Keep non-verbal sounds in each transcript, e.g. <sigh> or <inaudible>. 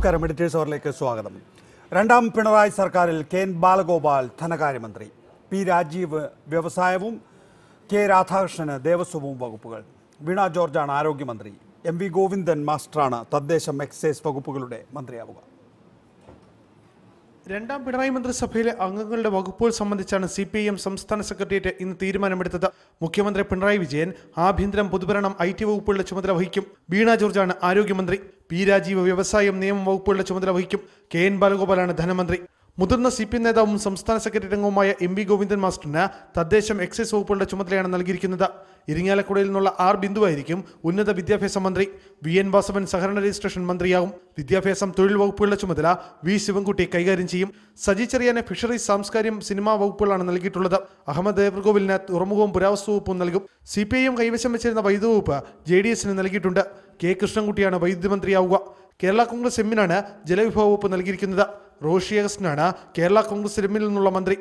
നമസ്കാരം. എഡിറ്റേഴ്സ് അവറിലേക്ക് സ്വാഗതം. രണ്ടാം പിണറായി സർക്കാരിൽ കെ എൻ ബാലഗോപാൽ ധനകാര്യമന്ത്രി. പി രാജീവ് വ്യവസായവും കെ രാധാകൃഷ്ണന് ദേവസ്വവും വകുപ്പുകൾ. വീണ ജോർജാണ് ആരോഗ്യമന്ത്രി. എം വി ഗോവിന്ദൻ മാസ്റ്ററാണ് തദ്ദേശം എക്സൈസ് വകുപ്പുകളുടെ മന്ത്രിയാവുക. രണ്ടാം പിണറായി മന്ത്രിസഭയിലെ അംഗങ്ങളുടെ വകുപ്പുകൾ സംബന്ധിച്ചാണ് സി പി എം സംസ്ഥാന സെക്രട്ടേറിയറ്റ് ഇന്ന് തീരുമാനമെടുത്തത്. മുഖ്യമന്ത്രി പിണറായി വിജയൻ ആഭ്യന്തരം പൊതുഭരണം ഐ ടി വകുപ്പുകളുടെ ചുമതല വഹിക്കും. വീണ ജോർജാണ് ആരോഗ്യമന്ത്രി. പി രാജീവ് വ്യവസായം നിയമം വകുപ്പുകളുടെ ചുമതല വഹിക്കും. കെ എൻ ബാലഗോപാലാണ് ധനമന്ത്രി. മുതിർന്ന സി പി നേതാവും സംസ്ഥാന സെക്രട്ടറി അംഗവുമായ എം വി ഗോവിന്ദൻ മാസ്റ്ററിന് തദ്ദേശം എക്സൈസ് വകുപ്പുകളുടെ ചുമതലയാണ് നൽകിയിരിക്കുന്നത്. ഇരിങ്ങാലക്കുടയിൽ നിന്നുള്ള ആർ ബിന്ദുവായിരിക്കും ഉന്നത വിദ്യാഭ്യാസ മന്ത്രി. വി എൻ വാസവൻ സഹകരണ രജിസ്ട്രേഷൻ മന്ത്രിയാകും. വിദ്യാഭ്യാസം തൊഴിൽ വകുപ്പുകളുടെ ചുമതല വി ശിവൻകുട്ടി കൈകാര്യം ചെയ്യും. സജി ചെറിയാനെ ഫിഷറീസ് സാംസ്കാരികം സിനിമാ വകുപ്പുകളാണ് നൽകിയിട്ടുള്ളത്. അഹമ്മദ് ദേവർകോവിലിന് തുറമുഖവും പുരാവസ്തു വകുപ്പും നൽകും. സി പി ഐഎം കൈവശം വെച്ചിരുന്ന വൈദ്യുത വകുപ്പ് ജെ ഡി എസിന് നൽകിയിട്ടുണ്ട്. കെ കൃഷ്ണൻകുട്ടിയാണ് വൈദ്യുതി മന്ത്രിയാവുക. കേരള കോൺഗ്രസ് എമ്മിനാണ് ജലവിഭവ വകുപ്പ് നൽകിയിരിക്കുന്നത്. റോഷി അഗസ്റ്റിനാണ് കേരള കോൺഗ്രസ് എമ്മിൽ നിന്നുള്ള മന്ത്രി.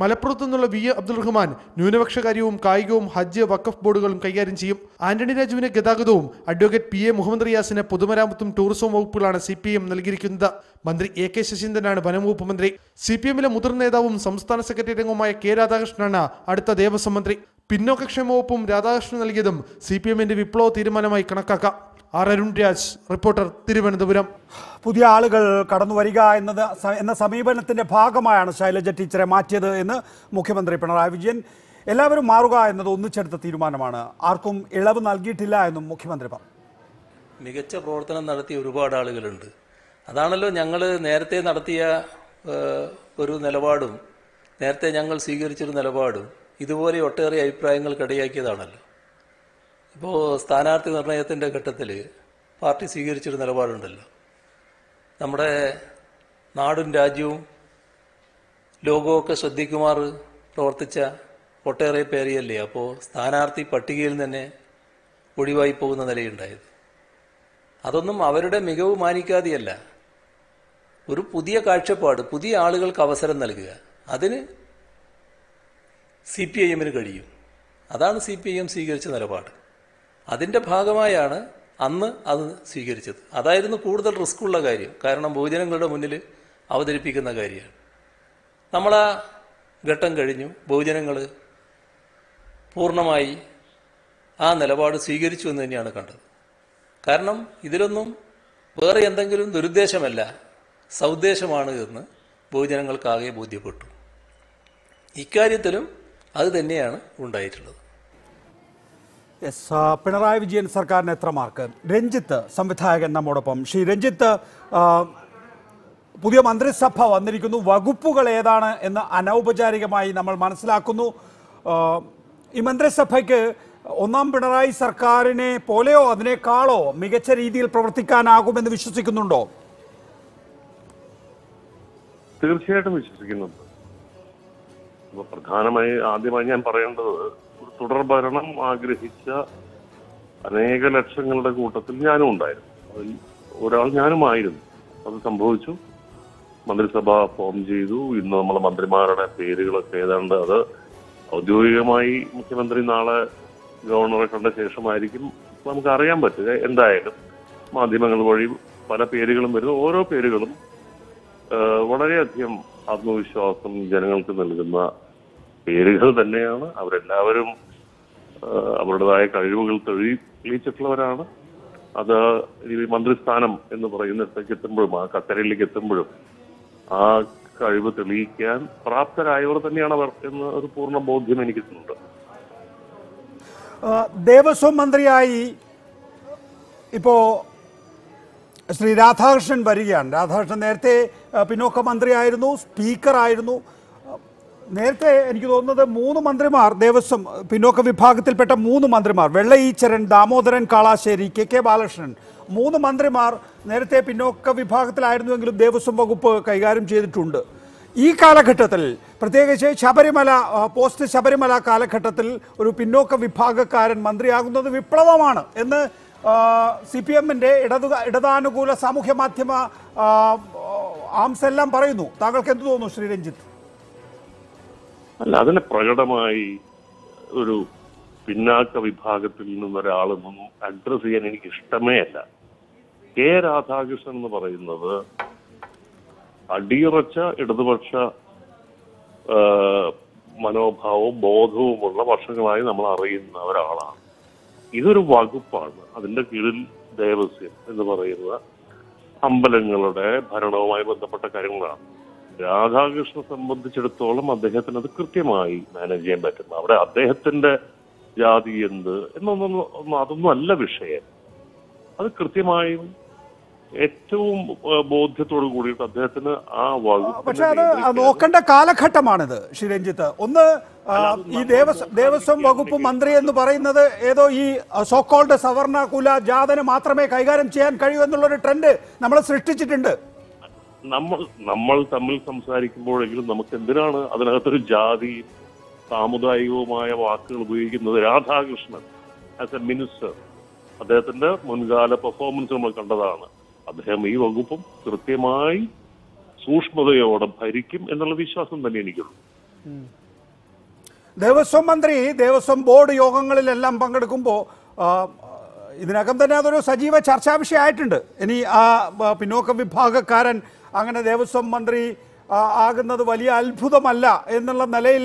മലപ്പുറത്തു നിന്നുള്ള വി അബ്ദുൾ റഹ്മാൻ ന്യൂനപക്ഷ കാര്യവും കായികവും ഹജ്ജ് വഖഫ് ബോർഡുകളും കൈകാര്യം ചെയ്യും. ആന്റണി രാജുവിന് ഗതാഗതവും അഡ്വക്കേറ്റ് പി എ മുഹമ്മദ് റിയാസിന് പൊതുമരാമത്തും ടൂറിസവും വകുപ്പുകളാണ് സി പി എം നൽകിയിരിക്കുന്നത്. മന്ത്രി എ കെ ശശീന്ദ്രനാണ് വനംവകുപ്പ് മന്ത്രി. സി പി എമ്മിലെ മുതിർന്ന നേതാവും സംസ്ഥാന സെക്രട്ടറി അംഗവുമായ കെ രാധാകൃഷ്ണനാണ് അടുത്ത ദേവസ്വം മന്ത്രി. പിന്നോക്കക്ഷേമ വകുപ്പും രാധാകൃഷ്ണൻ നൽകിയതും സി പി എമ്മിന്റെ വിപ്ലവ തീരുമാനമായി കണക്കാക്കാം. R Arun Raj reporter Thiruvananthapuram. പുതിയ ആളുകൾ കടന്നു വരിക എന്നത് എന്ന സമീപനത്തിന്റെ ഭാഗമായാണ് ശൈലജ ടീച്ചറെ മാറ്റിയത് എന്ന് മുഖ്യമന്ത്രി പിണറായി വിജയൻ. എല്ലാവരും മാറുക എന്നത് ഒന്നിച്ചെടുത്ത തീരുമാനമാണ്. ആർക്കും ഇളവ് നൽകിയിട്ടില്ല എന്നും മുഖ്യമന്ത്രി പറഞ്ഞു. മികച്ച പ്രവർത്തനം നടത്തിയ ഒരുപാട് ആളുകളുണ്ട്. അതാണല്ലോ ഞങ്ങൾ നേരത്തെ നടത്തിയ ഒരു നിലപാടും നേരത്തെ ഞങ്ങൾ സ്വീകരിച്ചൊരു നിലപാടും ഇതുപോലെ ഒട്ടേറെ അഭിപ്രായങ്ങൾക്കിടയാക്കിയതാണല്ലോ ഇപ്പോൾ സ്ഥാനാർത്ഥി നിർണയത്തിന്റെ ഘട്ടത്തിൽ പാർട്ടി സ്വീകരിച്ചൊരു നിലപാടുണ്ടല്ലോ. നമ്മുടെ നാടും രാജ്യവും ലോകമൊക്കെ ശ്രദ്ധിക്കുമാർ പ്രവർത്തിച്ച ഒട്ടേറെ പേരെയല്ലേ? അപ്പോൾ സ്ഥാനാർത്ഥി പട്ടികയിൽ തന്നെ ഒഴിവായി പോകുന്ന നിലയുണ്ടായത്. അതൊന്നും അവരുടെ മികവ് മാനിക്കാതെയല്ല. ഒരു പുതിയ കാഴ്ചപ്പാട് പുതിയ ആളുകൾക്ക് അവസരം നൽകുക. അതിന് സി പി ഐ എമ്മിന് കഴിയും. അതാണ് സി പി ഐ എം സ്വീകരിച്ച നിലപാട്. അതിന്റെ ഭാഗമായാണ് അന്ന് അത് സ്വീകരിച്ചത്. അതായിരുന്നു കൂടുതൽ റിസ്ക് ഉള്ള കാര്യം. കാരണം ബഹുജനങ്ങളുടെ മുന്നിൽ അവതരിപ്പിക്കുന്ന കാര്യമാണ്. നമ്മളാ ഘട്ടം കഴിഞ്ഞു. ബഹുജനങ്ങൾ പൂർണമായി ആ നിലപാട് സ്വീകരിച്ചു എന്ന് തന്നെയാണ് കണ്ടത്. കാരണം ഇതിലൊന്നും വേറെ എന്തെങ്കിലും ദുരുദ്ദേശമല്ല. സൗദ്ദേശമാണ് എന്ന് ബഹുജനങ്ങൾക്കാകെ ബോധ്യപ്പെട്ടു. ഇക്കാര്യത്തിലും അത് തന്നെയാണ് ഉണ്ടായിട്ടുള്ളത്. യെസ് പിണറായി വിജയൻ സർക്കാരിന് എത്ര മാർക്ക്? രഞ്ജിത്ത് സംവിധായകൻ നമ്മോടൊപ്പം. ശ്രീ രഞ്ജിത്ത് പുതിയ മന്ത്രിസഭ വന്നിരിക്കുന്നു. വകുപ്പുകൾ ഏതാണ് എന്ന് അനൗപചാരികമായി നമ്മൾ മനസ്സിലാക്കുന്നു. ഈ മന്ത്രിസഭയ്ക്ക് ഒന്നാം പിണറായി സർക്കാരിനെ പോലെയോ അതിനേക്കാളോ മികച്ച രീതിയിൽ പ്രവർത്തിക്കാനാകുമെന്ന് വിശ്വസിക്കുന്നുണ്ടോ? തീർച്ചയായിട്ടും വിശ്വസിക്കുന്നുണ്ട്. പ്രധാനമായി ആദ്യമായി ഞാൻ പറയേണ്ടത് ഒരു തുടർ ഭരണം ആഗ്രഹിച്ച അനേക ലക്ഷങ്ങളുടെ കൂട്ടത്തിൽ ഞാനും ഉണ്ടായിരുന്നു. അതിൽ ഒരാൾ ഞാനുമായിരുന്നു. അത് സംഭവിച്ചു. മന്ത്രിസഭ ഫോം ചെയ്തു. ഇന്ന് നമ്മളെ മന്ത്രിമാരുടെ പേരുകളൊക്കെ ഏതാണ്ട് അത് ഔദ്യോഗികമായി മുഖ്യമന്ത്രി നാളെ ഗവർണറെ കണ്ട ശേഷമായിരിക്കും നമുക്ക് അറിയാൻ പറ്റുക എന്തായാലും. മാധ്യമങ്ങൾ വഴി പല പേരുകളും വരുന്നു. ഓരോ പേരുകളും വളരെയധികം ആത്മവിശ്വാസം ജനങ്ങൾക്ക് നൽകുന്ന പേരുകൾ തന്നെയാണ്. അവരെല്ലാവരും അവരുടേതായ കഴിവുകൾ തെളി തെളിയിച്ചിട്ടുള്ളവരാണ്. അത് മന്ത്രിസ്ഥാനം എന്ന് പറയുന്നിടത്തേക്ക് എത്തുമ്പോഴും ആ കത്തരയിലേക്ക് എത്തുമ്പോഴും ആ കഴിവ് തെളിയിക്കാൻ പ്രാപ്തരായവർ തന്നെയാണ് അവർ എന്ന് ഒരു പൂർണ ബോധ്യം എനിക്കുണ്ട് ദേവസ്വം മന്ത്രിയായി ഇപ്പോ ശ്രീ രാധാകൃഷ്ണൻ വരികയാണ്. രാധാകൃഷ്ണൻ നേരത്തെ പിന്നോക്ക മന്ത്രിയായിരുന്നു സ്പീക്കറായിരുന്നു. നേരത്തെ എനിക്ക് തോന്നുന്നത് മൂന്ന് മന്ത്രിമാർ ദേവസ്വം പിന്നോക്ക വിഭാഗത്തിൽപ്പെട്ട മൂന്ന് മന്ത്രിമാർ വെള്ളയീച്ചരൻ ദാമോദരൻ കാളാശ്ശേരി കെ കെ ബാലകൃഷ്ണൻ മൂന്ന് മന്ത്രിമാർ നേരത്തെ പിന്നോക്ക വിഭാഗത്തിലായിരുന്നുവെങ്കിലും ദേവസ്വം വകുപ്പ് കൈകാര്യം ചെയ്തിട്ടുണ്ട്. ഈ കാലഘട്ടത്തിൽ പ്രത്യേകിച്ച് ശബരിമല പോസ്റ്റ് ശബരിമല കാലഘട്ടത്തിൽ ഒരു പിന്നോക്ക വിഭാഗക്കാരൻ മന്ത്രിയാകുന്നത് വിപ്ലവമാണ് എന്ന് സി പി എമ്മിന്റെ ഇടതു ഇടതാനുകൂല സാമൂഹ്യ മാധ്യമ ആംസെല്ലാം പറയുന്നു. താങ്കൾക്ക് എന്ത് തോന്നുന്നു ശ്രീ രഞ്ജിത്ത് അല്ല അതിന് പ്രകടമായി ഒരു പിന്നാക്ക വിഭാഗത്തിൽ നിന്നൊരാളൊന്നും അഡ്രസ് ചെയ്യാൻ എനിക്ക് ഇഷ്ടമേ അല്ല. കെ രാധാകൃഷ്ണൻ എന്ന് പറയുന്നത് അടിയുറച്ച ഇടതുപക്ഷ മനോഭാവവും ബോധവുമുള്ള വർഷങ്ങളായി നമ്മൾ അറിയുന്ന ഒരാളാണ്. ഇതൊരു വകുപ്പാണ്. അതിന്റെ കീഴിൽ ദേവസ്യം എന്ന് പറയുന്ന അമ്പലങ്ങളുടെ ഭരണവുമായി ബന്ധപ്പെട്ട കാര്യങ്ങളാണ്. രാധാകൃഷ്ണനെ സംബന്ധിച്ചിടത്തോളം അദ്ദേഹത്തിന് അത് കൃത്യമായി മാനേജ് ചെയ്യാൻ പറ്റുന്നു അവിടെ അദ്ദേഹത്തിന്റെ ജാതി എന്ത് എന്നൊന്നും അതൊന്നും അല്ല വിഷയം. അത് കൃത്യമായും ഏറ്റവും ബോധ്യത്തോടു കൂടിയിട്ട് അദ്ദേഹത്തിന് ആ വകുപ്പ് പക്ഷെ അത് നോക്കേണ്ട കാലഘട്ടമാണിത് ശ്രീ രഞ്ജിത്ത് ഒന്ന് ഈ ദേവസ്വം ദേവസ്വം വകുപ്പ് മന്ത്രി എന്ന് പറയുന്നത് ഏതോ ഈ സോക്കോൾഡ് സവർണ കുല ജാതന് മാത്രമേ കൈകാര്യം ചെയ്യാൻ കഴിയൂ എന്നുള്ളൊരു ട്രെൻഡ് നമ്മൾ സൃഷ്ടിച്ചിട്ടുണ്ട്. നമ്മൾ നമ്മൾ തമ്മിൽ സംസാരിക്കുമ്പോഴെങ്കിലും നമുക്ക് എന്തിനാണ് അതിനകത്തൊരു ജാതി സാമുദായികവുമായ വാക്കുകൾ ഉപയോഗിക്കുന്നത്? രാധാകൃഷ്ണൻ ആസ് എ മിനിസ്റ്റർ അദ്ദേഹത്തിന്റെ മുൻകാല പെർഫോമൻസ് നമ്മൾ കണ്ടതാണ്. അദ്ദേഹം ഈ വകുപ്പും കൃത്യമായി സൂക്ഷ്മതയോടെ ഭരിക്കും എന്നുള്ള വിശ്വാസം തന്നെ എനിക്കുള്ളൂ ദേവസ്വം മന്ത്രി ദേവസ്വം ബോർഡ് യോഗങ്ങളിലെല്ലാം പങ്കെടുക്കുമ്പോൾ ഇതിനകം തന്നെ അതൊരു സജീവ ചർച്ചാ വിഷയമായിട്ടുണ്ട്. ഇനി ആ പിന്നോക്ക വിഭാഗക്കാരൻ അങ്ങനെ ദേവസ്വം മന്ത്രി ആകുന്നത് വലിയ അത്ഭുതമല്ല എന്നുള്ള നിലയിൽ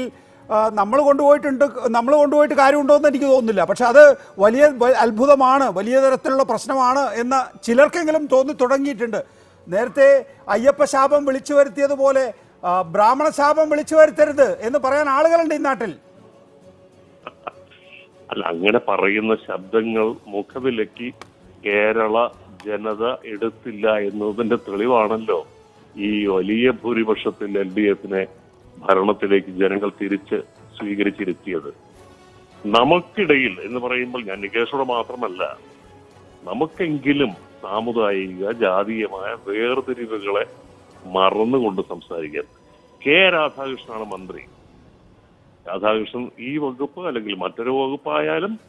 നമ്മൾ കൊണ്ടുപോയിട്ടുണ്ട് നമ്മൾ കൊണ്ടുപോയിട്ട് കാര്യമുണ്ടോ എന്ന് എനിക്ക് തോന്നുന്നില്ല. പക്ഷെ അത് വലിയ അത്ഭുതമാണ് വലിയ തരത്തിലുള്ള പ്രശ്നമാണ് എന്ന് ചിലർക്കെങ്കിലും തോന്നി തുടങ്ങിയിട്ടുണ്ട്. നേരത്തെ അയ്യപ്പ ശാപം വിളിച്ചു വരുത്തിയതുപോലെ ബ്രാഹ്മണ ശാപം വിളിച്ചു വരുത്തരുത് എന്ന് പറയാൻ ആളുകളുണ്ട് ഈ നാട്ടിൽ. അല്ല അങ്ങനെ പറയുന്ന ശബ്ദങ്ങൾ മുഖവിലക്കി കേരള ജനത എടുത്തില്ല എന്നതിന്റെ തെളിവാണല്ലോ. ഈ വലിയ ഭൂരിപക്ഷത്തിൽ എൽ ഡി എഫിനെ ഭരണത്തിലേക്ക് ജനങ്ങൾ തിരിച്ച് സ്വീകരിച്ചിരുത്തിയത്. നമുക്കിടയിൽ എന്ന് പറയുമ്പോൾ ഞാൻ നികേഷോട് മാത്രമല്ല നമുക്കെങ്കിലും സാമുദായിക ജാതീയമായ വേർതിരിവുകളെ മറന്നുകൊണ്ട് സംസാരിക്കാൻ കെ രാധാകൃഷ്ണനാണ് മന്ത്രി. രാധാകൃഷ്ണൻ ഈ വകുപ്പ് അല്ലെങ്കിൽ മറ്റൊരു വകുപ്പായാലും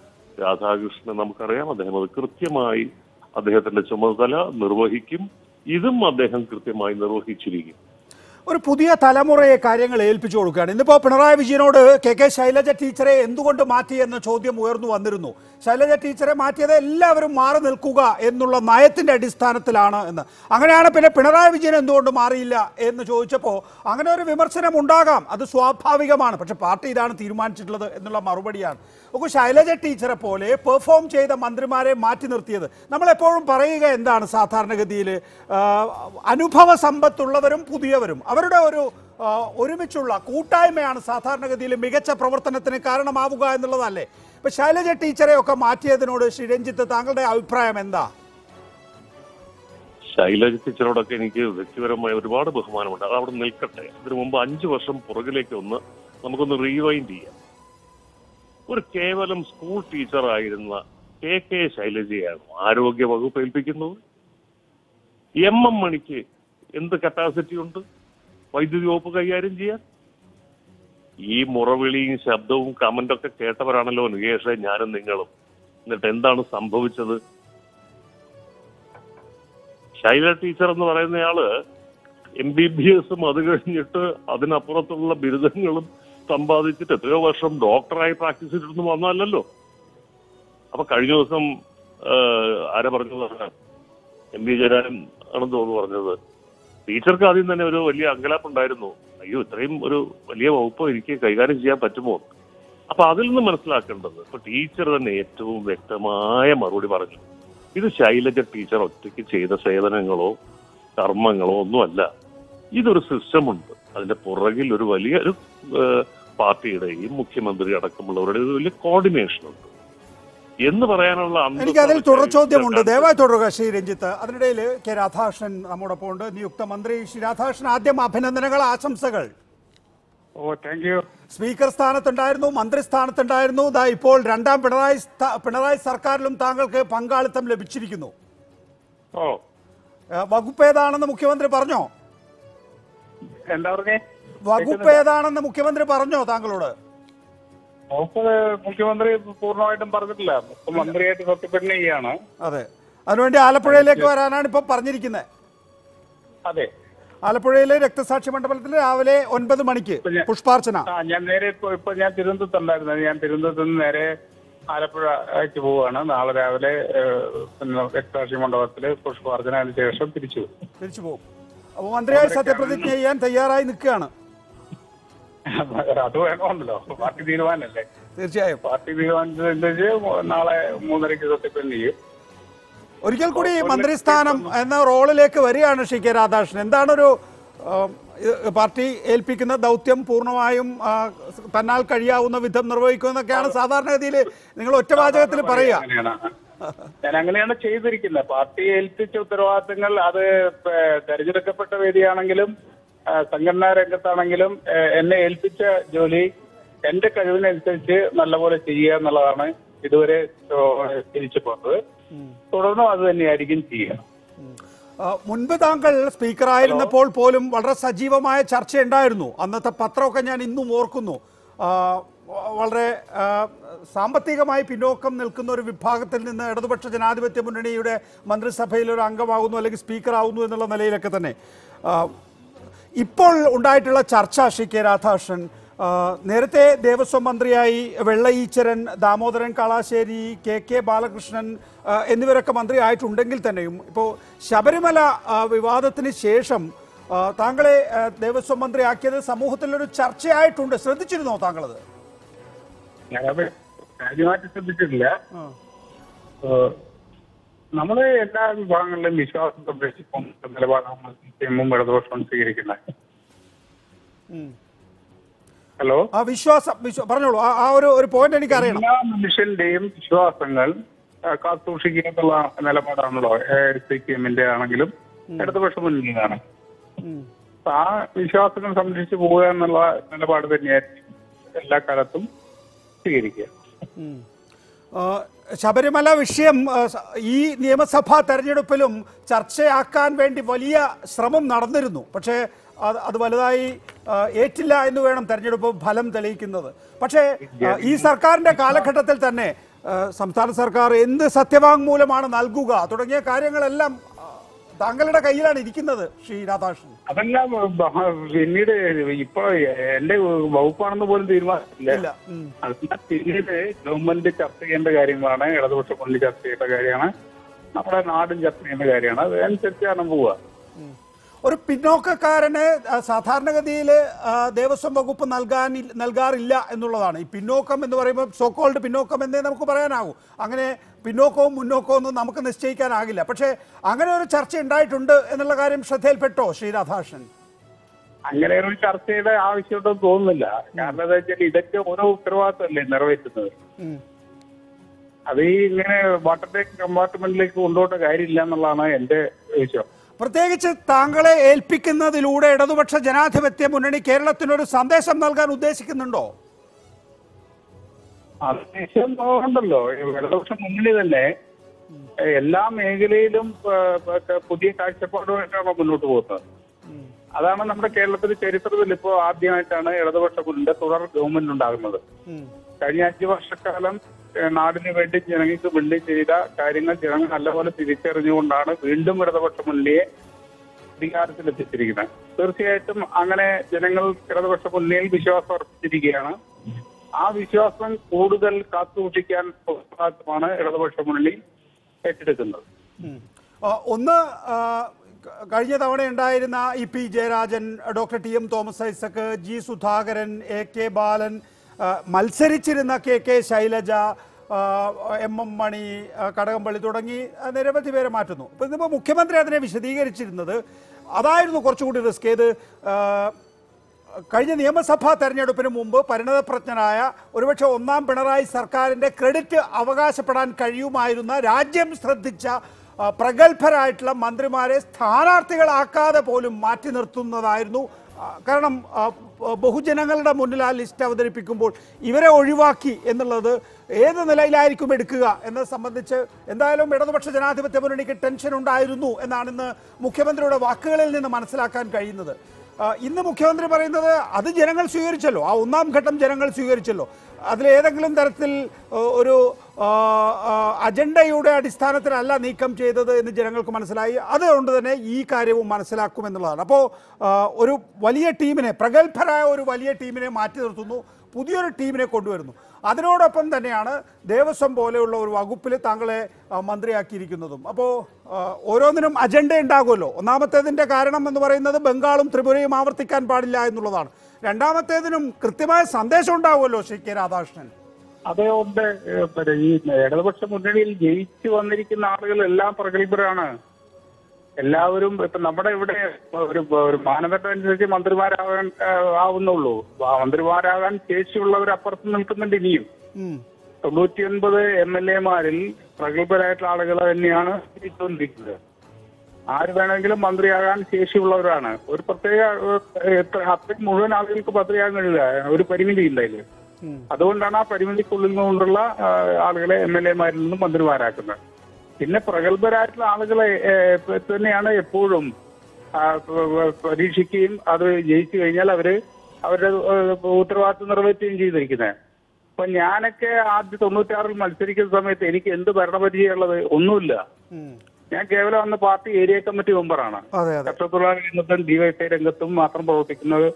രാധാകൃഷ്ണൻ നമുക്കറിയാം. അദ്ദേഹം അത് കൃത്യമായി അദ്ദേഹത്തിന്റെ ചുമതല നിർവഹിക്കും. ഇതും അദ്ദേഹം കൃത്യമായി നിർവഹിച്ചിരിക്കും. ഒരു പുതിയ തലമുറയെ കാര്യങ്ങൾ ഏൽപ്പിച്ചു കൊടുക്കുകയാണ്. ഇന്നിപ്പോൾ പിണറായി വിജയനോട് കെ കെ ശൈലജ ടീച്ചറെ എന്തുകൊണ്ട് മാറ്റി എന്ന ചോദ്യം ഉയർന്നു വന്നിരുന്നു. ശൈലജ ടീച്ചറെ മാറ്റിയത് എല്ലാവരും മാറി നിൽക്കുക എന്നുള്ള നയത്തിന്റെ അടിസ്ഥാനത്തിലാണ് എന്ന്. അങ്ങനെയാണ് പിന്നെ പിണറായി വിജയൻ എന്തുകൊണ്ട് മാറിയില്ല എന്ന് ചോദിച്ചപ്പോൾ അങ്ങനെ ഒരു വിമർശനം ഉണ്ടാകാം. അത് സ്വാഭാവികമാണ്. പക്ഷെ പാർട്ടി ഇതാണ് തീരുമാനിച്ചിട്ടുള്ളത് എന്നുള്ള മറുപടിയാണ് നോക്കൂ ശൈലജ ടീച്ചറെ പോലെ പെർഫോം ചെയ്ത മന്ത്രിമാരെ മാറ്റി നിർത്തിയത്. നമ്മളെപ്പോഴും പറയുക എന്താണ് സാധാരണഗതിയിൽ? അനുഭവ സമ്പത്തുള്ളവരും പുതിയവരും. അവരുടെ ഒരു ഒരുമിച്ചുള്ള കൂട്ടായ്മയാണ് സാധാരണഗതിയിൽ മികച്ച പ്രവർത്തനത്തിന് കാരണമാവുക എന്നുള്ളതല്ലേ? ഇപ്പൊ ശൈലജ ടീച്ചറെ ഒക്കെ മാറ്റിയതിനോട് ശ്രീ രഞ്ജിത്ത് താങ്കളുടെ അഭിപ്രായം എന്താ? ശൈലജ ടീച്ചറോടൊക്കെ എനിക്ക് വ്യക്തിപരമായ ഒരുപാട് ബഹുമാനമുണ്ട്. അത് അവിടെ നിൽക്കട്ടെ. അതിനു മുമ്പ് അഞ്ചു വർഷം പുറകിലേക്ക് ഒന്ന് നമുക്കൊന്ന് റീവൈൻഡ് ചെയ്യാം. ഒരു കേവലം സ്കൂൾ ടീച്ചറായിരുന്ന കെ കെ ശൈലജയാണ് ആരോഗ്യ വകുപ്പ് ഏൽപ്പിക്കുന്നത്. എം എം മണിക്ക് എന്ത് കപ്പാസിറ്റി ഉണ്ട്? വൈദ്യുതി വകുപ്പ് കൈകാര്യം ചെയ്യാൻ? ഈ മുറവിളിയും ശബ്ദവും കമന്റൊക്കെ കേട്ടവരാണല്ലോ നികേഷ് ഞാനും നിങ്ങളും. എന്നിട്ട് എന്താണ് സംഭവിച്ചത്? ശൈല ടീച്ചർ എന്ന് പറയുന്നയാൾ എം ബി ബി എസും അത് കഴിഞ്ഞിട്ട് അതിനപ്പുറത്തുള്ള ബിരുദങ്ങളും സമ്പാദിച്ചിട്ട് എത്രയോ വർഷം ഡോക്ടറായി പ്രാക്ടീസ് ചെയ്തിട്ടൊന്നും വന്നതല്ലല്ലോ. അപ്പൊ കഴിഞ്ഞ ദിവസം ആരാ പറഞ്ഞത്? എം വി ജയരാജൻ ആണെന്ന് തോന്നുന്നു പറഞ്ഞത്. ടീച്ചർക്ക് ആദ്യം തന്നെ ഒരു വലിയ അങ്കലാപ്പ് ഉണ്ടായിരുന്നു അയ്യോ ഇത്രയും ഒരു വലിയ വകുപ്പ് എനിക്ക് കൈകാര്യം ചെയ്യാൻ പറ്റുമോ? അപ്പൊ അതിൽ നിന്ന് മനസ്സിലാക്കേണ്ടത് ഇപ്പൊ ടീച്ചർ തന്നെ ഏറ്റവും വ്യക്തമായ മറുപടി പറഞ്ഞു. ഇത് ശൈലജ ടീച്ചർ ഒറ്റയ്ക്ക് ചെയ്ത സേവനങ്ങളോ കർമ്മങ്ങളോ ഒന്നുമല്ല. ഇതൊരു സിസ്റ്റം ഉണ്ട്. അതിന്റെ പുറകിൽ ഒരു വലിയ ഒരു പാർട്ടിയുടെയും മുഖ്യമന്ത്രി അടക്കമുള്ളവരുടെ ഒരു വലിയ കോർഡിനേഷൻ ഉണ്ട്. എന്ന് പറയാനുള്ള എനിക്ക് അതിൽ തുടർ ചോദ്യമുണ്ട്. ശൈലജ ദയവായി തുടരുക ശ്രീ രഞ്ജിത്ത്. അതിനിടയിൽ കെ രാധാകൃഷ്ണൻ നമ്മോടൊപ്പം ഉണ്ട് നിയുക്ത മന്ത്രി ശ്രീ രാധാകൃഷ്ണൻ ആദ്യം അഭിനന്ദനങ്ങൾ ആശംസകൾ. ഓ താങ്ക് യു സ്പീക്കർ സ്ഥാനത്തുണ്ടായിരുന്നു മന്ത്രി സ്ഥാനത്തുണ്ടായിരുന്നു. ദാ ഇപ്പോൾ രണ്ടാം പിണറായി പിണറായി സർക്കാരിലും താങ്കൾക്ക് പങ്കാളിത്തം ലഭിച്ചിരിക്കുന്നു. ഓ. വകുപ്പ് ഏതാണെന്ന് മുഖ്യമന്ത്രി പറഞ്ഞോ? എന്താ പറഞ്ഞേ? വകുപ്പ് ഏതാണെന്ന് മുഖ്യമന്ത്രി പറഞ്ഞോ താങ്കളോട്? വകുപ്പ് മുഖ്യമന്ത്രി പൂർണമായിട്ടും പറഞ്ഞിട്ടില്ല. മന്ത്രിയായിട്ട് സത്യപ്രതിജ്ഞ ചെയ്യാണ് അതെ. അതിനുവേണ്ടി ആലപ്പുഴയിലേക്ക് വരാനാണ് ഇപ്പൊ പറഞ്ഞിരിക്കുന്നത് അതെ. ആലപ്പുഴയിലെ രക്തസാക്ഷി മണ്ഡപത്തിൽ രാവിലെ ഒൻപത് മണിക്ക് പുഷ്പാർച്ചന. ഞാൻ നേരെ ഇപ്പൊ ഇപ്പൊ ഞാൻ തിരുവനന്തപുരത്തുണ്ടായിരുന്നു ഞാൻ തിരുവനന്തപുരത്ത് നിന്ന് നേരെ ആലപ്പുഴയ്ക്ക് പോവുകയാണ് നാളെ രാവിലെ രക്തസാക്ഷി മണ്ഡപത്തിൽ പുഷ്പാർച്ചന അതിന് ശേഷം തിരിച്ചു. തിരിച്ചു പോകും. മന്ത്രിയായി സത്യപ്രതിജ്ഞ ചെയ്യാൻ തയ്യാറായി നിൽക്കുകയാണ്. <laughs> അത് വേണമല്ലോ. പാർട്ടി തീരുമാനമല്ലേ തീർച്ചയായും. പാർട്ടി തീരുമാനത്തിനനുസരിച്ച് നാളെ മൂന്നരയ്ക്ക് സത്യപ്രതിജ്ഞ ചെയ്യും. ഒരിക്കൽ കൂടി മന്ത്രിസ്ഥാനം എന്ന റോളിലേക്ക് വരികയാണ് ഷി കെ രാധാകൃഷ്ണൻ. എന്താണൊരു പാർട്ടി ഏൽപ്പിക്കുന്ന ദൗത്യം പൂർണമായും തന്നാൽ കഴിയാവുന്ന വിധം നിർവഹിക്കുമെന്നൊക്കെയാണ് സാധാരണഗതിയിൽ നിങ്ങൾ ഒറ്റവാചകത്തിൽ പറയുക. ഞാൻ അങ്ങനെയാണ് ചെയ്തിരിക്കുന്നത്. പാർട്ടി ഏൽപ്പിച്ച ഉത്തരവാദിത്തങ്ങൾ അത് തെരഞ്ഞെടുക്കപ്പെട്ട വേദിയാണെങ്കിലും സംഘടനാ രംഗത്താണെങ്കിലും എന്നെ ഏൽപ്പിച്ച ജോലി എന്റെ കഴിവിനനുസരിച്ച് നല്ലപോലെ ചെയ്യുക എന്നുള്ളതാണ് ഇതുവരെ തിരിച്ചു പോകുന്നത് തുടർന്നും അത് തന്നെയായിരിക്കും ചെയ്യുക. മുൻപ് താങ്കൾ സ്പീക്കറായിരുന്നപ്പോൾ പോലും വളരെ സജീവമായ ചർച്ച ഉണ്ടായിരുന്നു അന്നത്തെ പത്രമൊക്കെ ഞാൻ ഇന്നും ഓർക്കുന്നു. വളരെ സാമ്പത്തികമായി പിന്നോക്കം നിൽക്കുന്ന ഒരു വിഭാഗത്തിൽ നിന്ന് ഇടതുപക്ഷ ജനാധിപത്യ മുന്നണിയുടെ മന്ത്രിസഭയിൽ ഒരു അംഗമാകുന്നു അല്ലെങ്കിൽ സ്പീക്കറാകുന്നു എന്നുള്ള നിലയിലൊക്കെ തന്നെ. ഇപ്പോൾ ഉണ്ടായിട്ടുള്ള ചർച്ച ശ്രീ കെ രാധാകൃഷ്ണൻ നേരത്തെ ദേവസ്വം മന്ത്രിയായി വെള്ളയീച്ചരൻ ദാമോദരൻ കാളാശ്ശേരി കെ കെ ബാലകൃഷ്ണൻ എന്നിവരൊക്കെ മന്ത്രി ആയിട്ടുണ്ടെങ്കിൽ തന്നെയും ഇപ്പോൾ ശബരിമല വിവാദത്തിന് ശേഷം താങ്കളെ ദേവസ്വം മന്ത്രി ആക്കിയത് സമൂഹത്തിലൊരു ചർച്ചയായിട്ടുണ്ട്. ശ്രദ്ധിച്ചിരുന്നോ താങ്കളത്? കാര്യമായിട്ട് ശ്രദ്ധിച്ചിട്ടില്ല. ഏഹ് നമ്മൾ എല്ലാ വിഭാഗങ്ങളിലും വിശ്വാസം സംരക്ഷിക്കും നിലപാടാണ് സി പി എമ്മും ഇടതുപക്ഷവും സ്വീകരിക്കുന്നത്. ഹലോ? ആ വിശ്വാസം പറഞ്ഞോളൂ. ആ- ഒരു ഒരു പോയിന്റ് എനിക്ക് അറിയണം. എല്ലാ മനുഷ്യന്റെയും വിശ്വാസങ്ങൾ കാത്തുസൂക്ഷിക്കാനുള്ള നിലപാടാണല്ലോ സി പി എമ്മിന്റെ ആണെങ്കിലും ഇടതുപക്ഷ മുന്നണിയാണ് അപ്പൊ ആ വിശ്വാസങ്ങൾ സംരക്ഷിച്ചു പോവുക എന്നുള്ള നിലപാട് തന്നെയായിരിക്കും എല്ലാ കാലത്തും സ്വീകരിക്കുക. ശബരിമല വിഷയം ഈ നിയമസഭാ തെരഞ്ഞെടുപ്പിലും ചർച്ചയാക്കാൻ വേണ്ടി വലിയ ശ്രമം നടന്നിരുന്നു. പക്ഷേ അത് വലുതായി ഏറ്റില്ല എന്ന് വേണം തെരഞ്ഞെടുപ്പ് ഫലം തെളിയിക്കുന്നത്. പക്ഷേ ഈ സർക്കാരിന്റെ കാലഘട്ടത്തിൽ തന്നെ സംസ്ഥാന സർക്കാർ എന്ത് സത്യവാങ്മൂലമാണ് നൽകുക തുടങ്ങിയ കാര്യങ്ങളെല്ലാം താങ്കളുടെ കയ്യിലാണ് ഇരിക്കുന്നത് ശ്രീ രാധാകൃഷ്ണൻ. അതെല്ലാം പിന്നീട് ഇപ്പൊ എന്റെ വകുപ്പാണെന്ന് പോലും തീരുമാനമില്ല. അതെല്ലാം പിന്നീട് ഗവൺമെന്റ് ചർച്ച ചെയ്യേണ്ട കാര്യങ്ങളാണ് ഇടതുപക്ഷ മുന്നിൽ ചർച്ച ചെയ്യേണ്ട കാര്യമാണ് നമ്മുടെ നാടും ചർച്ച ചെയ്യേണ്ട കാര്യമാണ്. അതനുസരിച്ചാണ് പോവുക. ഒരു പിന്നോക്കക്കാരന് സാധാരണഗതിയിൽ ദേവസ്വം വകുപ്പ് നൽകാൻ നൽകാറില്ല എന്നുള്ളതാണ്. ഈ പിന്നോക്കം എന്ന് പറയുമ്പോൾ സോക്കോൾഡ് പിന്നോക്കം എന്നേ നമുക്ക് പറയാനാകൂ അങ്ങനെ പിന്നോക്കവും മുന്നോക്കവും ഒന്നും നമുക്ക് നിശ്ചയിക്കാനാകില്ല. പക്ഷേ അങ്ങനെ ഒരു ചർച്ച ഉണ്ടായിട്ടുണ്ട് എന്നുള്ള കാര്യം ശ്രദ്ധയിൽപ്പെട്ടോ ശ്രീ രാധാകൃഷ്ണൻ? അങ്ങനെ ഒരു ചർച്ചയുടെ ആവശ്യമുണ്ടെന്ന് തോന്നുന്നില്ല. കാരണം എന്താ വെച്ചാൽ ഇതൊക്കെ ഓരോ ഉത്തരവാദിത്തമല്ലേ നിറവേറ്റുന്നത്. അത് ഈ ഇങ്ങനെ വാട്ടർ ടാങ്ക് കമ്പാർട്ട്മെന്റിലേക്ക് കൊണ്ടുപോകേണ്ട കാര്യമില്ല എന്നുള്ളതാണ് എന്റെ വിശ്വാസം. പ്രത്യേകിച്ച് താങ്കളെ ഏൽപ്പിക്കുന്നതിലൂടെ ഇടതുപക്ഷ ജനാധിപത്യ മുന്നണി കേരളത്തിനൊരു സന്ദേശം നൽകാൻ ഉദ്ദേശിക്കുന്നുണ്ടോ? അത്യാവശ്യം ഉണ്ടല്ലോ ഇടതുപക്ഷം മുന്നണി തന്നെ എല്ലാ മേഖലയിലും പുതിയ കാഴ്ചപ്പാടുമായിട്ടാണ് മുന്നോട്ട് പോകുന്നത്? അതാണ് നമ്മുടെ കേരളത്തിലെ ചരിത്രത്തിൽ ഇപ്പോൾ ആദ്യമായിട്ടാണ് ഇടതുപക്ഷ മുന്നിന്റെ തുടർ ഗവൺമെന്റ് ഉണ്ടാകുന്നത്. കഴിഞ്ഞ അഞ്ചു വർഷക്കാലം നാടിന് വേണ്ടി ജനങ്ങൾക്ക് വേണ്ടി ചെയ്ത കാര്യങ്ങൾ ജനങ്ങൾ നല്ലപോലെ തിരിച്ചറിഞ്ഞുകൊണ്ടാണ് വീണ്ടും ഇടതുപക്ഷ മുന്നണിയെ അധികാരത്തിലെത്തിച്ചിരിക്കുന്നത് തീർച്ചയായിട്ടും അങ്ങനെ ജനങ്ങൾ ഇടതുപക്ഷ മുന്നണിയിൽ വിശ്വാസം അർപ്പിച്ചിരിക്കുകയാണ്. ആ വിശ്വാസം കൂടുതൽ കാത്തുസൂക്ഷിക്കാൻ ഉത്തരവാദിത്തമാണ് ഇടതുപക്ഷ മുന്നണി ഏറ്റെടുക്കുന്നത്. ഒന്ന് കഴിഞ്ഞ തവണ ഉണ്ടായിരുന്ന E P Jayarajan doctor T M Thomas Isaac G Sudhakaran A K Balan മത്സരിച്ചിരുന്ന K K Shailaja M M Mani Kadakampally തുടങ്ങി നിരവധി പേരെ മാറ്റുന്നു. ഇപ്പം ഇതിപ്പോൾ മുഖ്യമന്ത്രി അതിനെ വിശദീകരിച്ചിരുന്നത് അതായിരുന്നു കുറച്ചുകൂടി റിസ്ക്. ഏത് കഴിഞ്ഞ നിയമസഭാ തെരഞ്ഞെടുപ്പിന് മുമ്പ് പരിണതപ്രജ്ഞനായ ഒരുപക്ഷെ ഒന്നാം പിണറായി സർക്കാരിന്റെ ക്രെഡിറ്റ് അവകാശപ്പെടാൻ കഴിയുമായിരുന്ന രാജ്യം ശ്രദ്ധിച്ച പ്രഗത്ഭരായിട്ടുള്ള മന്ത്രിമാരെ സ്ഥാനാർത്ഥികളാക്കാതെ പോലും മാറ്റി നിർത്തുന്നതായിരുന്നു. കാരണം ബഹുജനങ്ങളുടെ മുന്നിൽ ആ ലിസ്റ്റ് അവതരിപ്പിക്കുമ്പോൾ ഇവരെ ഒഴിവാക്കി എന്നുള്ളത് ഏത് നിലയിലായിരിക്കും എടുക്കുക എന്നത് സംബന്ധിച്ച് എന്തായാലും ഇടതുപക്ഷ ജനാധിപത്യ മുന്നണിക്ക് ടെൻഷൻ ഉണ്ടായിരുന്നു എന്നാണ് ഇന്ന് മുഖ്യമന്ത്രിയുടെ വാക്കുകളിൽ നിന്ന് മനസ്സിലാക്കാൻ കഴിയുന്നത്. ഇന്ന് മുഖ്യമന്ത്രി പറയുന്നത് അത് ജനങ്ങൾ സ്വീകരിച്ചല്ലോ. ആ ഒന്നാം ഘട്ടം ജനങ്ങൾ സ്വീകരിച്ചല്ലോ. അതിലേതെങ്കിലും തരത്തിൽ ഒരു അജണ്ടയുടെ അടിസ്ഥാനത്തിലല്ല നീക്കം ചെയ്തത് എന്ന് ജനങ്ങൾക്ക് മനസ്സിലായി. അതുകൊണ്ട് തന്നെ ഈ കാര്യവും മനസ്സിലാക്കും എന്നുള്ളതാണ്. അപ്പോൾ ഒരു വലിയ ടീമിനെ പ്രഗത്ഭരായ ഒരു വലിയ ടീമിനെ മാറ്റി നിർത്തുന്നു. പുതിയൊരു ടീമിനെ കൊണ്ടുവരുന്നു. അതിനോടൊപ്പം തന്നെയാണ് ദേവസ്വം പോലെയുള്ള ഒരു വകുപ്പിൽ താങ്കളെ മന്ത്രിയാക്കിയിരിക്കുന്നതും. അപ്പോൾ ഓരോന്നിനും അജണ്ട ഉണ്ടാകുമല്ലോ. ഒന്നാമത്തേതിന്റെ കാരണം എന്ന് പറയുന്നത് ബംഗാളും ത്രിപുരയും ആവർത്തിക്കാൻ പാടില്ല എന്നുള്ളതാണ്. രണ്ടാമത്തേതിനും കൃത്യമായ സന്ദേശം ഉണ്ടാവുമല്ലോ ശ്രീ കെ രാധാകൃഷ്ണൻ. അതേ ഉണ്ട് ഈ ഇടതുപക്ഷ മുന്നണിയിൽ ജയിച്ചു വന്നിരിക്കുന്ന ആളുകൾ എല്ലാം പ്രഗത്ഭരാണ്. എല്ലാവരും ഇപ്പൊ നമ്മുടെ ഇവിടെ ഒരു ഒരു മാനദണ്ഡം അനുസരിച്ച് മന്ത്രിമാരാകാൻ ആവുന്നുള്ളൂ. മന്ത്രിമാരാകാൻ ശേഷിയുള്ളവർ അപ്പുറത്ത് നിൽക്കുന്നുണ്ട് ഇനിയും. തൊണ്ണൂറ്റിയൊൻപത് എം എൽ എമാരിൽ പ്രഗത്ഭരായിട്ടുള്ള ആളുകൾ തന്നെയാണ് ജയിച്ചുകൊണ്ടിരിക്കുന്നത് ആര് വേണമെങ്കിലും മന്ത്രിയാകാൻ ശേഷിയുള്ളവരാണ്. ഒരു പ്രത്യേക അത്രയും മുഴുവൻ ആളുകൾക്ക് മന്ത്രിയാകാൻ കഴിയില്ല. ഒരു പരിമിതി ഇല്ല ഇതിൽ അതുകൊണ്ടാണ് ആ പരിമിതിക്കുള്ളിൽ നിന്നുകൊണ്ടുള്ള ആളുകളെ എം എൽ എമാരിൽ നിന്നും മന്ത്രിമാരാക്കുന്നത്. പിന്നെ പ്രഗത്ഭരായിട്ടുള്ള ആളുകളെ തന്നെയാണ് എപ്പോഴും പരീക്ഷിക്കുകയും അത് ജയിച്ചു കഴിഞ്ഞാൽ അവർ അവരുടെ ഉത്തരവാദിത്വം നിറവേറ്റുകയും ചെയ്തിരിക്കുന്നത് അപ്പൊ ഞാനൊക്കെ ആദ്യ തൊണ്ണൂറ്റാറിൽ മത്സരിക്കുന്ന സമയത്ത് എനിക്ക് എന്ത് ഭരണപരിചയമുള്ളത് ഒന്നുമില്ല. ഞാൻ കേവലം അന്ന് പാർട്ടി ഏരിയ കമ്മിറ്റി മെമ്പറാണ്. കർഷകത്തൊഴിലാളി രംഗത്തും ഡിവൈഎസ്ഐ രംഗത്തും മാത്രം പ്രവർത്തിക്കുന്നത്.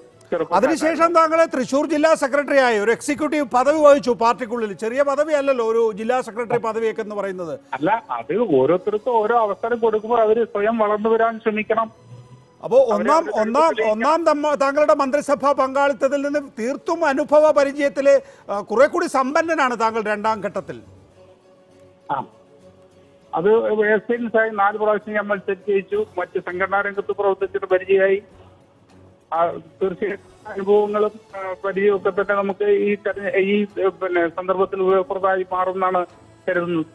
അതിനുശേഷം താങ്കൾ തൃശൂർ ജില്ലാ സെക്രട്ടറി ആയി ഒരു എക്സിക്യൂട്ടീവ് പദവി വഹിച്ചു പാർട്ടിക്കുള്ളിൽ. ചെറിയ പദവി അല്ലല്ലോ ഒരു ജില്ലാ സെക്രട്ടറി പദവിയൊക്കെ എന്ന് പറയുന്നത്. അല്ല അത് ഓരോരുത്തർക്കും ഓരോ അവസരം കൊടുക്കുമ്പോൾ അവർ സ്വയം വളർന്നു വരാൻ ശ്രമിക്കണം. അപ്പോൾ ഒന്നാം ഒന്നാം ഒന്നാം താങ്കളുടെ മന്ത്രിസഭാ പങ്കാളിത്തത്തിൽ നിന്ന് തീർത്തും അനുഭവ പരിചയത്തിൽ കുറെ കൂടി സമ്പന്നനാണ് താങ്കൾ രണ്ടാം ഘട്ടത്തിൽ. അത് എക്സ്പീരിയൻസ് ആയി നാല് പ്രാവശ്യം ഞാൻ മത്സരിച്ചു മറ്റ് സംഘടനാ രംഗത്ത് പ്രവർത്തിച്ചിട്ട് പരിചയമായി. തീർച്ചയായിട്ടും അനുഭവങ്ങളും ഒക്കെ തന്നെ നമുക്ക് ഈ ഈ പിന്നെ സന്ദർഭത്തിൽ ഉപയോഗപ്രദമായി മാറുമെന്നാണ് കരുതുന്നത്.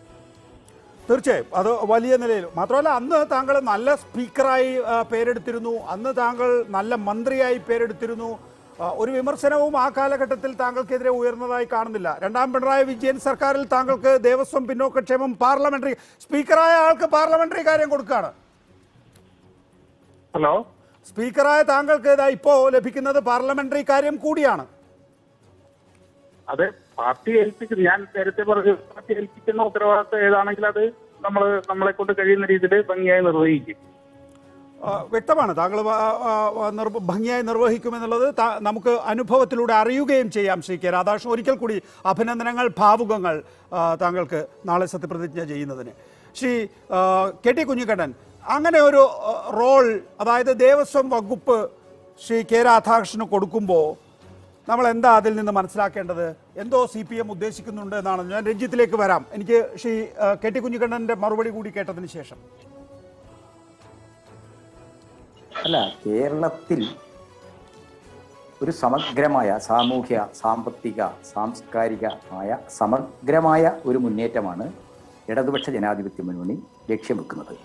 തീർച്ചയായും. അത് വലിയ നിലയിൽ. മാത്രമല്ല അന്ന് താങ്കൾ നല്ല സ്പീക്കറായി പേരെടുത്തിരുന്നു. അന്ന് താങ്കൾ നല്ല മന്ത്രിയായി പേരെടുത്തിരുന്നു. ഒരു വിമർശനവും ആ കാലഘട്ടത്തിൽ താങ്കൾക്കെതിരെ ഉയർന്നതായി കാണുന്നില്ല. രണ്ടാം പിണറായി വിജയൻ സർക്കാരിൽ താങ്കൾക്ക് ദേവസ്വം പിന്നോക്കക്ഷേമം പാർലമെന്ററി സ്പീക്കറായ ആൾക്ക് പാർലമെന്ററി കാര്യം കൊടുക്കുകയാണ്. ഹലോ? സ്പീക്കറായ താങ്കൾക്ക് ഇതാ ഇപ്പോ ലഭിക്കുന്നത് പാർലമെന്ററി കാര്യം കൂടിയാണ്. അതെ പാർട്ടി ഏൽപ്പിക്കുന്നു ഞാൻ നേരത്തെ പറഞ്ഞു പാർട്ടി ഏൽപ്പിക്കുന്ന ഉത്തരവാദിത്തം ഏതാണെങ്കിൽ അത് നമ്മൾ നമ്മളെ കൊണ്ട് കഴിയുന്ന രീതിയിൽ ഭംഗിയായി നിർവഹിക്കും. വ്യക്തമാണ്. താങ്കൾ ഭംഗിയായി നിർവഹിക്കുമെന്നുള്ളത് എന്നുള്ളത് നമുക്ക് അനുഭവത്തിലൂടെ അറിയുകയും ചെയ്യാം ശ്രീ കെ രാധാകൃഷ്ണൻ. ഒരിക്കൽ കൂടി അഭിനന്ദനങ്ങൾ ഭാവുകങ്ങൾ താങ്കൾക്ക് നാളെ സത്യപ്രതിജ്ഞ ചെയ്യുന്നതിന്. ശ്രീ കെ ടി കുഞ്ഞിക്കണ്ണൻ അങ്ങനെ ഒരു റോൾ അതായത് ദേവസ്വം വകുപ്പ് ശ്രീ കെ രാധാകൃഷ്ണന് കൊടുക്കുമ്പോൾ നമ്മൾ എന്താ അതിൽ നിന്ന് മനസ്സിലാക്കേണ്ടത്? എന്തോ സി പി എം ഉദ്ദേശിക്കുന്നുണ്ട് എന്നാണ്. ഞാൻ രഞ്ജിത്തിലേക്ക് വരാം. എനിക്ക് ശ്രീ കെ ടി കുഞ്ഞിക്കണ്ണന്റെ മറുപടി കൂടി കേട്ടതിന് ശേഷം. അല്ല കേരളത്തിൽ ഒരു സമഗ്രമായ സാമൂഹ്യ സാമ്പത്തിക സാംസ്കാരികമായ സമഗ്രമായ ഒരു മുന്നേറ്റമാണ് ഇടതുപക്ഷ ജനാധിപത്യ മുന്നണി ലക്ഷ്യം വെക്കുന്നത്.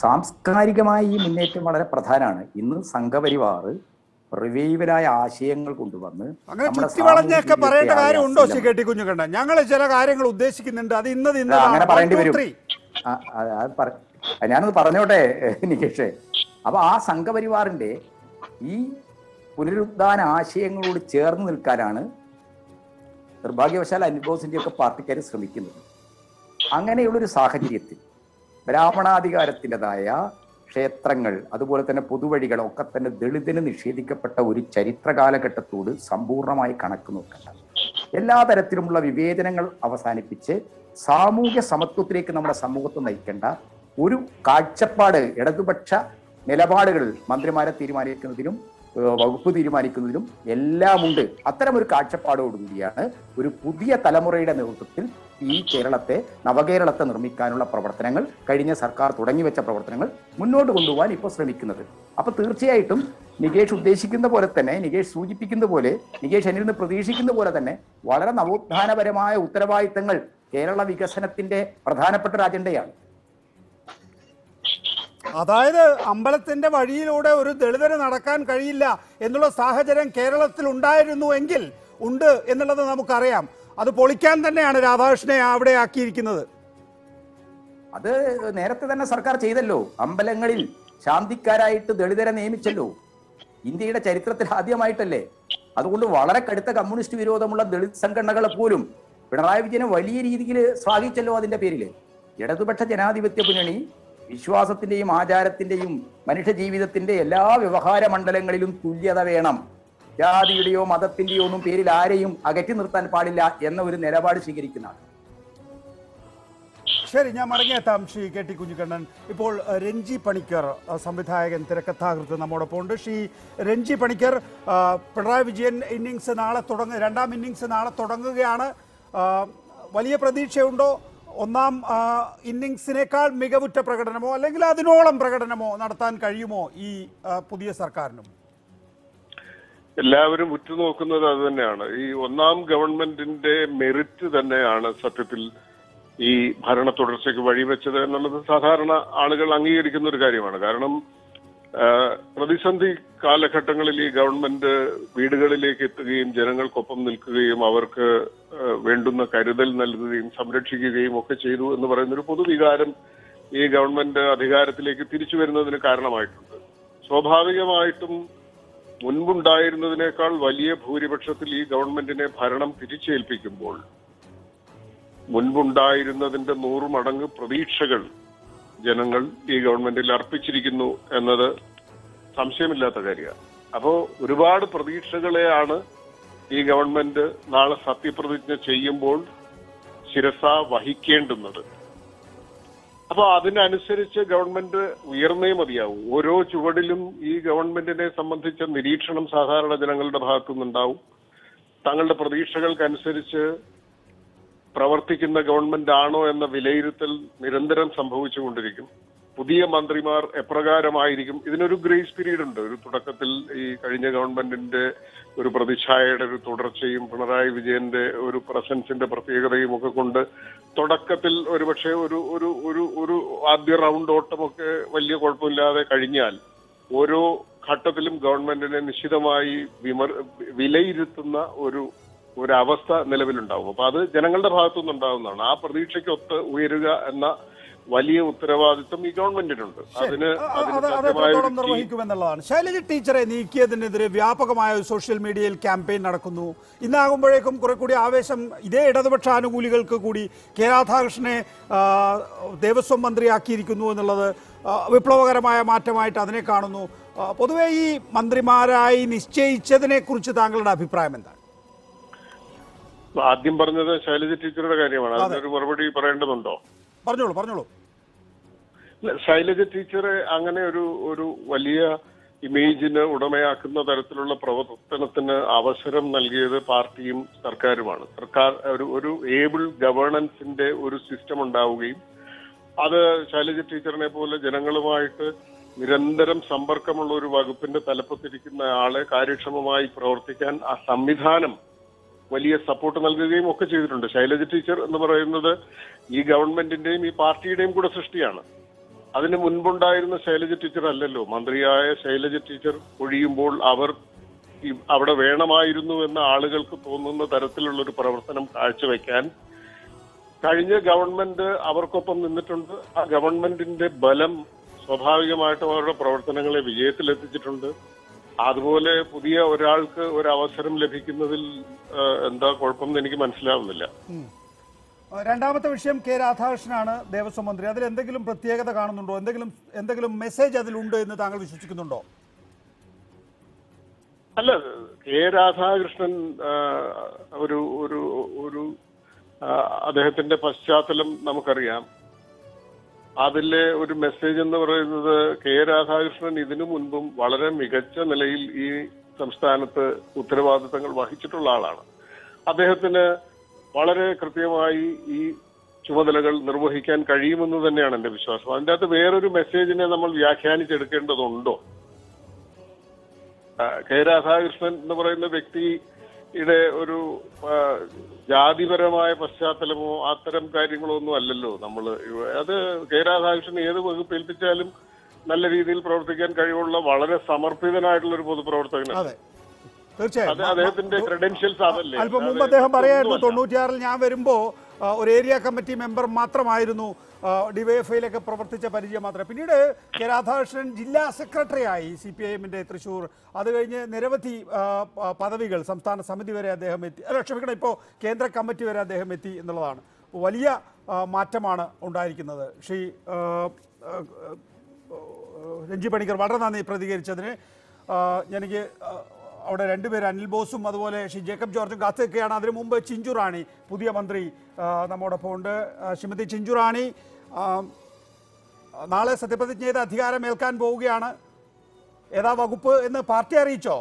സാംസ്കാരികമായ ഈ മുന്നേറ്റം വളരെ പ്രധാനമാണ്. ഇന്ന് സംഘപരിവാർ റിവൈവലായ ആശയങ്ങൾ കൊണ്ടുവന്ന് അങ്ങനെ നമ്മുടെ ചുറ്റി വളഞ്ഞൊക്കെ പറയേണ്ട കാര്യമുണ്ടോ സി കെ ടി കുഞ്ഞുകണ്ണൻ ഞങ്ങൾ ചില കാര്യങ്ങൾ ഉദ്ദേശിക്കുന്നുണ്ട്. അത് ഇന്നത് അല്ല, അങ്ങനെ പറയേണ്ടി വരും. ഞാനത് പറഞ്ഞോട്ടെ നികേഷേ? അപ്പൊ ആ സംഘപരിവാറിന്റെ ഈ പുനരുദ്ധാന ആശയങ്ങളോട് ചേർന്ന് നിൽക്കാനാണ് നിർഭാഗ്യവശാൽ അനുഭവസിന്റെ ഒക്കെ പാർട്ടിക്കാർ ശ്രമിക്കുന്നത്. അങ്ങനെയുള്ളൊരു സാഹചര്യത്തിൽ ബ്രാഹ്മണാധികാരത്തിന്റെതായ ക്ഷേത്രങ്ങൾ അതുപോലെ തന്നെ പൊതുവഴികൾ ഒക്കെ തന്നെ ദളിതിന് നിഷേധിക്കപ്പെട്ട ഒരു ചരിത്ര കാലഘട്ടത്തോട് സമ്പൂർണമായി കണക്ക് നോക്കണ്ട എല്ലാ തരത്തിലുമുള്ള വിവേചനങ്ങൾ അവസാനിപ്പിച്ച് സാമൂഹ്യ സമത്വത്തിലേക്ക് നമ്മുടെ സമൂഹത്തെ നയിക്കേണ്ട ഒരു കാഴ്ചപ്പാട് ഇടതുപക്ഷ നിലപാടുകൾ മന്ത്രിമാരെ തീരുമാനിക്കുന്നതിനും വകുപ്പ് തീരുമാനിക്കുന്നതിലും എല്ലാമുണ്ട്. അത്തരം ഒരു കാഴ്ചപ്പാടോടുകൂടിയാണ് ഒരു പുതിയ തലമുറയുടെ നേതൃത്വത്തിൽ ഈ കേരളത്തെ നവകേരളത്തെ നിർമ്മിക്കാനുള്ള പ്രവർത്തനങ്ങൾ കഴിഞ്ഞ സർക്കാർ തുടങ്ങി വെച്ച പ്രവർത്തനങ്ങൾ മുന്നോട്ട് കൊണ്ടുപോകാൻ ഇപ്പോൾ ശ്രമിക്കുന്നത്. അപ്പൊ തീർച്ചയായിട്ടും നികേഷ് ഉദ്ദേശിക്കുന്ന പോലെ തന്നെ നികേഷ് സൂചിപ്പിക്കുന്ന പോലെ നികേഷ് എന്നിൽ നിന്ന് പ്രതീക്ഷിക്കുന്ന പോലെ തന്നെ വളരെ നവോത്ഥാനപരമായ ഉത്തരവാദിത്തങ്ങൾ കേരള വികസനത്തിന്റെ പ്രധാനപ്പെട്ട ഒരു അജണ്ടയാണ്. അതായത് അമ്പലത്തിന്റെ വഴിയിലൂടെ ഒരു ദളിതന് നടക്കാൻ കഴിയില്ല എന്നുള്ള സാഹചര്യം കേരളത്തിൽ ഉണ്ടായിരുന്നു എങ്കിൽ ഉണ്ട് എന്നുള്ളത് നമുക്കറിയാം. അത് പൊളിക്കാൻ തന്നെയാണ് രാധാകൃഷ്ണനെ അവിടെ ആക്കിയിരിക്കുന്നത്. അത് നേരത്തെ തന്നെ സർക്കാർ ചെയ്തല്ലോ. അമ്പലങ്ങളിൽ ശാന്തിക്കാരായിട്ട് ദളിതരെ നിയമിച്ചല്ലോ. ഇന്ത്യയുടെ ചരിത്രത്തിൽ ആദ്യമായിട്ടല്ലേ? അതുകൊണ്ട് വളരെ കടുത്ത കമ്മ്യൂണിസ്റ്റ് വിരോധമുള്ള ദളിത് സംഘടനകളെ പോലും പിണറായി വിജയനെ വലിയ രീതിയിൽ സ്വാഗതിച്ചല്ലോ അതിന്റെ പേരിൽ ഇടതുപക്ഷ ജനാധിപത്യ മുന്നണി വിശ്വാസത്തിന്റെയും ആചാരത്തിന്റെയും മനുഷ്യ ജീവിതത്തിന്റെ എല്ലാ വ്യവഹാര മണ്ഡലങ്ങളിലും തുല്യത വേണം. ജാതിയുടെയോ മതത്തിന്റെയോ ഒന്നും പേരിൽ ആരെയും അകറ്റി നിർത്താൻ പാടില്ല എന്ന ഒരു നിലപാട് സ്വീകരിക്കുന്നതാണ് ശരി ഞാൻ മടങ്ങിയെത്താം ശ്രീ കെ ടി കുഞ്ഞിക്കണ്ണൻ ഇപ്പോൾ രഞ്ജി പണിക്കർ സംവിധായകൻ തിരക്കഥാകൃത്ത് നമ്മോടൊപ്പം ഉണ്ട് ശ്രീ രഞ്ജി പണിക്കർ പിണറായി വിജയൻ ഇന്നിങ്സ് നാളെ തുടങ്ങ രണ്ടാം ഇന്നിങ്സ് നാളെ തുടങ്ങുകയാണ്. വലിയ പ്രതീക്ഷയുണ്ടോ? ഒന്നാം ഇന്നിങ്സിനേക്കാൾ മികവുറ്റ പ്രകടനമോ അല്ലെങ്കിൽ അതിനോളം പ്രകടനമോ നടത്താൻ കഴിയുമോ ഈ പുതിയ സർക്കാരിനും? എല്ലാവരും ഉറ്റുനോക്കുന്നത് അത് തന്നെയാണ്. ഈ ഒന്നാം ഗവൺമെന്റിന്റെ മെറിറ്റ് തന്നെയാണ് സത്യത്തിൽ ഈ ഭരണ തുടർച്ചയ്ക്ക് വഴിവെച്ചത് എന്നുള്ളത് സാധാരണ ആളുകൾ അംഗീകരിക്കുന്ന ഒരു കാര്യമാണ്. കാരണം പ്രതിസന്ധി കാലഘട്ടങ്ങളിൽ ഈ ഗവൺമെന്റ് വീടുകളിലേക്ക് എത്തുകയും ജനങ്ങൾക്കൊപ്പം നിൽക്കുകയും അവർക്ക് വേണ്ടുന്ന കരുതൽ നൽകുകയും സംരക്ഷിക്കുകയും ഒക്കെ ചെയ്തു എന്ന് പറയുന്ന ഒരു പൊതുവികാരം ഈ ഗവൺമെന്റ് അധികാരത്തിലേക്ക് തിരിച്ചു വരുന്നതിന് കാരണമായിട്ടുണ്ട്. സ്വാഭാവികമായിട്ടും മുൻപുണ്ടായിരുന്നതിനേക്കാൾ വലിയ ഭൂരിപക്ഷത്തിൽ ഈ ഗവൺമെന്റിനെ ഭരണം തിരിച്ചേൽപ്പിക്കുമ്പോൾ മുൻപുണ്ടായിരുന്നതിന്റെ നൂറ് മടങ്ങ് പ്രതീക്ഷകൾ ജനങ്ങൾ ഈ ഗവൺമെന്റിൽ അർപ്പിച്ചിരിക്കുന്നു എന്നത് സംശയമില്ലാത്ത കാര്യമാണ്. അപ്പോ ഒരുപാട് പ്രതീക്ഷകളെയാണ് ഈ ഗവൺമെന്റ് നാളെ സത്യപ്രതിജ്ഞ ചെയ്യുമ്പോൾ ശിരസ വഹിക്കേണ്ടുന്നത്. അപ്പോൾ അതിനനുസരിച്ച് ഗവൺമെന്റ് ഉയർന്നേ മതിയാവും. ഓരോ ചുവടിലും ഈ ഗവൺമെന്റിനെ സംബന്ധിച്ച നിരീക്ഷണം സാധാരണ ജനങ്ങളുടെ ഭാഗത്തുനിന്നുണ്ടാവും. തങ്ങളുടെ പ്രതീക്ഷകൾക്കനുസരിച്ച് പ്രവർത്തിക്കുന്ന ഗവൺമെന്റ് ആണോ എന്ന വിലയിരുത്തൽ നിരന്തരം സംഭവിച്ചുകൊണ്ടിരിക്കും. പുതിയ മന്ത്രിമാർ എപ്രകാരമായിരിക്കും? ഇതിനൊരു ഗ്രേസ് പീരീഡ് ഉണ്ട് ഒരു തുടക്കത്തിൽ ഈ കഴിഞ്ഞ ഗവൺമെന്റിന്റെ ഒരു പ്രതിച്ഛായയുടെ ഒരു തുടർച്ചയും പിണറായി വിജയന്റെ ഒരു പ്രസൻസിന്റെ പ്രത്യേകതയും ഒക്കെ കൊണ്ട് തുടക്കത്തിൽ ഒരുപക്ഷെ ഒരു ഒരു ഒരു ഒരു ആദ്യ റൗണ്ട് ഓട്ടമൊക്കെ വലിയ കുഴപ്പമില്ലാതെ കഴിഞ്ഞാൽ ഓരോ ഘട്ടത്തിലും ഗവൺമെന്റിനെ നിശ്ചിതമായി വിമർ വിലയിരുത്തുന്ന ഒരു ഒരവസ്ഥ നിലവിലുണ്ടാവും. അപ്പൊ അത് ജനങ്ങളുടെ ഭാഗത്തുനിന്ന് ഉണ്ടാവുന്നതാണ്. ആ പ്രതീക്ഷയ്ക്കൊത്ത് ഉയരുക എന്ന വലിയ ഉത്തരവാദിത്വം ഈ ഗവൺമെന്റിനുണ്ട്. അതിന് നിർവഹിക്കുമെന്നുള്ളതാണ്. ശൈലജ ടീച്ചറെ നീക്കിയതിനെതിരെ വ്യാപകമായ ഒരു സോഷ്യൽ മീഡിയയിൽ ക്യാമ്പയിൻ നടക്കുന്നു. ഇന്നാകുമ്പോഴേക്കും കുറെ കൂടി ആവേശം ഇതേ ഇടതുപക്ഷ ആനുകൂലികൾക്ക് കൂടി കെ രാധാകൃഷ്ണനെ ദേവസ്വം മന്ത്രിയാക്കിയിരിക്കുന്നു എന്നുള്ളത് വിപ്ലവകരമായ മാറ്റമായിട്ട് അതിനെ കാണുന്നു. പൊതുവെ ഈ മന്ത്രിമാരായി നിശ്ചയിച്ചതിനെ കുറിച്ച് താങ്കളുടെ അഭിപ്രായം എന്താണ്? ആദ്യം പറഞ്ഞത് ശൈലജ ടീച്ചറുടെ കാര്യമാണ്. അതിനൊരു മറുപടി പറയേണ്ടതുണ്ടോ? പറഞ്ഞോളൂ പറഞ്ഞോളൂ. ശൈലജ ടീച്ചറെ അങ്ങനെ ഒരു ഒരു വലിയ ഇമേജിന് ഉടമയാക്കുന്ന തരത്തിലുള്ള പ്രവർത്തനത്തിന് അവസരം നൽകിയത് പാർട്ടിയും സർക്കാരുമാണ്. സർക്കാർ ഒരു ഒരു ഏബിൾ ഗവേണൻസിന്റെ ഒരു സിസ്റ്റം ഉണ്ടാവുകയും അത് ശൈലജ ടീച്ചറിനെ പോലെ ജനങ്ങളുമായിട്ട് നിരന്തരം സമ്പർക്കമുള്ള ഒരു വകുപ്പിന്റെ തലപ്പത്തിരിക്കുന്ന ആളെ കാര്യക്ഷമമായി പ്രവർത്തിക്കാൻ ആ സംവിധാനം വലിയ സപ്പോർട്ട് നൽകുകയും ഒക്കെ ചെയ്തിട്ടുണ്ട്. ശൈലജ ടീച്ചർ എന്ന് പറയുന്നത് ഈ ഗവൺമെന്റിന്റെയും ഈ പാർട്ടിയുടെയും കൂടെ സൃഷ്ടിയാണ്. അതിന് മുൻപുണ്ടായിരുന്ന ശൈലജ ടീച്ചർ അല്ലല്ലോ. മന്ത്രിയായ ശൈലജ ടീച്ചർ ഒഴിയുമ്പോൾ അവർ അവിടെ വേണമായിരുന്നു എന്ന് ആളുകൾക്ക് തോന്നുന്ന തരത്തിലുള്ള ഒരു പ്രവർത്തനം കാഴ്ചവെക്കാൻ കഴിഞ്ഞ ഗവൺമെന്റ് അവർക്കൊപ്പം നിന്നിട്ടുണ്ട്. ആ ഗവൺമെന്റിന്റെ ബലം സ്വാഭാവികമായിട്ടും അവരുടെ പ്രവർത്തനങ്ങളെ വിജയത്തിലെത്തിച്ചിട്ടുണ്ട്. അതുപോലെ പുതിയ ഒരാൾക്ക് ഒരു അവസരം ലഭിക്കുന്നതിൽ എന്താ കുഴപ്പമെന്ന് എനിക്ക് മനസ്സിലാവുന്നില്ല. രണ്ടാമത്തെ വിഷയം കെ രാധാകൃഷ്ണനാണ് ദേവസ്വം മന്ത്രി. അതിൽ എന്തെങ്കിലും പ്രത്യേകത കാണുന്നുണ്ടോ? എന്തെങ്കിലും എന്തെങ്കിലും മെസ്സേജ് അതിലുണ്ട് എന്ന് താങ്കൾ വിശ്വസിക്കുന്നുണ്ടോ? അല്ല കെ രാധാകൃഷ്ണൻ ഒരു ഒരു ഒരു അദ്ദേഹത്തിന്റെ പശ്ചാത്തലം നമുക്കറിയാം. അതിലെ ഒരു മെസ്സേജ് എന്ന് പറയുന്നത് കെ രാധാകൃഷ്ണൻ ഇതിനു മുൻപും വളരെ മികച്ച നിലയിൽ ഈ സംസ്ഥാനത്ത് ഉത്തരവാദിത്തങ്ങൾ വഹിച്ചിട്ടുള്ള ആളാണ്. അദ്ദേഹത്തിന് വളരെ കൃത്യമായി ഈ ചുമതലകൾ നിർവഹിക്കാൻ കഴിയുമെന്ന് തന്നെയാണ് എന്റെ വിശ്വാസം. അതിന്റെ അകത്ത് വേറൊരു മെസ്സേജിനെ നമ്മൾ വ്യാഖ്യാനിച്ചെടുക്കേണ്ടതുണ്ടോ? കെ രാധാകൃഷ്ണൻ എന്ന് പറയുന്ന വ്യക്തിയുടെ ഒരു ജാതിപരമായ പശ്ചാത്തലമോ അത്തരം കാര്യങ്ങളോ ഒന്നും അല്ലല്ലോ നമ്മൾ അത് കെ രാധാകൃഷ്ണൻ ഏത് വകുപ്പ് ഏൽപ്പിച്ചാലും നല്ല രീതിയിൽ പ്രവർത്തിക്കാൻ കഴിവുള്ള വളരെ സമർപ്പിതനായിട്ടുള്ള ഒരു പൊതുപ്രവർത്തകനാണ് തീർച്ചയായും. അദ്ദേഹത്തിന്റെ ക്രെഡൻഷ്യൽസ് അതല്ലേ. അല്പം മുമ്പ് അദ്ദേഹം പറയായിരുന്നു. തൊണ്ണൂറ്റിയാറിൽ ഞാൻ വരുമ്പോൾ ഒരു ഏരിയ കമ്മിറ്റി മെമ്പർ മാത്രമായിരുന്നു ഡിവൈഎഫ്ഐയിലൊക്കെ പ്രവർത്തിച്ച പരിചയം മാത്രമേ. പിന്നീട് കെ രാധാകൃഷ്ണൻ ജില്ലാ സെക്രട്ടറി ആയി സി പി ഐ എമ്മിന്റെ തൃശ്ശൂർ അത് കഴിഞ്ഞ് നിരവധി പദവികൾ സംസ്ഥാന സമിതി വരെ അദ്ദേഹം എത്തി. അല്ല ക്ഷമിക്കണം ഇപ്പോൾ കേന്ദ്ര കമ്മിറ്റി വരെ അദ്ദേഹം എത്തി എന്നുള്ളതാണ്. വലിയ മാറ്റമാണ് ഉണ്ടായിരിക്കുന്നത്. ശ്രീ രഞ്ജി പണിക്കർ വളരെ നന്ദി പ്രതികരിച്ചതിന്. എനിക്ക് അവിടെ രണ്ടുപേര് അനിൽ ബോസും അതുപോലെ ഷി ജേക്കബ് ജോർജും കാത്തുനിൽക്കുകയാണ്. അതിനു മുമ്പ് ചിഞ്ചു റാണി പുതിയ മന്ത്രി നമ്മോടൊപ്പം ഉണ്ട്. ശ്രീമതി ചിഞ്ചു റാണി നാളെ സത്യപ്രതിജ്ഞ ചെയ്ത് അധികാരമേൽക്കാൻ പോവുകയാണ്. ഏതാ വകുപ്പ് എന്ന് പാർട്ടി അറിയിച്ചോ?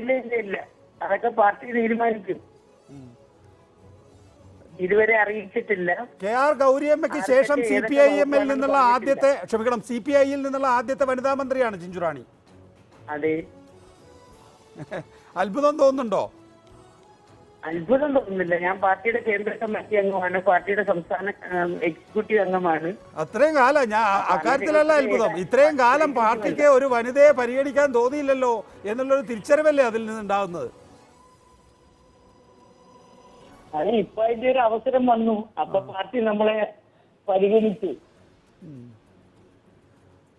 ഇല്ല ഇല്ല ഇല്ല. അതൊക്കെ പാർട്ടി തീരുമാനിക്കും. ഇതുവരെ അറിയിച്ചിട്ടില്ല. കെ ആർ ഗൗരിയമ്മയ്ക്ക് ശേഷം സി പി ഐ എമ്മിൽ നിന്നുള്ള ആദ്യത്തെ ക്ഷമിക്കണം സി പി ഐയിൽ നിന്നുള്ള ആദ്യത്തെ വനിതാ മന്ത്രിയാണ് ചിഞ്ചുറാണി അതെ. <laughs> അത്ഭുതം തോന്നുന്നുണ്ടോ? അത്ഭുതം തോന്നുന്നില്ല. ഞാൻ പാർട്ടിയുടെ കേന്ദ്ര കമ്മിറ്റി അംഗമാണ്. പാർട്ടിയുടെ സംസ്ഥാന എക്സിക്യൂട്ടീവ് അംഗമാണ്. അത്രയും കാലം ഞാൻ അക്കാര്യത്തിലല്ല അത്ഭുതം. ഇത്രയും കാലം പാർട്ടിക്ക് ഒരു വനിതയെ പരിഗണിക്കാൻ തോന്നിയില്ലല്ലോ എന്നുള്ളൊരു തിരിച്ചറിവല്ലേ അതിൽ നിന്നുണ്ടാകുന്നത് അതെ ഇപ്പൊ അതിന്റെ ഒരു അവസരം വന്നു. അപ്പൊ പാർട്ടി നമ്മളെ പരിഗണിച്ചു.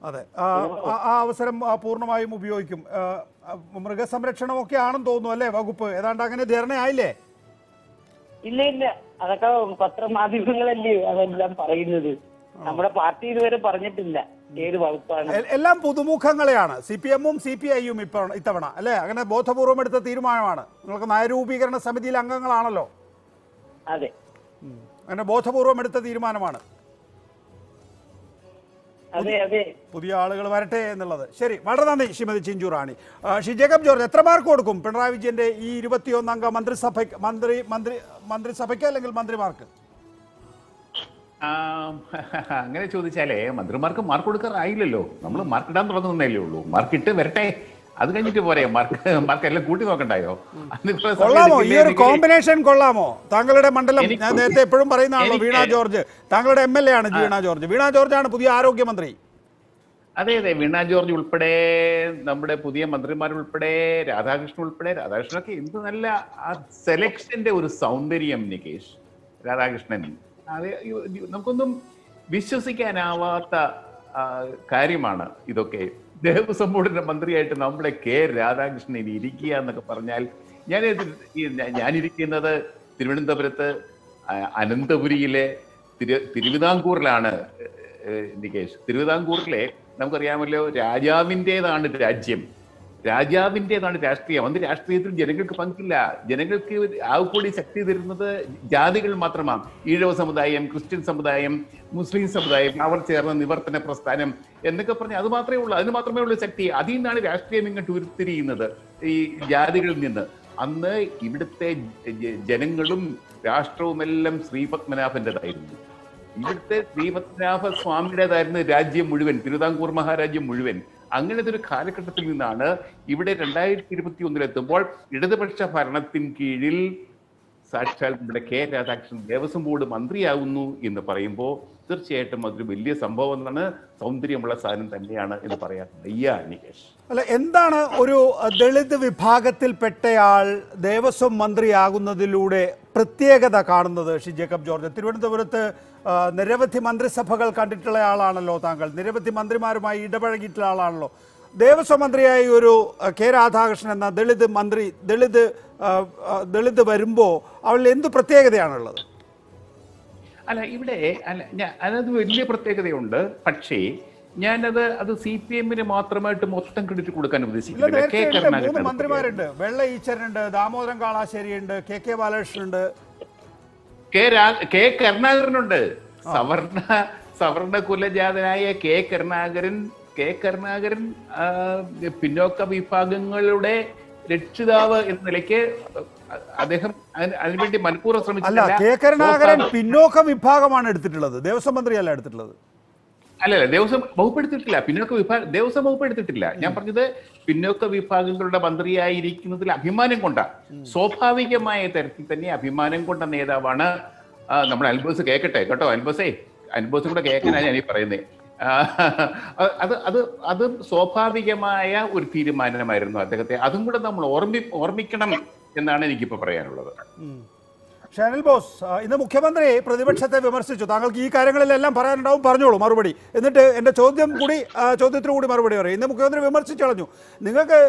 അതെ. ആ അവസരം പൂർണമായും ഉപയോഗിക്കും. മൃഗസംരക്ഷണം ഒക്കെ മൃഗസംരക്ഷണമൊക്കെ ആണെന്ന് തോന്നുന്നു അല്ലേ വകുപ്പ്? ഏതാണ്ട് അങ്ങനെ ധരണയായില്ലേ? ഇല്ല ഇല്ല. അതൊക്കെ പത്രമാധ്യമങ്ങളല്ലേ അതെല്ലാം പറയുന്നത്. നമ്മുടെ പാർട്ടി ഇതുവരെ പറഞ്ഞിട്ടില്ല ഏത് വകുപ്പാണ് എല്ലാം പുതുമുഖങ്ങളെയാണ്. സി പി എമ്മും സി പി ഐയും ഇപ്പൊ ഇത്തവണ അല്ലെ? അങ്ങനെ ബോധപൂർവം എടുത്ത തീരുമാനമാണ്. നിങ്ങൾക്ക് നയരൂപീകരണ സമിതിയിൽ അംഗങ്ങളാണല്ലോ. അതെ. അങ്ങനെ ബോധപൂർവം എടുത്ത തീരുമാനമാണ്. പുതിയ ആളുകൾ വരട്ടെ എന്നുള്ളത്. ശരി വളരെ നന്ദി ശ്രീമതി ചിഞ്ചു റാണി. ശ്രീ ജേക്കബ് ജോർജ് എത്ര മാർക്ക് കൊടുക്കും പിണറായി വിജയന്റെ ഈ ഇരുപത്തിയൊന്ന് അംഗ മന്ത്രിസഭയ്ക്ക് മന്ത്രി മന്ത്രി മന്ത്രിസഭയ്ക്ക് അല്ലെങ്കിൽ മന്ത്രിമാർക്ക്? അങ്ങനെ ചോദിച്ചാലേ മന്ത്രിമാർക്ക് മാർക്ക് കൊടുക്കാറായില്ലല്ലോ. നമ്മൾ മാർക്ക് ഇടാൻ തുടങ്ങുന്നേ ഉള്ളൂ. മാർക്ക് ഇട്ട് വരട്ടെ. അത് കഴിഞ്ഞിട്ട് പോരെ. മാർക്ക് മാർക്ക് എല്ലാം കൂട്ടി നോക്കണ്ടായോ? കൊള്ളാമോ? ഈ ഒരു കോമ്പിനേഷൻ കൊള്ളാമോ? താങ്കളുടെ മണ്ഡലം ഞാൻ നേരത്തെ എപ്പോഴും പറയുന്നതാണല്ലോ വീണ ജോർജ്. താങ്കളുടെ എം എൽ എ ആണ് വീണ ജോർജ്. വീണ ജോർജ് ആണ് പുതിയ ആരോഗ്യമന്ത്രി. അതെ അതെ. വീണ ജോർജ് ഉൾപ്പെടെ നമ്മുടെ പുതിയ മന്ത്രിമാർ ഉൾപ്പെടെ രാധാകൃഷ്ണൻ ഉൾപ്പെടെ രാധാകൃഷ്ണനൊക്കെ എന്ത് നല്ല ആ സെലക്ഷന്റെ ഒരു സൗന്ദര്യം നികേഷ്. രാധാകൃഷ്ണൻ. അത് നമുക്കൊന്നും വിശ്വസിക്കാനാവാത്ത കാര്യമാണ് ഇതൊക്കെ. ദേവസ്വം ബോർഡിന്റെ മന്ത്രിയായിട്ട് നമ്മളെ കെ രാധാകൃഷ്ണൻ ഇനി ഇരിക്കുക എന്നൊക്കെ പറഞ്ഞാൽ ഞാൻ ഞാനിരിക്കുന്നത് തിരുവനന്തപുരത്ത് അനന്തപുരിയിലെ തിരു തിരുവിതാംകൂറിലാണ് നികേഷ് തിരുവിതാംകൂറിലെ നമുക്കറിയാമല്ലോ രാജാവിന്റെതാണ് രാജ്യം. രാജാവിന്റെതാണ് രാഷ്ട്രീയം. അന്ന് രാഷ്ട്രീയത്തിൽ ജനങ്ങൾക്ക് പങ്കില്ല. ജനങ്ങൾക്ക് ആവുകൂടി ശക്തി തരുന്നത് ജാതികൾ മാത്രമാണ്. ഈഴവ സമുദായം ക്രിസ്ത്യൻ സമുദായം മുസ്ലിം സമുദായം അവർ ചേർന്ന നിവർത്തന പ്രസ്ഥാനം എന്നൊക്കെ പറഞ്ഞ് അത് മാത്രമേ ഉള്ളൂ. അതിന് മാത്രമേ ഉള്ളൂ ശക്തി. അതിൽ നിന്നാണ് രാഷ്ട്രീയം ഇങ്ങോട്ട് ഉരുത്തിരിയുന്നത് ഈ ജാതികളിൽ നിന്ന്. അന്ന് ഇവിടുത്തെ ജനങ്ങളും രാഷ്ട്രവുമെല്ലാം ശ്രീപത്മനാഭന്റേതായിരുന്നു. ഇവിടുത്തെ ശ്രീപത്മനാഭ സ്വാമിയുടേതായിരുന്നു രാജ്യം മുഴുവൻ. തിരുവിതാംകൂർ മഹാരാജ്യം മുഴുവൻ. അങ്ങനത്തെ ഒരു കാലഘട്ടത്തിൽ നിന്നാണ് ഇവിടെ രണ്ടായിരത്തി ഇരുപത്തി ഒന്നിലെത്തുമ്പോൾ ഇടതുപക്ഷ ഭരണത്തിന് കീഴിൽ സാക്ഷാൽ നമ്മുടെ കെ രാധാകൃഷ്ണൻ ദേവസ്വം ബോർഡ് മന്ത്രിയാകുന്നു എന്ന് പറയുമ്പോൾ തീർച്ചയായിട്ടും അതൊരു വലിയ സംഭവം എന്നാണ് സൗന്ദര്യമുള്ള സാധനം തന്നെയാണ് എന്ന് പറയാൻ വയ്യ നികേഷ് അല്ല എന്താണ് ഒരു ദളിത് വിഭാഗത്തിൽപ്പെട്ടയാൾ ദേവസ്വം മന്ത്രിയാകുന്നതിലൂടെ പ്രത്യേകത കാണുന്നത് ഷി ജേക്കബ് ജോർജ്. തിരുവനന്തപുരത്ത് നിരവധി മന്ത്രിസഭകൾ കണ്ടിട്ടുള്ള ആളാണല്ലോ താങ്കൾ. നിരവധി മന്ത്രിമാരുമായി ഇടപഴകിയിട്ടുള്ള ആളാണല്ലോ. ദേവസ്വം മന്ത്രിയായി ഒരു കെ രാധാകൃഷ്ണൻ എന്ന ദളിത് മന്ത്രി ദളിത് ദളിത് വരുമ്പോൾ അവളിൽ എന്ത് പ്രത്യേകതയാണുള്ളത്? അല്ല ഇവിടെ അല്ല ഞാൻ അതായത് വലിയ പ്രത്യേകതയുണ്ട്. പക്ഷേ ഞാനത് അത് സി പി എമ്മിന് മാത്രമായിട്ട് മൊത്തം ക്രെഡിറ്റ് കൊടുക്കാൻ ഉദ്ദേശിക്കുന്നു ഉദ്ദേശിക്കുന്നില്ല. കെ ഉണ്ട്. മന്ത്രിമാരുണ്ട്. വെള്ള ഈശ്വരനുണ്ട് ദാമോദരൻ കാളാശ്ശേരി ഉണ്ട് കെ കെ ബാലകൃഷ്ണനുണ്ട് കെ രാ- കെ കരുണാകരനുണ്ട്. സവർണ സവർണ കുലജാതനായ കെ കരുണാകരൻ കെ കരുണാകരൻ പിന്നോക്ക വിഭാഗങ്ങളുടെ രക്ഷിതാവ് എന്ന നിലയ്ക്ക് അദ്ദേഹം അതിന് അതിനുവേണ്ടി മനഃപൂർവം ശ്രമിച്ചില്ല കെ കരുണാകരൻ പിന്നോക്ക വിഭാഗമാണ് എടുത്തിട്ടുള്ളത്. ദേവസ്വം മന്ത്രിയല്ല എടുത്തിട്ടുള്ളത്. അല്ലല്ല ദേവസ്വം വകുപ്പെടുത്തിട്ടില്ല പിന്നോക്ക വിഭാഗം ദേവസ്വം വകുപ്പെടുത്തിട്ടില്ല ഞാൻ പറഞ്ഞത് പിന്നോക്ക വിഭാഗങ്ങളുടെ മന്ത്രിയായിരിക്കുന്നതിൽ അഭിമാനം കൊണ്ട. സ്വാഭാവികമായ തരത്തിൽ തന്നെ അഭിമാനം കൊണ്ട നേതാവാണ് നമ്മൾ നമ്മുടെ അൽബോസ് കേൾക്കട്ടെ കേട്ടോ അൽബോസേ. അൽബോസ് കൂടെ കേൾക്കാനാണ് ഞാൻ ഈ പറയുന്നത് അത് അത് അത് സ്വാഭാവികമായ ഒരു തീരുമാനമായിരുന്നു അദ്ദേഹത്തെ. അതും കൂടെ നമ്മൾ ഓർമ്മി ഓർമ്മിക്കണം എന്നാണ് എനിക്കിപ്പോ പറയാനുള്ളത്. ഷാനിൽ ബോസ് ഇന്ന് മുഖ്യമന്ത്രി പ്രതിപക്ഷത്തെ വിമർശിച്ചു. താങ്കൾക്ക് ഈ കാര്യങ്ങളിലെല്ലാം പറയാനുണ്ടാവും പറഞ്ഞോളൂ മറുപടി. എന്നിട്ട് എന്റെ ചോദ്യം കൂടി ചോദ്യത്തിന് കൂടി മറുപടി പറയും. ഇന്ന് മുഖ്യമന്ത്രി വിമർശിച്ചു കളഞ്ഞു. നിങ്ങൾക്ക്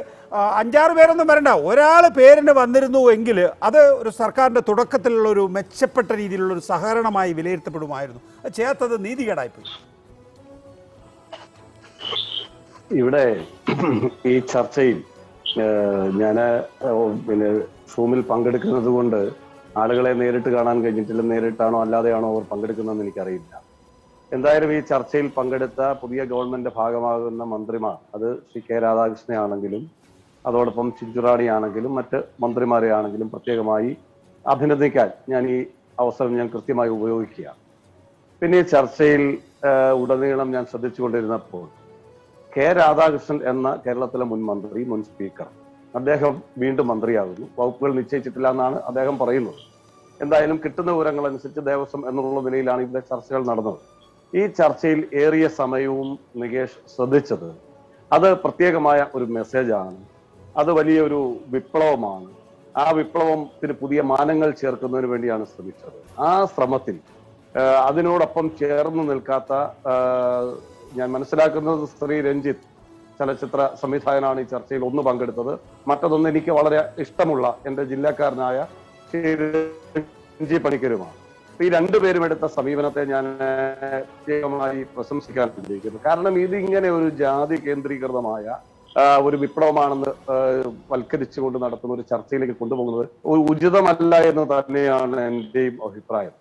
അഞ്ചാറ് പേരൊന്നും വരണ്ട. ഒരാൾ പേരിന് വന്നിരുന്നു എങ്കിൽ അത് ഒരു സർക്കാരിന്റെ തുടക്കത്തിലുള്ള ഒരു മെച്ചപ്പെട്ട രീതിയിലുള്ള ഒരു സഹകരണമായി വിലയിരുത്തപ്പെടുമായിരുന്നു. അത് ചെയ്യാത്തത് നീതികേടായിപ്പോയി. ഇവിടെ ഈ ചർച്ചയിൽ ഞാൻ പിന്നെ സൂമിൽ പങ്കെടുക്കുന്നത് കൊണ്ട് ആളുകളെ നേരിട്ട് കാണാൻ കഴിഞ്ഞിട്ടില്ല നേരിട്ടാണോ അല്ലാതെയാണോ അവർ പങ്കെടുക്കുന്നതെന്ന് എനിക്കറിയില്ല. എന്തായാലും ഈ ചർച്ചയിൽ പങ്കെടുത്ത പുതിയ ഗവൺമെന്റ് ഭാഗമാകുന്ന മന്ത്രിമാർ അത് ശ്രീ കെ രാധാകൃഷ്ണനാണെങ്കിലും അതോടൊപ്പം ചിഞ്ചുറാണി ആണെങ്കിലും മറ്റ് മന്ത്രിമാരെ ആണെങ്കിലും പ്രത്യേകമായി അഭിനന്ദിക്കാൻ ഞാൻ ഈ അവസരം ഞാൻ കൃത്യമായി ഉപയോഗിക്കുക പിന്നെ ചർച്ചയിൽ ഉടനീളം ഞാൻ ശ്രദ്ധിച്ചുകൊണ്ടിരുന്നപ്പോൾ കെ രാധാകൃഷ്ണൻ എന്ന കേരളത്തിലെ മുൻ മന്ത്രി മുൻ സ്പീക്കർ അദ്ദേഹം വീണ്ടും മന്ത്രിയാകുന്നു. വകുപ്പുകൾ നിശ്ചയിച്ചിട്ടില്ല എന്നാണ് അദ്ദേഹം പറയുന്നത്. എന്തായാലും കിട്ടുന്ന വിവരങ്ങൾ അനുസരിച്ച് ദേവസ്വം എന്നുള്ള നിലയിലാണ് ഇവിടെ ചർച്ചകൾ നടന്നത്. ഈ ചർച്ചയിൽ ഏറിയ സമയവും നികേഷ് ശ്രദ്ധിച്ചത് അത് പ്രത്യേകമായ ഒരു മെസ്സേജാണ്. അത് വലിയൊരു വിപ്ലവമാണ്. ആ വിപ്ലവത്തിന് പുതിയ മാനങ്ങൾ ചേർക്കുന്നതിന് വേണ്ടിയാണ് ശ്രമിച്ചത്. ആ ശ്രമത്തിൽ അതിനോടൊപ്പം ചേർന്ന് നിൽക്കാത്ത ഞാൻ മനസ്സിലാക്കുന്നത് ശ്രീ രഞ്ജിത്ത് ചലച്ചിത്ര സംവിധായകനാണ് ഈ ചർച്ചയിൽ ഒന്ന് പങ്കെടുത്തത്. മറ്റതൊന്ന് എനിക്ക് വളരെ ഇഷ്ടമുള്ള എന്റെ ജില്ലക്കാരനായ ശ്രീ പണിക്കരുമാണ്. ഈ രണ്ടുപേരും എടുത്ത സമീപനത്തെ ഞാൻ പ്രത്യേകമായി പ്രശംസിക്കാൻ ആഗ്രഹിക്കുന്നു. കാരണം ഇത് ഇങ്ങനെ ഒരു ജാതി കേന്ദ്രീകൃതമായ ഒരു വിപ്ലവമാണെന്ന് വൽക്കരിച്ചുകൊണ്ട് നടത്തുന്ന ഒരു ചർച്ചയിലേക്ക് കൊണ്ടുപോകുന്നത് ഒരു ഉചിതമല്ല എന്ന് തന്നെയാണ് എന്റെയും അഭിപ്രായം.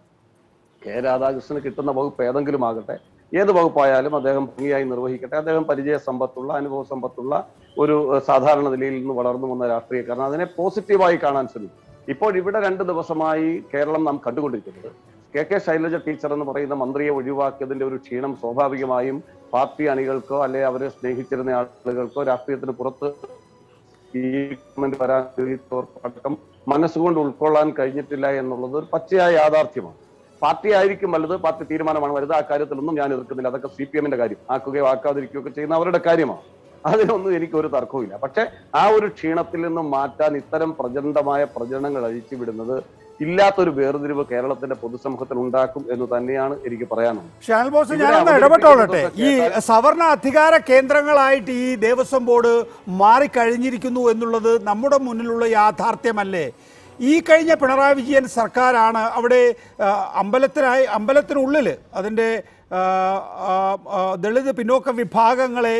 കെ രാധാകൃഷ്ണന് കിട്ടുന്ന വകുപ്പ് ഏതെങ്കിലും ആകട്ടെ ഏത് വകുപ്പായാലും അദ്ദേഹം ഭംഗിയായി നിർവഹിക്കട്ടെ. അദ്ദേഹം പരിചയ സമ്പത്തുള്ള അനുഭവ സമ്പത്തുള്ള ഒരു സാധാരണ നിലയിൽ നിന്ന് വളർന്നു വന്ന രാഷ്ട്രീയക്കാരൻ. അതിനെ പോസിറ്റീവായി കാണാൻ ശ്രമിക്കും. ഇപ്പോൾ ഇവിടെ രണ്ട് ദിവസമായി കേരളം നാം കണ്ടുകൊണ്ടിരിക്കുന്നത്. കെ കെ ശൈലജ ടീച്ചർ എന്ന് പറയുന്ന മന്ത്രിയെ ഒഴിവാക്കിയതിന്റെ ഒരു ക്ഷീണം സ്വാഭാവികമായും പാർട്ടി അണികൾക്കോ അല്ലെ അവരെ സ്നേഹിച്ചിരുന്ന ആളുകൾക്കോ രാഷ്ട്രീയത്തിന് പുറത്ത് വരാൻ അടക്കം മനസ്സുകൊണ്ട് ഉൾക്കൊള്ളാൻ കഴിഞ്ഞിട്ടില്ല എന്നുള്ളത് ഒരു പച്ചയായ യാഥാർത്ഥ്യമാണ്. പാർട്ടി ആയിരിക്കും വലുത് പാർട്ടി തീരുമാനമാണ് വലുത്. ആ കാര്യത്തിലൊന്നും ഞാൻ എതിർക്കുന്നില്ല. അതൊക്കെ സി പി എമ്മിന്റെ കാര്യം. ആക്കുകയോ ആക്കാതിരിക്കുകയോ ഒക്കെ ചെയ്യുന്ന അവരുടെ കാര്യമാണ്. അതിനൊന്നും എനിക്കൊരു തർക്കവുമില്ല. പക്ഷെ ആ ഒരു ക്ഷീണത്തിൽ നിന്നും മാറ്റാൻ ഇത്തരം പ്രചണ്ഡമായ പ്രചരണങ്ങൾ അഴിച്ചു വിടുന്നത് ഇല്ലാത്തൊരു വേർതിരിവ് കേരളത്തിന്റെ പൊതുസമൂഹത്തിൽ ഉണ്ടാക്കും എന്ന് തന്നെയാണ് എനിക്ക് പറയാനുള്ളത്. ഞാനൊന്ന് ഇടപെട്ടോളട്ടെ. ഈ സവർണ അധികാര കേന്ദ്രങ്ങളായിട്ട് ഈ ദേവസ്വം ബോർഡ് മാറിക്കഴിഞ്ഞിരിക്കുന്നു എന്നുള്ളത് നമ്മുടെ മുന്നിലുള്ള യാഥാർത്ഥ്യമല്ലേ? ഈ കഴിഞ്ഞ പിണറായി വിജയൻ സർക്കാരാണ് അവിടെ അമ്പലത്തിനായി അമ്പലത്തിനുള്ളിൽ അതിന്റെ ദളിത് പിന്നോക്ക വിഭാഗങ്ങളെ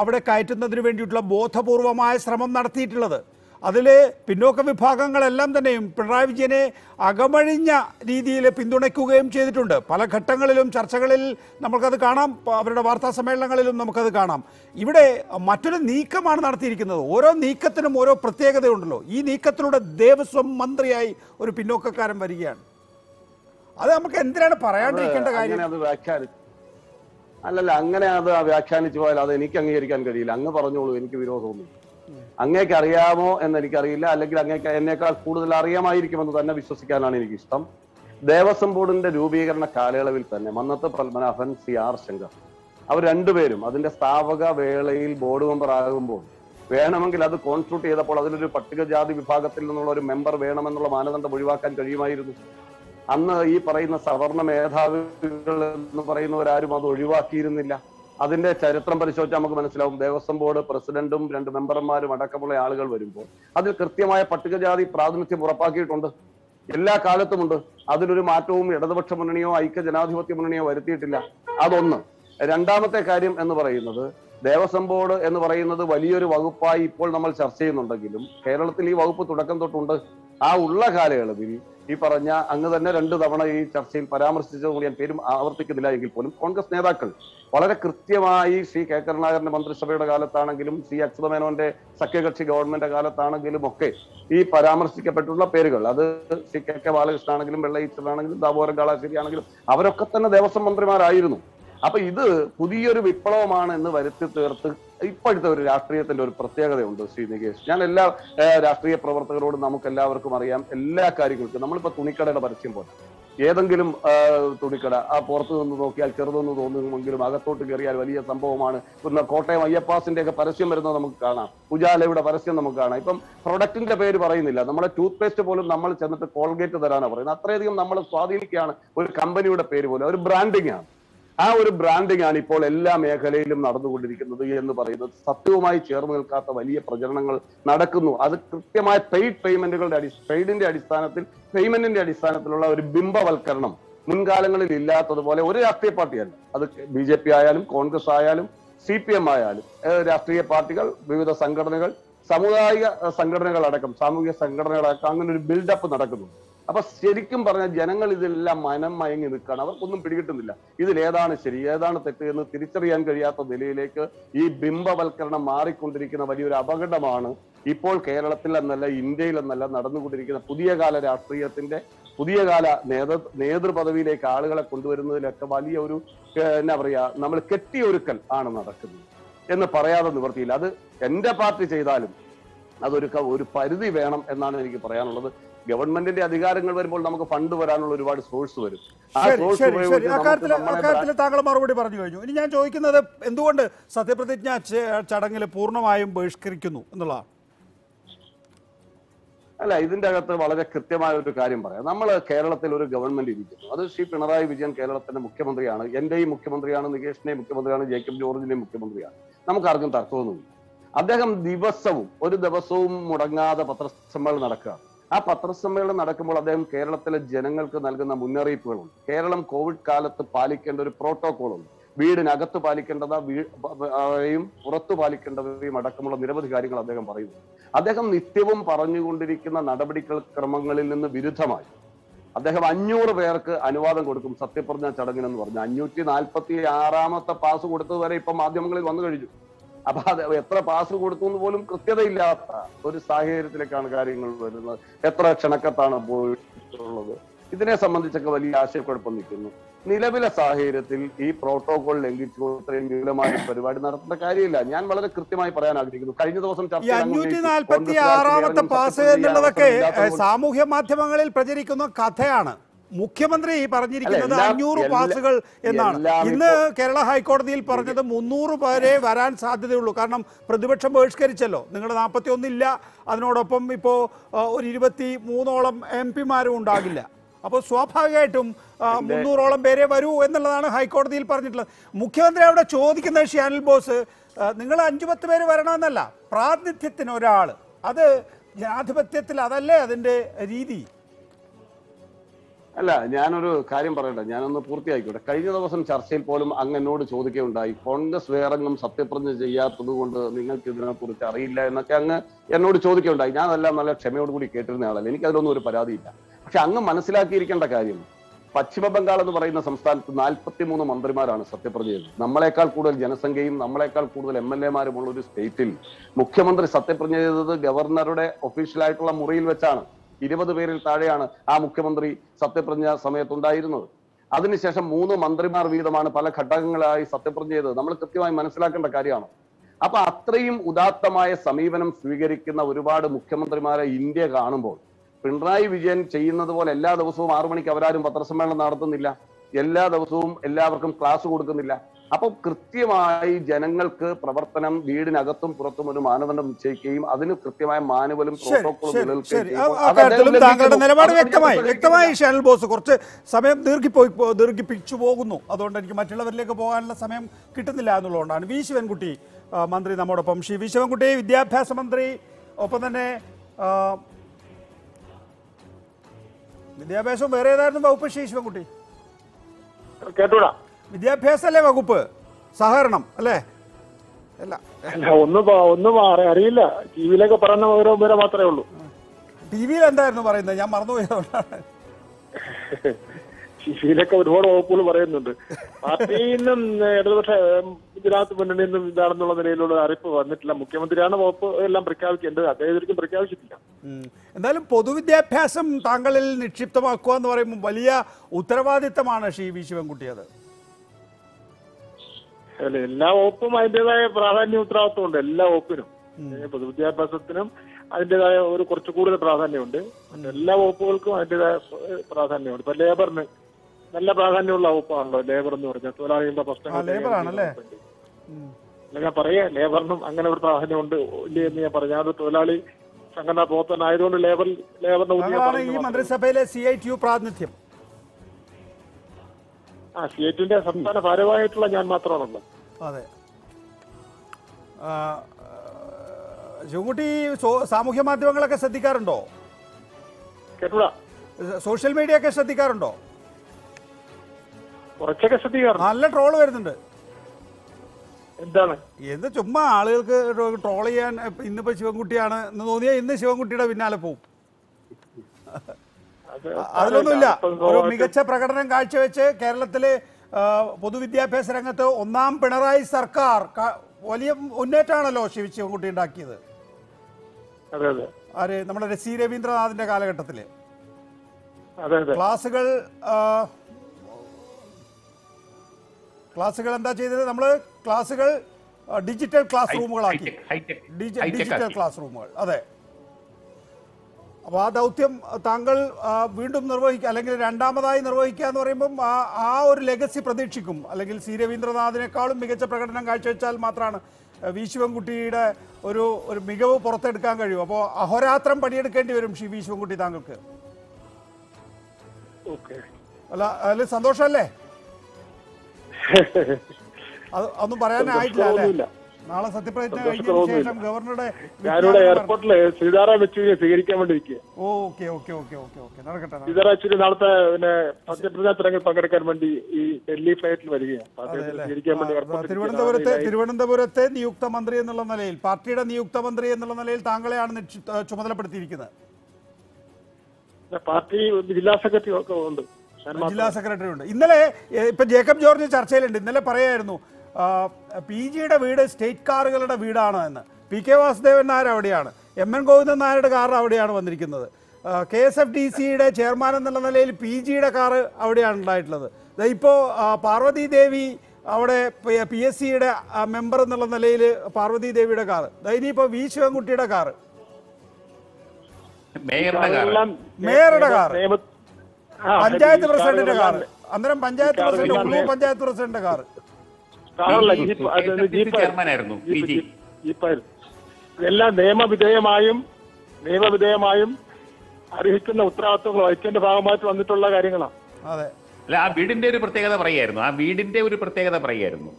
അവിടെ കയറ്റുന്നതിന് വേണ്ടിയിട്ടുള്ള ബോധപൂർവമായ ശ്രമം നടത്തിയിട്ടുള്ളത്. അതിൽ പിന്നോക്ക വിഭാഗങ്ങളെല്ലാം തന്നെയും പിണറായി വിജയനെ അകമഴിഞ്ഞ രീതിയിൽ പിന്തുണയ്ക്കുകയും ചെയ്തിട്ടുണ്ട്. പല ഘട്ടങ്ങളിലും ചർച്ചകളിൽ നമുക്കത് കാണാം. അവരുടെ വാർത്താ സമ്മേളനങ്ങളിലും നമുക്കത് കാണാം. ഇവിടെ മറ്റൊരു നീക്കമാണ് നടത്തിയിരിക്കുന്നത്. ഓരോ നീക്കത്തിനും ഓരോ പ്രത്യേകതയുണ്ടല്ലോ. ഈ നീക്കത്തിലൂടെ ദേവസ്വം മന്ത്രിയായി ഒരു പിന്നോക്കക്കാരൻ വരികയാണ്. അത് നമുക്ക് എന്തിനാണ് പറയാണ്ടിരിക്കേണ്ട കാര്യം? അല്ലല്ല അങ്ങനെ അത് വ്യാഖ്യാനിച്ചു പോയാൽ അത് എനിക്ക് അംഗീകരിക്കാൻ കഴിയില്ല. അങ്ങ് പറഞ്ഞോളൂ എനിക്ക് വിരോധമൊന്നും അങ്ങേക്ക് അറിയാമോ എന്ന് എനിക്കറിയില്ല അല്ലെങ്കിൽ അങ്ങേക്ക് എന്നേക്കാൾ കൂടുതൽ അറിയാമായിരിക്കുമെന്ന് തന്നെ വിശ്വസിക്കാനാണ് എനിക്ക് ഇഷ്ടം ദേവസ്വം ബോർഡിന്റെ രൂപീകരണ കാലയളവിൽ തന്നെ മന്നത്ത് പത്മനാഭൻ സി ആർ ശങ്കർ അവർ രണ്ടുപേരും അതിന്റെ സ്ഥാപക വേളയിൽ ബോർഡ് മെമ്പർ ആകുമ്പോൾ വേണമെങ്കിൽ അത് കോൺസ്റ്റിറ്റ്യൂട്ട് ചെയ്തപ്പോൾ അതിലൊരു പട്ടികജാതി വിഭാഗത്തിൽ നിന്നുള്ള ഒരു മെമ്പർ വേണമെന്നുള്ള മാനദണ്ഡം ഒഴിവാക്കാൻ കഴിയുമായിരുന്നു. അന്ന് ഈ പറയുന്ന സവർണ മേധാവികൾ എന്ന് പറയുന്നവരാരും അത് ഒഴിവാക്കിയിരുന്നില്ല. അതിന്റെ ചരിത്രം പരിശോധിച്ചാൽ നമുക്ക് മനസ്സിലാവും. ദേവസ്വം ബോർഡ് പ്രസിഡന്റും രണ്ട് മെമ്പർമാരും അടക്കമുള്ള ആളുകൾ വരുമ്പോൾ അതിൽ കൃത്യമായ പട്ടികജാതി പ്രാതിനിധ്യം ഉറപ്പാക്കിയിട്ടുണ്ട്. എല്ലാ കാലത്തുമുണ്ട് അതിലൊരു മാറ്റവും ഇടതുപക്ഷ മുന്നണിയോ ഐക്യ ജനാധിപത്യ മുന്നണിയോ വരുത്തിയിട്ടില്ല. അതൊന്ന്. രണ്ടാമത്തെ കാര്യം എന്ന് പറയുന്നത് ദേവസ്വം ബോർഡ് എന്ന് പറയുന്നത് വലിയൊരു വകുപ്പായി ഇപ്പോൾ നമ്മൾ ചർച്ച ചെയ്യുന്നുണ്ടെങ്കിലും കേരളത്തിൽ ഈ വകുപ്പ് തുടക്കം തൊട്ടുണ്ട്. ആ ഉള്ള കാലയളവിൽ ഈ പറഞ്ഞ അങ്ങ് തന്നെ രണ്ടു തവണ ഈ ചർച്ചയിൽ പരാമർശിച്ചതുകൊണ്ട് ഞാൻ പേരും ആവർത്തിക്കുന്നില്ല എങ്കിൽ പോലും കോൺഗ്രസ് നേതാക്കൾ വളരെ കൃത്യമായി ശ്രീ കെ കരുണാകരന്റെ മന്ത്രിസഭയുടെ കാലത്താണെങ്കിലും ശ്രീ അച്യുതമേനോന്റെ സഖ്യകക്ഷി ഗവൺമെന്റ് കാലത്താണെങ്കിലും ഒക്കെ ഈ പരാമർശിക്കപ്പെട്ടുള്ള പേരുകൾ. അത് ശ്രീ കെ കെ ബാലകൃഷ്ണൻ ആണെങ്കിലും വെള്ളയിച്ചനാണെങ്കിലും ദാബോരം കാളാശ്ശേരി ആണെങ്കിലും അവരൊക്കെ തന്നെ ദേവസ്വം മന്ത്രിമാരായിരുന്നു. അപ്പൊ ഇത് പുതിയൊരു വിപ്ലവമാണ് എന്ന് വരുത്തി തീർത്ത് ഇപ്പോഴത്തെ ഒരു രാഷ്ട്രീയത്തിന്റെ ഒരു പ്രത്യേകതയുണ്ട് ശ്രീ നികേഷ്. ഞാൻ എല്ലാ രാഷ്ട്രീയ പ്രവർത്തകരോടും നമുക്ക് എല്ലാവർക്കും അറിയാം. എല്ലാ കാര്യങ്ങൾക്കും. നമ്മളിപ്പോ തുണിക്കടയുടെ പരസ്യം പോലെ. ഏതെങ്കിലും തുണിക്കട ആ പുറത്തു നിന്ന് നോക്കിയാൽ ചെറുതെന്ന് തോന്നുമെങ്കിലും അകത്തോട്ട് കയറിയാൽ വലിയ സംഭവമാണ്. പിന്നെ കോട്ടയം അയ്യപ്പാസിന്റെ ഒക്കെ പരസ്യം വരുന്നത് നമുക്ക് കാണാം. ഉജാലയുടെ പരസ്യം നമുക്ക് കാണാം. ഇപ്പം പ്രൊഡക്റ്റിന്റെ പേര് പറയുന്നില്ല. നമ്മളെ ടൂത്ത് പേസ്റ്റ് പോലും നമ്മൾ ചെന്നിട്ട് കോൾഗേറ്റ് തരാനാണ് പറയുന്നത്. അത്രയധികം നമ്മൾ സ്വാധീനിക്കുകയാണ് ഒരു കമ്പനിയുടെ പേര് പോലും. ഒരു ബ്രാൻഡിംഗ് ആണ് ആ ഒരു ബ്രാൻഡിംഗ് ആണ് ഇപ്പോൾ എല്ലാ മേഖലയിലും നടന്നുകൊണ്ടിരിക്കുന്നത് എന്ന് പറയുന്നത് സത്യവുമായി ചേർന്ന് നിൽക്കാത്ത വലിയ പ്രചരണങ്ങൾ നടക്കുന്നു. അത് കൃത്യമായ പെയ്ഡ് പേയ്മെന്റുകളുടെ അടി പെയ്ഡിന്റെ അടിസ്ഥാനത്തിൽ പേയ്മെന്റിന്റെ അടിസ്ഥാനത്തിലുള്ള ഒരു ബിംബവൽക്കരണം മുൻകാലങ്ങളിൽ ഇല്ലാത്തതുപോലെ ഒരു രാഷ്ട്രീയ പാർട്ടിയല്ല അത് ബി ജെ പി ആയാലും കോൺഗ്രസ് ആയാലും സി പി എം ആയാലും രാഷ്ട്രീയ പാർട്ടികൾ വിവിധ സംഘടനകൾ സമുദായിക സംഘടനകൾ അടക്കം സാമൂഹിക സംഘടനകളടക്കം അങ്ങനെ ഒരു ബിൽഡപ്പ് നടക്കുന്നു അപ്പൊ ശരിക്കും പറഞ്ഞാൽ ജനങ്ങൾ ഇതെല്ലാം മനം മയങ്ങി നിൽക്കുകയാണ്. അവർക്കൊന്നും പിടികിട്ടുന്നില്ല. ഏതാണ് ശരി ഏതാണ് തെറ്റ് എന്ന് തിരിച്ചറിയാൻ കഴിയാത്ത നിലയിലേക്ക് ഈ ബിംബവൽക്കരണം മാറിക്കൊണ്ടിരിക്കുന്ന വലിയൊരു അപകടമാണ് ഇപ്പോൾ കേരളത്തിൽ എന്നല്ല ഇന്ത്യയിൽ എന്നല്ല നടന്നുകൊണ്ടിരിക്കുന്ന പുതിയ കാല രാഷ്ട്രീയത്തിന്റെ പുതിയ കാല നേതൃ നേതൃപദവിയിലേക്ക് ആളുകളെ കൊണ്ടുവരുന്നതിലൊക്കെ വലിയ ഒരു എന്നാ പറയാ നമ്മൾ കെട്ടിയൊരുക്കൽ ആണ് നടക്കുന്നത്. എന്ന് പറയാതെ നിവർത്തിയില്ല. അത് എന്റെ പാർട്ടി ചെയ്താലും അതൊരു ഒരു പരിധി വേണം എന്നാണ് എനിക്ക് പറയാനുള്ളത്. ഗവൺമെന്റിന്റെ അധികാരങ്ങൾ വരുമ്പോൾ നമുക്ക് ഫണ്ട് വരാനുള്ള ഒരുപാട് സോഴ്സ് വരും. അക്കാര്യത്തിൽ താങ്കൾ മറുപടി പറഞ്ഞു കഴിഞ്ഞു. ഇനി ഞാൻ ചോദിക്കുന്നത് എന്തുകൊണ്ട് സത്യപ്രതിജ്ഞ ചടങ്ങിൽ പൂർണമായും ബഹിഷ്കരിക്കുന്നു എന്നുള്ളതാണ്? അല്ല ഇതിന്റെ അകത്ത് വളരെ കൃത്യമായ ഒരു കാര്യം പറയാം. നമ്മൾ കേരളത്തിൽ ഒരു ഗവൺമെന്റ് ഇരിക്കുന്നു. അത് ശ്രീ പിണറായി വിജയൻ കേരളത്തിന്റെ മുഖ്യമന്ത്രിയാണ് എന്റെയും മുഖ്യമന്ത്രിയാണ് നികേഷിന്റെയും മുഖ്യമന്ത്രിയാണ് ജേക്കബ് ജോർജിന്റെയും മുഖ്യമന്ത്രിയാണ്. നമുക്ക് ആർക്കും തർക്കമൊന്നുമില്ല. അദ്ദേഹം ദിവസവും ഒരു ദിവസവും മുടങ്ങാതെ പത്രസമ്മേളനം നടക്കുക ആ പത്രസമ്മേളനം നടക്കുമ്പോൾ അദ്ദേഹം കേരളത്തിലെ ജനങ്ങൾക്ക് നൽകുന്ന മുന്നറിയിപ്പുകളുണ്ട്. കേരളം കോവിഡ് കാലത്ത് പാലിക്കേണ്ട ഒരു പ്രോട്ടോകോൾ ഉണ്ട് വീടിനകത്ത് പാലിക്കേണ്ടത് പുറത്തു പാലിക്കേണ്ടവയും അടക്കമുള്ള നിരവധി കാര്യങ്ങൾ അദ്ദേഹം പറയുന്നു. അദ്ദേഹം നിത്യവും പറഞ്ഞുകൊണ്ടിരിക്കുന്ന നടപടികൾ ക്രമങ്ങളിൽ നിന്ന് വിരുദ്ധമായി. അദ്ദേഹം അഞ്ഞൂറ് പേർക്ക് അനുവാദം കൊടുക്കും സത്യപ്രതിജ്ഞ ചടങ്ങിനെന്ന് പറഞ്ഞു. അഞ്ഞൂറ്റി നാൽപ്പത്തി ആറാമത്തെ പാസ് കൊടുത്തത് വരെ ഇപ്പൊ മാധ്യമങ്ങളിൽ വന്നു കഴിഞ്ഞു. അപ്പൊ അത് എത്ര പാസ് കൊടുത്തു എന്ന് പോലും കൃത്യതയില്ലാത്ത ഒരു സാഹചര്യത്തിലേക്കാണ് കാര്യങ്ങൾ വരുന്നത്. എത്ര ക്ഷണക്കത്താണ് പോയിട്ടുള്ളത്. ഇതിനെ സംബന്ധിച്ചൊക്കെ വലിയ ആശയക്കുഴപ്പം നിൽക്കുന്നു. നിലവിലെ സാഹചര്യത്തിൽ ഈ പ്രോട്ടോകോൾ ലംഘിച്ചു ഇത്രയും വിപുലമായ പരിപാടി നടത്തേണ്ട കാര്യമില്ല. ഞാൻ വളരെ കൃത്യമായി പറയാൻ ആഗ്രഹിക്കുന്നു. കഴിഞ്ഞ ദിവസം ചർച്ച പാസ് എന്നുള്ളതൊക്കെ സാമൂഹ്യ മാധ്യമങ്ങളിൽ പ്രചരിക്കുന്ന കഥയാണ്. മുഖ്യമന്ത്രി പറഞ്ഞിരിക്കുന്നത് അഞ്ഞൂറ് പാസുകൾ എന്നാണ്. ഇന്ന് കേരള ഹൈക്കോടതിയിൽ പറഞ്ഞത് മുന്നൂറ് പേരെ വരാൻ സാധ്യതയുള്ളൂ. കാരണം പ്രതിപക്ഷം ബഹിഷ്കരിച്ചല്ലോ. നിങ്ങളുടെ നാൽപ്പത്തി ഒന്നില്ല അതിനോടൊപ്പം ഇപ്പോൾ ഒരു ഇരുപത്തി മൂന്നോളം എം പിമാരും ഉണ്ടാകില്ല. അപ്പോൾ സ്വാഭാവികമായിട്ടും മുന്നൂറോളം പേരെ വരൂ എന്നുള്ളതാണ് ഹൈക്കോടതിയിൽ പറഞ്ഞിട്ടുള്ളത്. മുഖ്യമന്ത്രി അവിടെ ചോദിക്കുന്നത് ഷാനിൽ ബോസ് നിങ്ങൾ അഞ്ചു പത്ത് പേര് വരണമെന്നല്ല. പ്രാതിനിധ്യത്തിന് ഒരാൾ അത് ജനാധിപത്യത്തിൽ അതല്ലേ അതിന്റെ രീതി. അല്ല ഞാനൊരു കാര്യം പറയട്ടെ. ഞാനൊന്ന് പൂർത്തിയാക്കിക്കോട്ടെ. കഴിഞ്ഞ ദിവസം ചർച്ചയിൽ പോലും അങ്ങ് എന്നോട് ചോദിക്കുകയുണ്ടായി. കോൺഗ്രസ് വേറെങ്ങും സത്യപ്രതിജ്ഞ ചെയ്യാത്തത് കൊണ്ട് നിങ്ങൾക്ക് ഇതിനെക്കുറിച്ച് അറിയില്ല എന്നൊക്കെ അങ്ങ് എന്നോട് ചോദിക്കുകയുണ്ടായി. ഞാൻ അതെല്ലാം നല്ല ക്ഷമയോടുകൂടി കേട്ടിരുന്ന ആളല്ല. എനിക്ക് അതിലൊന്നും ഒരു പരാതിയില്ല. പക്ഷെ അങ്ങ് മനസ്സിലാക്കിയിരിക്കേണ്ട കാര്യം പശ്ചിമ ബംഗാൾ എന്ന് പറയുന്ന സംസ്ഥാനത്ത് നാൽപ്പത്തി മൂന്ന് മന്ത്രിമാരാണ് സത്യപ്രതിജ്ഞ ചെയ്തത്. നമ്മളെക്കാൾ കൂടുതൽ ജനസംഖ്യയും നമ്മളെക്കാൾ കൂടുതൽ എം എൽ എമാരുമുള്ള ഒരു സ്റ്റേറ്റിൽ മുഖ്യമന്ത്രി സത്യപ്രതിജ്ഞ ചെയ്തത് ഗവർണറുടെ ഒഫീഷ്യലായിട്ടുള്ള മുറിയിൽ വെച്ചാണ്. ഇരുപത് പേരിൽ താഴെയാണ് ആ മുഖ്യമന്ത്രി സത്യപ്രതിജ്ഞ സമയത്തുണ്ടായിരുന്നത്. അതിനുശേഷം മൂന്ന് മന്ത്രിമാർ വീതമാണ് പല ഘട്ടങ്ങളായി സത്യപ്രതിജ്ഞ ചെയ്തത്. നമ്മൾ കൃത്യമായി മനസ്സിലാക്കേണ്ട കാര്യമാണ്. അപ്പൊ അത്രയും ഉദാത്തമായ സമീപനം സ്വീകരിക്കുന്ന ഒരുപാട് മുഖ്യമന്ത്രിമാരെ ഇന്ത്യ കാണുമ്പോൾ പിണറായി വിജയൻ ചെയ്യുന്നത് പോലെ എല്ലാ ദിവസവും ആറു മണിക്ക് അവരാരും പത്രസമ്മേളനം നടത്തുന്നില്ല. എല്ലാ ദിവസവും എല്ലാവർക്കും ക്ലാസ് കൊടുക്കുന്നില്ല. അപ്പൊ കൃത്യമായി ജനങ്ങൾക്ക് പ്രവർത്തനം വീടിനകത്തും പുറത്തും ഒരു മാനദണ്ഡം നിശ്ചയിക്കുകയും അതിന് കൃത്യമായ മാനുവലും പ്രോട്ടോക്കോളും താങ്കളുടെ നിലപാട് വ്യക്തമായി വ്യക്തമായി ഷാനൽ ബോസ്. കുറച്ച് സമയം ദീർഘിപ്പോയി ദീർഘിപ്പിച്ചു പോകുന്നു. അതുകൊണ്ട് എനിക്ക് മറ്റുള്ളവരിലേക്ക് പോകാനുള്ള സമയം കിട്ടുന്നില്ല എന്നുള്ളതുകൊണ്ടാണ്. വി. ശിവൻകുട്ടി മന്ത്രി നമ്മോടൊപ്പം. ശ്രീ വി. ശിവൻകുട്ടി വിദ്യാഭ്യാസ മന്ത്രി ഒപ്പം തന്നെ വിദ്യാഭ്യാസം വേറെ ഏതായിരുന്നു വകുപ്പ്? ശ്രീ ശിവൻകുട്ടി. കേട്ടൂടാ. വിദ്യാഭ്യാസമല്ലേ വകുപ്പ്? സഹകരണം അല്ലേ? അല്ല ഒന്ന് ഒന്നും അറിയില്ല. ടി വിയിലൊക്കെ പറയുന്ന ഓരോ പേരെ മാത്രമേ ഉള്ളൂ. ടി വിയിൽ എന്തായിരുന്നു പറയുന്നത്? ഞാൻ മറന്നുപോയതുകൊണ്ടാണ്. ടി വിയിലൊക്കെ ഒരുപാട് വകുപ്പുകൾ പറയുന്നുണ്ട്. പാർട്ടിയിൽ നിന്നും ഇടതുപക്ഷ ഗുജറാത്ത് മുന്നണിയിൽ നിന്നും ഇതാണെന്നുള്ള നിലയിലുള്ള അറിയിപ്പ് വന്നിട്ടില്ല. മുഖ്യമന്ത്രിയാണ് വകുപ്പ് എല്ലാം പ്രഖ്യാപിക്കേണ്ടത്. അദ്ദേഹം ഇതൊരിക്കലും പ്രഖ്യാപിച്ചിട്ടില്ല. എന്തായാലും പൊതുവിദ്യാഭ്യാസം താങ്കളിൽ നിക്ഷിപ്തമാക്കുക എന്ന് പറയുമ്പോൾ വലിയ ഉത്തരവാദിത്തമാണ് ശ്രീ വി ശിവൻകുട്ടി അത്. അല്ല എല്ലാ വകുപ്പും അതിന്റേതായ പ്രാധാന്യ ഉത്തരവാദിത്വം ഉണ്ട് എല്ലാ വകുപ്പിനും. പൊതുവിദ്യാഭ്യാസത്തിനും അതിന്റേതായ ഒരു കുറച്ച് കൂടുതൽ പ്രാധാന്യമുണ്ട്. എല്ലാ വകുപ്പുകൾക്കും അതിന്റേതായ പ്രാധാന്യമുണ്ട്. ഇപ്പൊ ലേബറിന് നല്ല പ്രാധാന്യമുള്ള വകുപ്പാണല്ലോ ലേബർ എന്ന് പറഞ്ഞാൽ. തൊഴിലാളികളുടെ പ്രശ്നങ്ങൾ അല്ല ഞാൻ പറയാ ലേബറിനും അങ്ങനെ ഒരു പ്രാധാന്യമുണ്ട് ഇല്ല എന്ന് ഞാൻ പറഞ്ഞു അത് തൊഴിലാളി സംഘടനാ പ്രവർത്തനായതുകൊണ്ട് ലേബർ ലേബറിന്റെ ഈ മന്ത്രിസഭയിലെ സി ഐ ടി യു പ്രാതിനിധ്യം. ആ സ്റ്റേറ്റിന്റെ സംസ്ഥാന ഭാരവാഹിയായിട്ടുള്ള ഞാൻ മാത്രമാണല്ലോ അതെ. സോ- സാമൂഹ്യ മാധ്യമങ്ങളൊക്കെ ശ്രദ്ധിക്കാറുണ്ടോ? കേട്ടൂടാ. സോഷ്യൽ മീഡിയ ഒക്കെ ശ്രദ്ധിക്കാറുണ്ടോ? കുറച്ചൊക്കെ ശ്രദ്ധിക്കാറുണ്ട്. നല്ല ട്രോൾ വരുന്നുണ്ട്. എന്താണ്? എന്ത് ചുമ്മാ ആളുകൾക്ക് ട്രോൾ ചെയ്യാൻ ഇന്നിപ്പോ ശിവൻകുട്ടിയാണ് എന്ന് തോന്നിയാൽ ഇന്ന് ശിവൻകുട്ടിയുടെ പിന്നാലെ പോവും. അതിലൊന്നുമില്ല. ഒരു മികച്ച പ്രകടനം കാഴ്ചവെച്ച് കേരളത്തിലെ പൊതുവിദ്യാഭ്യാസ രംഗത്ത് ഒന്നാം പിണറായി സർക്കാർ വലിയ മുന്നേറ്റമാണല്ലോ ശിവ ശിവൻകുട്ടി ഉണ്ടാക്കിയത്. അതെ അതെ. ആര്? നമ്മുടെ സി രവീന്ദ്രനാഥിന്റെ കാലഘട്ടത്തിൽ. അതെ അതെ. ക്ലാസ്സുകൾ ക്ലാസ്സുകൾ എന്താ ചെയ്തത്? നമ്മൾ ക്ലാസ്സുകൾ ഡിജിറ്റൽ ക്ലാസ് റൂമുകളാക്കി. ഡിജിറ്റൽ. ക്ലാസ് റൂമുകൾ. അതെ. അപ്പോൾ ആ ദൗത്യം താങ്കൾ വീണ്ടും നിർവഹിക്കുക അല്ലെങ്കിൽ രണ്ടാമതായി നിർവഹിക്കുക എന്ന് പറയുമ്പം ആ ആ ഒരു ലെഗസി പ്രതീക്ഷിക്കും. അല്ലെങ്കിൽ സി രവീന്ദ്രനാഥിനേക്കാളും മികച്ച പ്രകടനം കാഴ്ചവെച്ചാൽ മാത്രമാണ് വി ശിവൻകുട്ടിയുടെ ഒരു ഒരു മികവ് പുറത്തെടുക്കാൻ കഴിയും. അപ്പോൾ അഹോരാത്രം പണിയെടുക്കേണ്ടി വരും ശ്രീ വി ശിവൻകുട്ടി താങ്കൾക്ക്. അല്ല അതിൽ സന്തോഷമല്ലേ? <laughs> അത് ഒന്നും പറയാനായിട്ടില്ല അല്ലേ. നാളെ സത്യപ്രതിജ്ഞ കഴിഞ്ഞതിന് ശേഷം ഗവർണറുടെ ഞാനിവിടെ എയർപോർട്ടിൽ സീതാറാം യെച്ചൂരിയെ സ്വീകരിക്കാൻ വേണ്ടി ഇരിക്കുക okay okay okay okay okay. നടക്കട്ടെ. സീതാറാം യെച്ചൂരി നാളത്തെ പിന്നെ സത്യപ്രതിജ്ഞാ ചടങ്ങിൽ പങ്കെടുക്കാൻ വേണ്ടി ഈ ഡൽഹി ഫ്ലൈറ്റിൽ വരികയാണ് തിരുവനന്തപുരത്തെ. തിരുവനന്തപുരത്തെ നിയുക്ത മന്ത്രി എന്നുള്ള നിലയിൽ പാർട്ടിയുടെ നിയുക്ത മന്ത്രി എന്നുള്ള നിലയിൽ താങ്കളെയാണ് ചുമതലപ്പെടുത്തിയിരിക്കുന്നത്. പാർട്ടി ജില്ലാ സെക്രട്ടറി ഒക്കെ ഉണ്ട്. ജില്ലാ സെക്രട്ടറി ഉണ്ട് ഇന്നലെ ഇപ്പൊ ജേക്കബ് ജോർജ് ചർച്ചയിലുണ്ട്. ഇന്നലെ പറയായിരുന്നു പി ജിയുടെ വീട് സ്റ്റേറ്റ് കാറുകളുടെ വീടാണോ എന്ന്. പി കെ വാസുദേവൻ നായർ അവിടെയാണ്. എം എൻ ഗോവിന്ദൻ നായരുടെ കാർ അവിടെയാണ് വന്നിരിക്കുന്നത്. കെ എസ് എഫ് ഡി സിയുടെ ചെയർമാൻ എന്നുള്ള നിലയിൽ പി ജിയുടെ കാറ് അവിടെയാണ് ഉണ്ടായിട്ടുള്ളത്. ദാ ഇപ്പോൾ പാർവതി ദേവി അവിടെ പി എസ് സിയുടെ മെമ്പർ എന്നുള്ള നിലയിൽ പാർവതി ദേവിയുടെ കാറ് ദാ ഇനിയിപ്പോൾ വി ശിവൻകുട്ടിയുടെ കാറ്. മേയറുടെ കാർ മേയറുടെ കാർ. പഞ്ചായത്ത് പ്രസിഡന്റിന്റെ കാർ അന്നേരം പഞ്ചായത്ത് പ്രസിഡന്റ് ഉള്ളൂർ പഞ്ചായത്ത് പ്രസിഡന്റിന്റെ കാറ്. ചെയർമാനായിരുന്നു, എല്ലാം നിയമവിധേയമായും നിയമവിധേയമായും അർഹിക്കുന്ന ഉത്തരവാദിത്വങ്ങൾ വഹിക്കേണ്ട ഭാഗമായിട്ട് വന്നിട്ടുള്ള കാര്യങ്ങളാണ് അതെ. അല്ല ആ വീടിന്റെ ഒരു പ്രത്യേകത പറയായിരുന്നു. ആ വീടിന്റെ ഒരു പ്രത്യേകത പറയായിരുന്നു.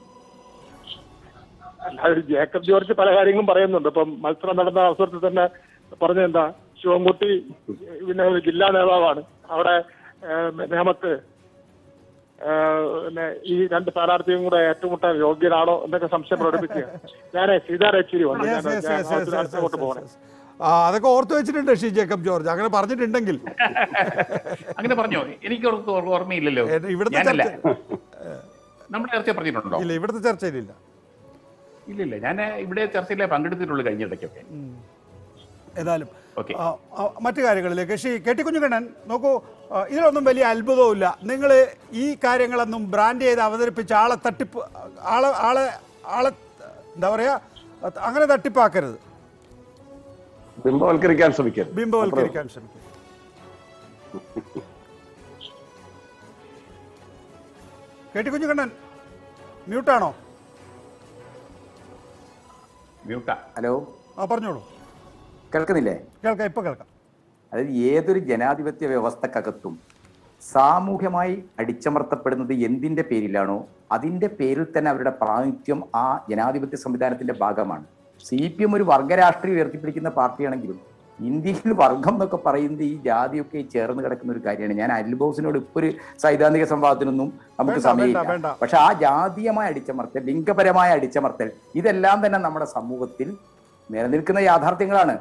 അല്ലാതെ ജേക്കബ് ജോർജ് പല കാര്യങ്ങളും പറയുന്നുണ്ട്. ഇപ്പം മത്സരം നടന്ന അവസരത്തിൽ തന്നെ പറഞ്ഞെന്താ ശിവൻകുട്ടി പിന്നെ ജില്ലാ നേതാവാണ്. അവിടെ നേമത്ത് പിന്നെ ഈ രണ്ട് സ്ഥാനാർത്ഥിയും കൂടെ ഏറ്റുമുട്ടാൻ യോഗ്യനാണോ എന്നൊക്കെ സംശയം പ്രകടിപ്പിക്കുക വന്നു. Yes, yes, അങ്ങോട്ട് yes, പോകണം ആ അതൊക്കെ ഓർത്തു വെച്ചിട്ടുണ്ട് ഷീ ജേക്കബ് ജോർജ്. അങ്ങനെ പറഞ്ഞിട്ടുണ്ടെങ്കിൽ. അങ്ങനെ പറഞ്ഞോ? എനിക്ക് ഓർമ്മയില്ലല്ലോ. ഇവിടുത്തെ ചർച്ച നമ്മുടെ ചർച്ച പറഞ്ഞിട്ടുണ്ടോ ഇല്ല ഇവിടുത്തെ ചർച്ചയിലില്ല. ഇല്ലില്ല ഞാൻ ഇവിടെ ചർച്ചയിലേ പങ്കെടുത്തിട്ടുള്ളൂ കഴിഞ്ഞിടയ്ക്കൊക്കെ ഏതായാലും. മറ്റു കാര്യങ്ങളിലേക്ക്. ശ്രീ കെ ടി കുഞ്ഞുകണ്ണൻ നോക്കൂ ഇതിലൊന്നും വലിയ അത്ഭുതവുമില്ല. നിങ്ങൾ ഈ കാര്യങ്ങളൊന്നും ബ്രാൻഡ് ചെയ്ത് അവതരിപ്പിച്ച ആളെ തട്ടിപ്പ് ആളെ ആളെ ആളെ എന്താ പറയുക അങ്ങനെ തട്ടിപ്പാക്കരുത്. ബിംബവൽക്കരിക്കാൻ ശ്രമിക്കരുത്. ബിംബവൽക്കരിക്കാൻ ശ്രമിക്കും കെ ടി കുഞ്ഞുകണ്ണൻ മ്യൂട്ടാണോ മ്യൂട്ടാ ഹലോ ആ പറഞ്ഞോളൂ. കേൾക്കുന്നില്ലേ? കേൾക്കാം ഇപ്പൊ കേൾക്കാം. അതായത് ഏതൊരു ജനാധിപത്യ വ്യവസ്ഥക്കകത്തും സാമൂഹ്യമായി അടിച്ചമർത്തപ്പെടുന്നത് എന്തിന്റെ പേരിലാണോ അതിന്റെ പേരിൽ തന്നെ അവരുടെ പ്രാതിനിധ്യം ആ ജനാധിപത്യ സംവിധാനത്തിന്റെ ഭാഗമാണ്. സി പി എം ഒരു വർഗരാഷ്ട്രീയം ഉയർത്തിപ്പിടിക്കുന്ന പാർട്ടിയാണെങ്കിലും ഇന്ത്യയിൽ വർഗം എന്നൊക്കെ പറയുന്നത് ഈ ജാതിയൊക്കെ ചേർന്ന് കിടക്കുന്ന ഒരു കാര്യമാണ്. ഞാൻ അൽബോസിനോട് ഇപ്പൊ ഒരു സൈദ്ധാന്തിക സംവാദത്തിനൊന്നും നമുക്ക് സമയമില്ല. പക്ഷെ ആ ജാതീയമായ അടിച്ചമർത്തൽ ലിംഗപരമായ അടിച്ചമർത്തൽ ഇതെല്ലാം തന്നെ നമ്മുടെ സമൂഹത്തിൽ നിലനിൽക്കുന്ന യാഥാർത്ഥ്യങ്ങളാണ്.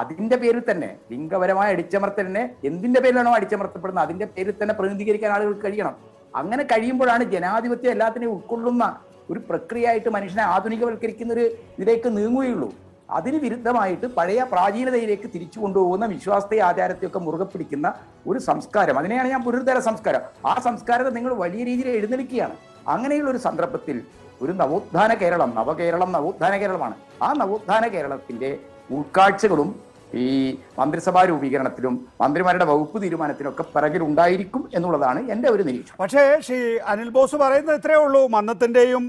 അതിന്റെ പേരിൽ തന്നെ ലിംഗപരമായ അടിച്ചമർത്തലിനെ എന്തിന്റെ പേരിലാണോ അടിച്ചമർത്തപ്പെടുന്നത്? അതിന്റെ പേരിൽ തന്നെ പ്രതിനിധീകരിക്കാൻ ആളുകൾക്ക് കഴിയണം. അങ്ങനെ കഴിയുമ്പോഴാണ് ജനാധിപത്യം എല്ലാത്തിനെയും ഉൾക്കൊള്ളുന്ന ഒരു പ്രക്രിയയായിട്ട് മനുഷ്യനെ ആധുനികവൽക്കരിക്കുന്ന ഒരു ഇതിലേക്ക് നീങ്ങുകയുള്ളൂ. അതിന് വിരുദ്ധമായിട്ട് പഴയ പ്രാചീനതയിലേക്ക് തിരിച്ചു കൊണ്ടുപോകുന്ന വിശ്വാസത്തെ ആചാരത്തെയൊക്കെ മുറുകെ പിടിക്കുന്ന ഒരു സംസ്കാരം. അതിനെയാണ് ഞാൻ പുനരുദ്ധര സംസ്കാരം. ആ സംസ്കാരത്തെ നിങ്ങൾ വലിയ രീതിയിൽ എഴുന്നള്ളിക്കുകയാണ്. അങ്ങനെയുള്ള ഒരു സന്ദർഭത്തിൽ ഒരു നവോത്ഥാന കേരളം നവകേരളം നവോത്ഥാന കേരളമാണ്. ആ നവോത്ഥാന കേരളത്തിന്റെ ഉൾക്കാഴ്ചകളും ഈ മന്ത്രിസഭാ രൂപീകരണത്തിലും മന്ത്രിമാരുടെ വകുപ്പ് തീരുമാനത്തിനൊക്കെ ഉണ്ടായിരിക്കും എന്നുള്ളതാണ് എന്റെ ഒരു നിരീക്ഷണം. പക്ഷേ ശ്രീ അനിൽ ബോസ് പറയുന്നത് ഇത്രയേ ഉള്ളൂ. മന്നത്തിന്റെയും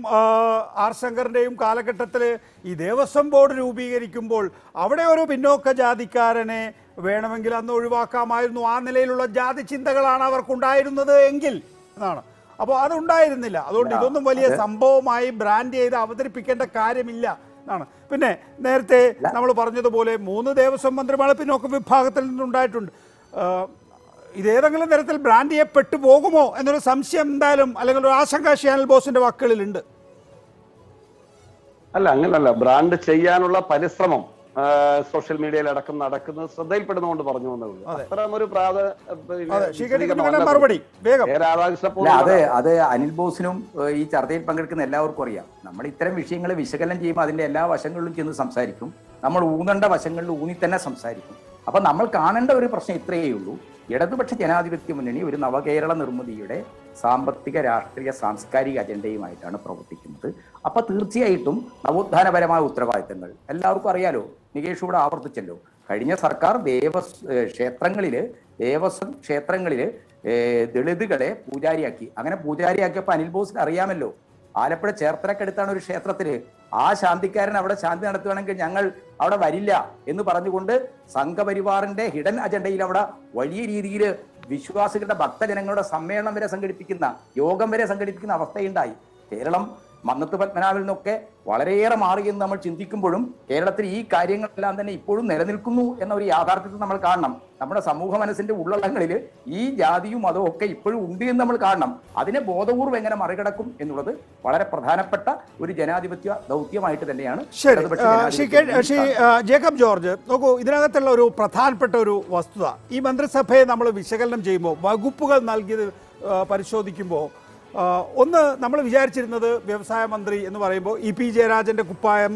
ആർ ശങ്കറിന്റെയും കാലഘട്ടത്തിൽ ഈ ദേവസ്വം ബോർഡ് രൂപീകരിക്കുമ്പോൾ അവിടെ ഒരു പിന്നോക്ക ജാതിക്കാരനെ വേണമെങ്കിൽ അന്ന് ഒഴിവാക്കാമായിരുന്നു. ആ നിലയിലുള്ള ജാതി ചിന്തകളാണ് അവർക്കുണ്ടായിരുന്നത് എങ്കിൽ എന്നാണ്. അപ്പോൾ അതുണ്ടായിരുന്നില്ല. അതുകൊണ്ട് ഇതൊന്നും വലിയ സംഭവമായി ബ്രാൻഡ് ചെയ്ത് അവതരിപ്പിക്കേണ്ട കാര്യമില്ല. എന്നാണ്. പിന്നെ നേരത്തെ നമ്മൾ പറഞ്ഞതുപോലെ മൂന്ന് ദേവസ്വം മന്ത്രിമാർ പിന്നോക്ക വിഭാഗത്തിൽ നിന്നുണ്ടായിട്ടുണ്ട്. ഇതേതെങ്കിലും തരത്തിൽ ബ്രാൻഡ് ചെയ്യപ്പെട്ടു പോകുമോ എന്നൊരു സംശയം എന്തായാലും അല്ലെങ്കിൽ ഒരു ആശങ്ക ഷാനൽ ബോസിന്റെ വാക്കുകളിലുണ്ട്. അല്ല അങ്ങനല്ല. ബ്രാൻഡ് ചെയ്യാനുള്ള പരിശ്രമം സോഷ്യൽ മീഡിയയിൽ അടക്കം നടക്കുന്നത് ശ്രദ്ധയിൽപ്പെടുന്നതുകൊണ്ട് പറഞ്ഞു ഉള്ളൂ. അത്തരം ഒരു മറുപടി. അത് അത് അനിൽ ബോസിനും ഈ ചർച്ചയിൽ പങ്കെടുക്കുന്ന എല്ലാവർക്കും അറിയാം. നമ്മൾ ഇത്തരം വിഷയങ്ങൾ വിശകലനം ചെയ്യുമ്പോൾ അതിന്റെ എല്ലാ വശങ്ങളിലും ചെന്ന് സംസാരിക്കും. നമ്മൾ ഊന്നേണ്ട വശങ്ങളിൽ ഊന്നി തന്നെ സംസാരിക്കും. അപ്പൊ നമ്മൾ കാണേണ്ട ഒരു പ്രശ്നം ഇത്രയേ ഉള്ളൂ. ഇടതുപക്ഷ ജനാധിപത്യ മുന്നണി ഒരു നവകേരള നിർമ്മിതിയുടെ സാമ്പത്തിക രാഷ്ട്രീയ സാംസ്കാരിക അജണ്ടയുമായിട്ടാണ് പ്രവർത്തിക്കുന്നത്. അപ്പൊ തീർച്ചയായിട്ടും നവോത്ഥാനപരമായ ഉത്തരവാദിത്തങ്ങൾ എല്ലാവർക്കും അറിയാലോ നികേഷ് ഇവിടെ ആവർത്തിച്ചല്ലോ. കഴിഞ്ഞ സർക്കാർ ദേവസ് ക്ഷേത്രങ്ങളിൽ ദേവസ്വം ക്ഷേത്രങ്ങളിൽ ദളിതുകളെ പൂജാരിയാക്കി. അങ്ങനെ പൂജാരിയാക്കിയപ്പോ അനിൽ ബോസിന് അറിയാമല്ലോ ആലപ്പുഴ ചേർത്തലക്കടുത്താണ് ഒരു ക്ഷേത്രത്തിൽ. ആ ശാന്തിക്കാരൻ അവിടെ ശാന്തി നടത്തുകയാണെങ്കിൽ ഞങ്ങൾ അവിടെ വരില്ല എന്ന് പറഞ്ഞുകൊണ്ട് സംഘപരിവാറിന്റെ ഹിഡൻ അജണ്ടയിൽ അവിടെ വലിയ രീതിയിൽ വിശ്വാസികളുടെ ഭക്തജനങ്ങളുടെ സമ്മേളനം വരെ സംഘടിപ്പിക്കുന്ന യോഗം വരെ സംഘടിപ്പിക്കുന്ന അവസ്ഥയുണ്ടായി. കേരളം മന്നത്ത് പത്മനാഭിൽ നിന്നൊക്കെ വളരെയേറെ മാറിയെന്ന് നമ്മൾ ചിന്തിക്കുമ്പോഴും കേരളത്തിൽ ഈ കാര്യങ്ങളെല്ലാം തന്നെ ഇപ്പോഴും നിലനിൽക്കുന്നു എന്ന ഒരു യാഥാർത്ഥ്യത്തിൽ നമ്മൾ കാണണം. നമ്മുടെ സമൂഹ മനസ്സിന്റെ ഉള്ളടങ്ങളിൽ ഈ ജാതിയും മതവും ഒക്കെ ഇപ്പോഴും ഉണ്ട് എന്ന് നമ്മൾ കാണണം. അതിനെ ബോധപൂർവം എങ്ങനെ മറികടക്കും എന്നുള്ളത് വളരെ പ്രധാനപ്പെട്ട ഒരു ജനാധിപത്യ ദൗത്യമായിട്ട് തന്നെയാണ് ജേക്കബ് ജോർജ് നോക്കൂ ഇതിനകത്തുള്ള ഒരു പ്രധാനപ്പെട്ട ഒരു വസ്തുത ഈ മന്ത്രിസഭയെ നമ്മൾ വിശകലനം ചെയ്യുമ്പോൾ വകുപ്പുകൾ നൽകിയത് പരിശോധിക്കുമ്പോൾ ഒന്ന് നമ്മൾ വിചാരിച്ചിരുന്നത് വ്യവസായ മന്ത്രി എന്ന് പറയുമ്പോൾ ഇ പി ജയരാജന്റെ കുപ്പായം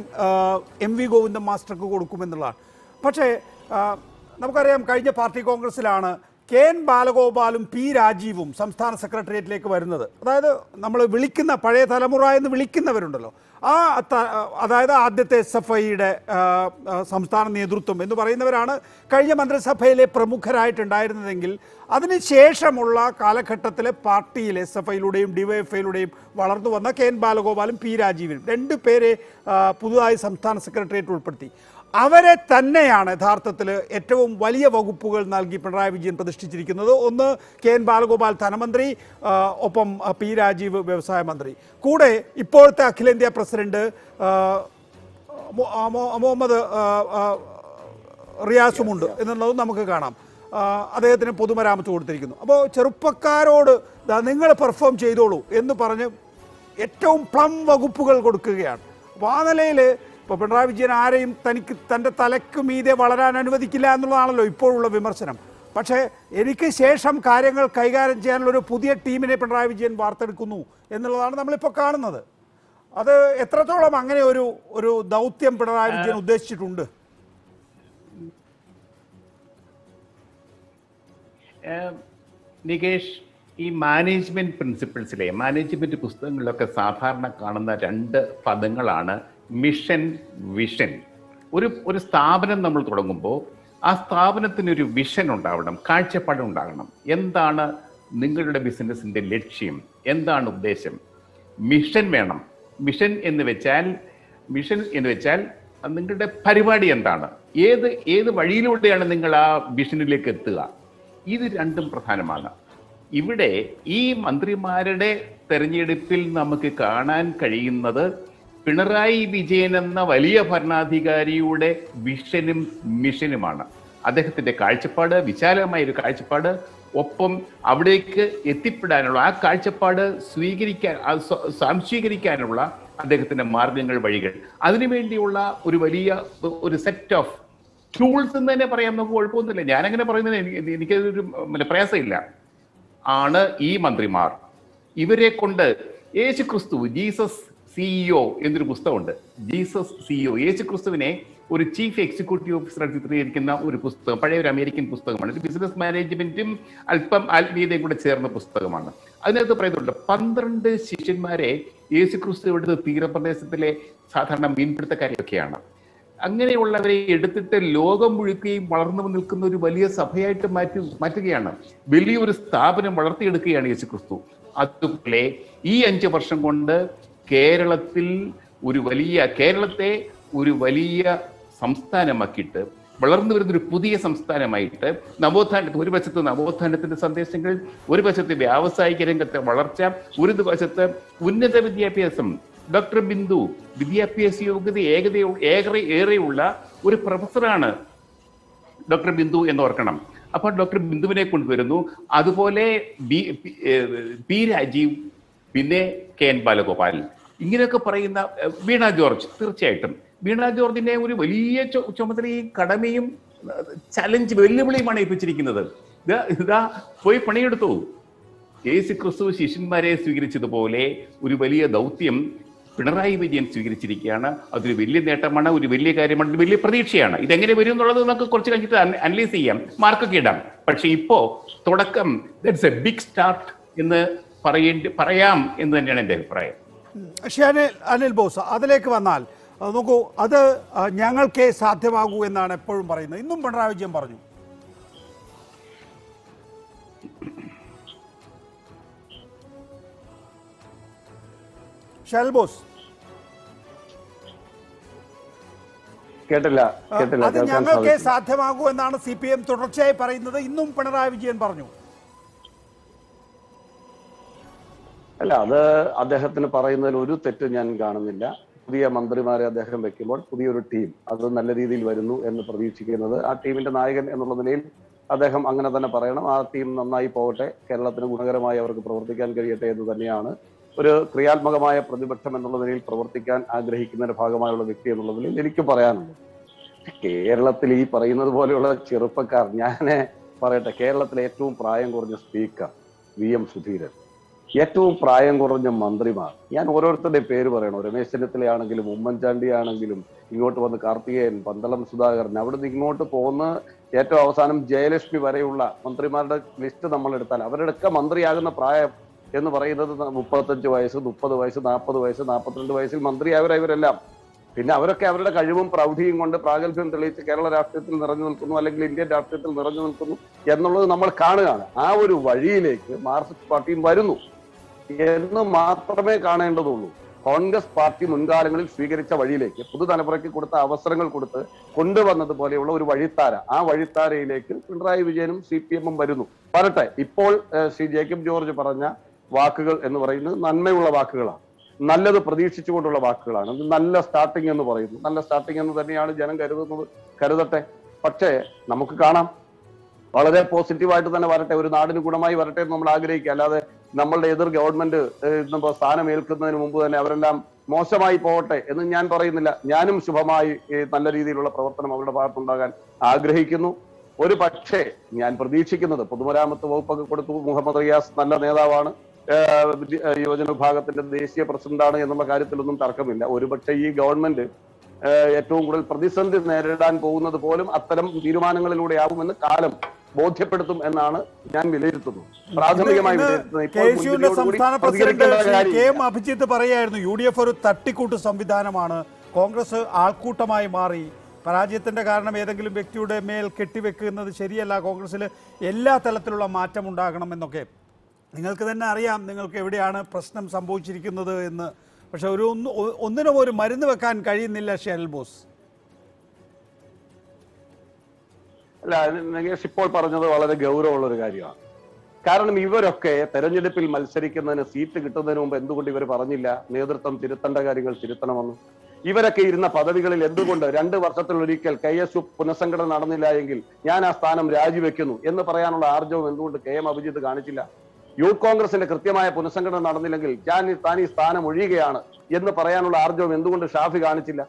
എം വി ഗോവിന്ദൻ മാസ്റ്റർക്ക് കൊടുക്കുമെന്നുള്ളതാണ്. പക്ഷേ നമുക്കറിയാം കഴിഞ്ഞ പാർട്ടി കോൺഗ്രസിലാണ് കെ എൻ ബാലഗോപാലും പി രാജീവും സംസ്ഥാന സെക്രട്ടേറിയറ്റിലേക്ക് വരുന്നത്. അതായത് നമ്മൾ വിളിക്കുന്ന പഴയ തലമുറ എന്ന് വിളിക്കുന്നവരുണ്ടല്ലോ. ആ അതായത് ആദ്യത്തെ എസ് എഫ് ഐയുടെ സംസ്ഥാന നേതൃത്വം എന്ന് പറയുന്നവരാണ് കഴിഞ്ഞ മന്ത്രിസഭയിലെ പ്രമുഖരായിട്ടുണ്ടായിരുന്നതെങ്കിൽ അതിനുശേഷമുള്ള കാലഘട്ടത്തിലെ പാർട്ടിയിൽ എസ് എഫ് ഐയിലൂടെയും ഡിവൈഎഫ്ഐയിലൂടെയും വളർന്നു വന്ന കെ എൻ ബാലഗോപാലും പി രാജീവനും രണ്ട് പേരെ പുതുതായി സംസ്ഥാന സെക്രട്ടേറിയറ്റ് ഉൾപ്പെടുത്തി. അവരെ തന്നെയാണ് യഥാർത്ഥത്തിൽ ഏറ്റവും വലിയ വകുപ്പുകൾ നൽകി പിണറായി വിജയൻ പ്രതിഷ്ഠിച്ചിരിക്കുന്നത്. ഒന്ന് കെ എൻ ബാലഗോപാൽ ധനമന്ത്രി ഒപ്പം പി രാജീവ് വ്യവസായ മന്ത്രി. കൂടെ ഇപ്പോഴത്തെ അഖിലേന്ത്യാ പ്രസിഡന്റ് മുഹമ്മദ് റിയാസുമുണ്ട് എന്നുള്ളത് നമുക്ക് കാണാം. അദ്ദേഹത്തിന് പൊതുമരാമത്ത് കൊടുത്തിരിക്കുന്നു. അപ്പോൾ ചെറുപ്പക്കാരോട് നിങ്ങൾ പെർഫോം ചെയ്തോളൂ എന്ന് പറഞ്ഞ് ഏറ്റവും പ്ലം വകുപ്പുകൾ കൊടുക്കുകയാണ്. അപ്പോൾ ആ നിലയിൽ ഇപ്പോൾ പിണറായി വിജയൻ ആരെയും തനിക്ക് തന്റെ തലക്ക് മീതെ വളരാൻ അനുവദിക്കില്ല എന്നുള്ളതാണല്ലോ ഇപ്പോഴുള്ള വിമർശനം. പക്ഷേ എനിക്ക് ശേഷം കാര്യങ്ങൾ കൈകാര്യം ചെയ്യാനുള്ള ഒരു പുതിയ ടീമിനെ പിണറായി വിജയൻ വാർത്തെടുക്കുന്നു എന്നുള്ളതാണ് നമ്മളിപ്പോൾ കാണുന്നത്. അത് എത്രത്തോളം അങ്ങനെ ഒരു ഒരു ദൗത്യം പിണറായി വിജയൻ ഉദ്ദേശിച്ചിട്ടുണ്ട്? നികേഷ് ഈ മാനേജ്മെന്റ് പ്രിൻസിപ്പിൾസിലെ മാനേജ്മെന്റ് പുസ്തകങ്ങളിലൊക്കെ സാധാരണ കാണുന്ന രണ്ട് പദങ്ങളാണ് മിഷൻ വിഷൻ. ഒരു ഒരു സ്ഥാപനം നമ്മൾ തുടങ്ങുമ്പോൾ ആ സ്ഥാപനത്തിനൊരു വിഷൻ ഉണ്ടാവണം കാഴ്ചപ്പാട് ഉണ്ടാകണം. എന്താണ് നിങ്ങളുടെ ബിസിനസിന്റെ ലക്ഷ്യം? എന്താണ് ഉദ്ദേശം? മിഷൻ വേണം. മിഷൻ എന്ന് വെച്ചാൽ മിഷൻ എന്ന് വെച്ചാൽ നിങ്ങളുടെ പരിപാടി എന്താണ്? ഏത് ഏത് വഴിയിലൂടെയാണ് നിങ്ങൾ ആ മിഷനിലേക്ക് എത്തുക? ഇത് രണ്ടും പ്രധാനമാണ്. ഇവിടെ ഈ മന്ത്രിമാരുടെ തെരഞ്ഞെടുപ്പിൽ നമുക്ക് കാണാൻ കഴിയുന്നത് പിണറായി വിജയൻ എന്ന വലിയ ഭരണാധികാരിയുടെ വിഷനും മിഷനുമാണ് അദ്ദേഹത്തിന്റെ കാഴ്ചപ്പാട് വിശാലമായ ഒരു കാഴ്ചപ്പാട് ഒപ്പം അവിടേക്ക് എത്തിപ്പെടാനുള്ള ആ കാഴ്ചപ്പാട് സ്വീകരിക്കാൻ സംശീകരിക്കാനുള്ള അദ്ദേഹത്തിന്റെ മാർഗങ്ങൾ വഴികൾ. അതിനുവേണ്ടിയുള്ള ഒരു വലിയ ഒരു സെറ്റ് ഓഫ് ടൂൾസ് എന്ന് തന്നെ പറയാൻ നമുക്ക് കുഴപ്പമൊന്നുമില്ല. ഞാനങ്ങനെ പറയുന്നത് എനിക്ക് എനിക്കതൊരു പ്രയാസമില്ല. ആണ് ഈ മന്ത്രിമാർ. ഇവരെ കൊണ്ട് യേശു ക്രിസ്തു ജീസസ് സിഇഒ എന്നൊരു പുസ്തകമുണ്ട്. ജീസസ് സിഇഒ യേശു ക്രിസ്തുവിനെ ഒരു ചീഫ് എക്സിക്യൂട്ടീവ് ഓഫീസറായി ചിത്രീകരിക്കുന്ന ഒരു പുസ്തകം പഴയ ഒരു അമേരിക്കൻ പുസ്തകമാണ്. ഒരു ബിസിനസ് മാനേജ്മെന്റും അല്പം ആത്മീയതയും കൂടെ ചേർന്ന പുസ്തകമാണ്. അതിനകത്ത് പറയുന്നുണ്ട് പന്ത്രണ്ട് ശിഷ്യന്മാരെ യേശു ക്രിസ്തു ഇവിടുത്തെ തീരപ്രദേശത്തിലെ സാധാരണ മീൻപിടുത്തക്കാരെയൊക്കെയാണ്. അങ്ങനെയുള്ളവരെ എടുത്തിട്ട് ലോകം മുഴുക്കുകയും വളർന്നു നിൽക്കുന്ന ഒരു വലിയ സഭയായിട്ട് മാറ്റി മാറ്റുകയാണ്. വലിയൊരു സ്ഥാപനം വളർത്തിയെടുക്കുകയാണ് യേശു ക്രിസ്തു അതുപോലെ ഈ അഞ്ച് വർഷം കൊണ്ട് കേരളത്തിൽ ഒരു വലിയ കേരളത്തെ ഒരു വലിയ സംസ്ഥാനമാക്കിയിട്ട് വളർന്നു വരുന്ന ഒരു പുതിയ സംസ്ഥാനമായിട്ട് നവോത്ഥാനത്തിന് ഒരു വശത്ത് നവോത്ഥാനത്തിന്റെ സന്ദേശങ്ങൾ ഒരു വശത്ത് വ്യാവസായിക രംഗത്തെ വളർച്ച ഒരു വശത്ത് ഉന്നത വിദ്യാഭ്യാസം. ഡോക്ടർ ബിന്ദു വിദ്യാഭ്യാസ യോഗ്യത ഏകത ഏറെ ഏറെയുള്ള ഒരു പ്രൊഫസറാണ് ഡോക്ടർ ബിന്ദു എന്ന് ഓർക്കണം. അപ്പൊ ഡോക്ടർ ബിന്ദുവിനെ കൊണ്ടുവരുന്നു. അതുപോലെ ബി പി രാജീവ് പിന്നെ കെ എൻ ബാലഗോപാൽ. ഇങ്ങനെയൊക്കെ പറയുന്ന വീണ ജോർജ് തീർച്ചയായിട്ടും. വീണ ജോർജിന്റെ ഒരു വലിയ ചുമതലയും കടമയും ചലഞ്ച് വെല്ലുവിളിയുമാണ് ഏൽപ്പിച്ചിരിക്കുന്നത്. ഇതാ പോയി പണിയെടുത്തു. യേശു ക്രിസ്തു ശിഷ്യന്മാരെ സ്വീകരിച്ചതുപോലെ ഒരു വലിയ ദൗത്യം പിണറായി വിജയൻ സ്വീകരിച്ചിരിക്കുകയാണ്. അതൊരു വലിയ നേട്ടമാണ് ഒരു വലിയ കാര്യമാണ് വലിയ പ്രതീക്ഷയാണ്. ഇതെങ്ങനെ വരും എന്നുള്ളത് നമുക്ക് കുറച്ച് കഴിഞ്ഞിട്ട് അനലൈസ് ചെയ്യാം മാർക്കൊക്കെ ഇടാം. പക്ഷെ ഇപ്പോ തുടക്കം ദറ്റ്സ് എ ബിഗ് സ്റ്റാർട്ട് എന്ന് പറയേണ്ടി പറയാം എന്ന് തന്നെയാണ് എന്റെ അഭിപ്രായം. പക്ഷേ അനിൽ അനിൽ ബോസ് അതിലേക്ക് വന്നാൽ നോക്കൂ അത് ഞങ്ങൾക്കേ സാധ്യമാകൂ എന്നാണ് എപ്പോഴും പറയുന്നത്. ഇന്നും പിണറായി വിജയൻ പറഞ്ഞു. ഷെൽ ബോസ്. കേട്ടില്ല അത് ഞങ്ങൾക്കേ സാധ്യമാകൂ എന്നാണ് സി പി എം തുടർച്ചയായി പറയുന്നത്. ഇന്നും പിണറായി വിജയൻ പറഞ്ഞു. അല്ല അത് അദ്ദേഹത്തിന് പറയുന്നതിൽ ഒരു തെറ്റ് ഞാൻ കാണുന്നില്ല. പുതിയ മന്ത്രിമാരെ അദ്ദേഹം വെക്കുമ്പോൾ പുതിയൊരു ടീം അത് നല്ല രീതിയിൽ വരുന്നു എന്ന് പ്രതീക്ഷിക്കുന്നത് ആ ടീമിന്റെ നായകൻ എന്നുള്ള നിലയിൽ അദ്ദേഹം അങ്ങനെ തന്നെ പറയണം. ആ ടീം നന്നായി പോകട്ടെ കേരളത്തിന് ഗുണകരമായി അവർക്ക് പ്രവർത്തിക്കാൻ കഴിയട്ടെ എന്ന് തന്നെയാണ് ഒരു ക്രിയാത്മകമായ പ്രതിപക്ഷം എന്നുള്ള നിലയിൽ പ്രവർത്തിക്കാൻ ആഗ്രഹിക്കുന്നതിന്റെ ഭാഗമായുള്ള വ്യക്തി എന്നുള്ള നിലയിൽ എനിക്ക് പറയാനുള്ളത്. കേരളത്തിൽ ഈ പറയുന്നത് പോലെയുള്ള ചെറുപ്പക്കാർ ഞാൻ പറയട്ടെ കേരളത്തിലെ ഏറ്റവും പ്രായം കുറഞ്ഞ സ്പീക്കർ വി എം സുധീരൻ. ഏറ്റവും പ്രായം കുറഞ്ഞ മന്ത്രിമാർ. ഞാൻ ഓരോരുത്തരുടെ പേര് പറയണോ. രമേശ് ചെന്നിത്തല ആണെങ്കിലും ഉമ്മൻചാണ്ടി ആണെങ്കിലും ഇങ്ങോട്ട് വന്ന് കാർത്തികേയൻ പന്തളം സുധാകരൻ അവിടുന്ന് ഇങ്ങോട്ട് പോകുന്ന ഏറ്റവും അവസാനം ജയലക്ഷ്മി വരെയുള്ള മന്ത്രിമാരുടെ ലിസ്റ്റ് നമ്മൾ എടുത്താൽ അവരുടെയൊക്കെ മന്ത്രിയാകുന്ന പ്രായം എന്ന് പറയുന്നത് മുപ്പത്തഞ്ച് വയസ്സ് മുപ്പത് വയസ്സ് നാൽപ്പത് വയസ്സ് നാൽപ്പത്തിരണ്ട് വയസ്സിൽ മന്ത്രിയായവരവരെല്ലാം പിന്നെ അവരൊക്കെ അവരുടെ കഴിവും പ്രൗഢിയും കൊണ്ട് പ്രാഗൽഭ്യം തെളിയിച്ച് കേരള രാഷ്ട്രീയത്തിൽ നിറഞ്ഞു നിൽക്കുന്നു അല്ലെങ്കിൽ ഇന്ത്യൻ രാഷ്ട്രീയത്തിൽ നിറഞ്ഞു നിൽക്കുന്നു എന്നുള്ളത് നമ്മൾ കാണുകയാണ്. ആ ഒരു വഴിയിലേക്ക് മാർക്സിസ്റ്റ് പാർട്ടിയും വരുന്നു. എന്ന് മാത്രമേ കാണേണ്ടതുള്ളൂ. കോൺഗ്രസ് പാർട്ടി മുൻകാലങ്ങളിൽ സ്വീകരിച്ച വഴിയിലേക്ക് പുതുതലമുറയ്ക്ക് കൊടുത്ത അവസരങ്ങൾ കൊടുത്ത് കൊണ്ടുവന്നതുപോലെയുള്ള ഒരു വഴിത്താര. ആ വഴിത്താരയിലേക്ക് പിണറായി വിജയനും സി പി എമ്മും വരുന്നു. വരട്ടെ ഇപ്പോൾ ശ്രീ ജേക്കബ് ജോർജ് പറഞ്ഞ വാക്കുകൾ എന്ന് പറയുന്നത് നന്മയുള്ള വാക്കുകളാണ്. നല്ലത് പ്രതീക്ഷിച്ചുകൊണ്ടുള്ള വാക്കുകളാണ്. നല്ല സ്റ്റാർട്ടിംഗ് എന്ന് പറയുന്നു. നല്ല സ്റ്റാർട്ടിംഗ് എന്ന് തന്നെയാണ് ജനം കരുതുന്നത് കരുതട്ടെ. പക്ഷേ നമുക്ക് കാണാം. വളരെ പോസിറ്റീവായിട്ട് തന്നെ വരട്ടെ ഒരു നാടിന് ഗുണമായി വരട്ടെ എന്ന് നമ്മൾ ആഗ്രഹിക്കുക. അല്ലാതെ നമ്മളുടെ എതിർ ഗവൺമെന്റ് സ്ഥാനം ഏൽക്കുന്നതിന് മുമ്പ് തന്നെ അവരെല്ലാം മോശമായി പോകട്ടെ എന്ന് ഞാൻ പറയുന്നില്ല. ഞാനും ശുഭമായി നല്ല രീതിയിലുള്ള പ്രവർത്തനം അവരുടെ ഭാഗത്തുണ്ടാകാൻ ആഗ്രഹിക്കുന്നു. ഒരു പക്ഷേ ഞാൻ പ്രതീക്ഷിക്കുന്നത് പൊതുമരാമത്ത് വകുപ്പൊക്കെ കൊടുത്തു മുഹമ്മദ് റിയാസ് നല്ല നേതാവാണ്. യുവജന വിഭാഗത്തിന്റെ ദേശീയ പ്രസിഡന്റാണ് എന്നുള്ള കാര്യത്തിലൊന്നും തർക്കമില്ല. ഒരുപക്ഷെ ഈ ഗവൺമെന്റ് ഏറ്റവും കൂടുതൽ പ്രതിസന്ധി നേരിടാൻ പോകുന്നത് പോലും അത്തരം തീരുമാനങ്ങളിലൂടെ ആവുമെന്ന് കാലം ബോധ്യപ്പെടുത്തും എന്നാണ് ഞാൻ വിലയിരുത്തുന്നത്. പ്രാഥമികമായി സംസ്ഥാന പ്രസിഡന്റ് പ്രതികരിക്കേണ്ട ശ്രീ കെ കാര്യമില്ല. എം അഭിജിത്ത് പറയായിരുന്നു യു ഡി എഫ് ഒരു തട്ടിക്കൂട്ട് സംവിധാനമാണ്. കോൺഗ്രസ് ആൾക്കൂട്ടമായി മാറി. പരാജയത്തിന്റെ കാരണം ഏതെങ്കിലും വ്യക്തിയുടെ മേൽ കെട്ടിവെക്കുന്നത് ശരിയല്ല. കോൺഗ്രസിൽ എല്ലാ തലത്തിലുള്ള മാറ്റം ഉണ്ടാകണം എന്നൊക്കെ. നിങ്ങൾക്ക് തന്നെ അറിയാം നിങ്ങൾക്ക് എവിടെയാണ് പ്രശ്നം സംഭവിച്ചിരിക്കുന്നത് എന്ന്. പക്ഷെ ഒരു ഒന്ന് ഒന്നിനും ഒരു മരുന്ന് വെക്കാൻ കഴിയുന്നില്ല ഷെൽ ബോസ്. അല്ല നഗേഷ് ഇപ്പോൾ പറഞ്ഞത് വളരെ ഗൗരവമുള്ള ഒരു കാര്യമാണ്. കാരണം ഇവരൊക്കെ തെരഞ്ഞെടുപ്പിൽ മത്സരിക്കുന്നതിന് സീറ്റ് കിട്ടുന്നതിന് മുമ്പ് എന്തുകൊണ്ട് ഇവർ പറഞ്ഞില്ല? നേതൃത്വം തിരുത്തേണ്ട കാര്യങ്ങൾ തിരുത്തണമെന്ന്. ഇവരൊക്കെ ഇരുന്ന പദവികളിൽ എന്തുകൊണ്ട് രണ്ട് വർഷത്തിലൊരിക്കൽ കെ എസ് യു പുനഃസംഘടന നടന്നില്ല എങ്കിൽ ഞാൻ ആ സ്ഥാനം രാജിവെക്കുന്നു എന്ന് പറയാനുള്ള ആർജവം എന്തുകൊണ്ട് കെ എം അഭിജിത്ത് കാണിച്ചില്ല? യൂത്ത് കോൺഗ്രസിന്റെ കൃത്യമായ പുനഃസംഘടന നടന്നില്ലെങ്കിൽ ഞാൻ താൻ ഈ സ്ഥാനം ഒഴിയുകയാണ് എന്ന് പറയാനുള്ള ആർജവം എന്തുകൊണ്ട് ഷാഫി കാണിച്ചില്ല?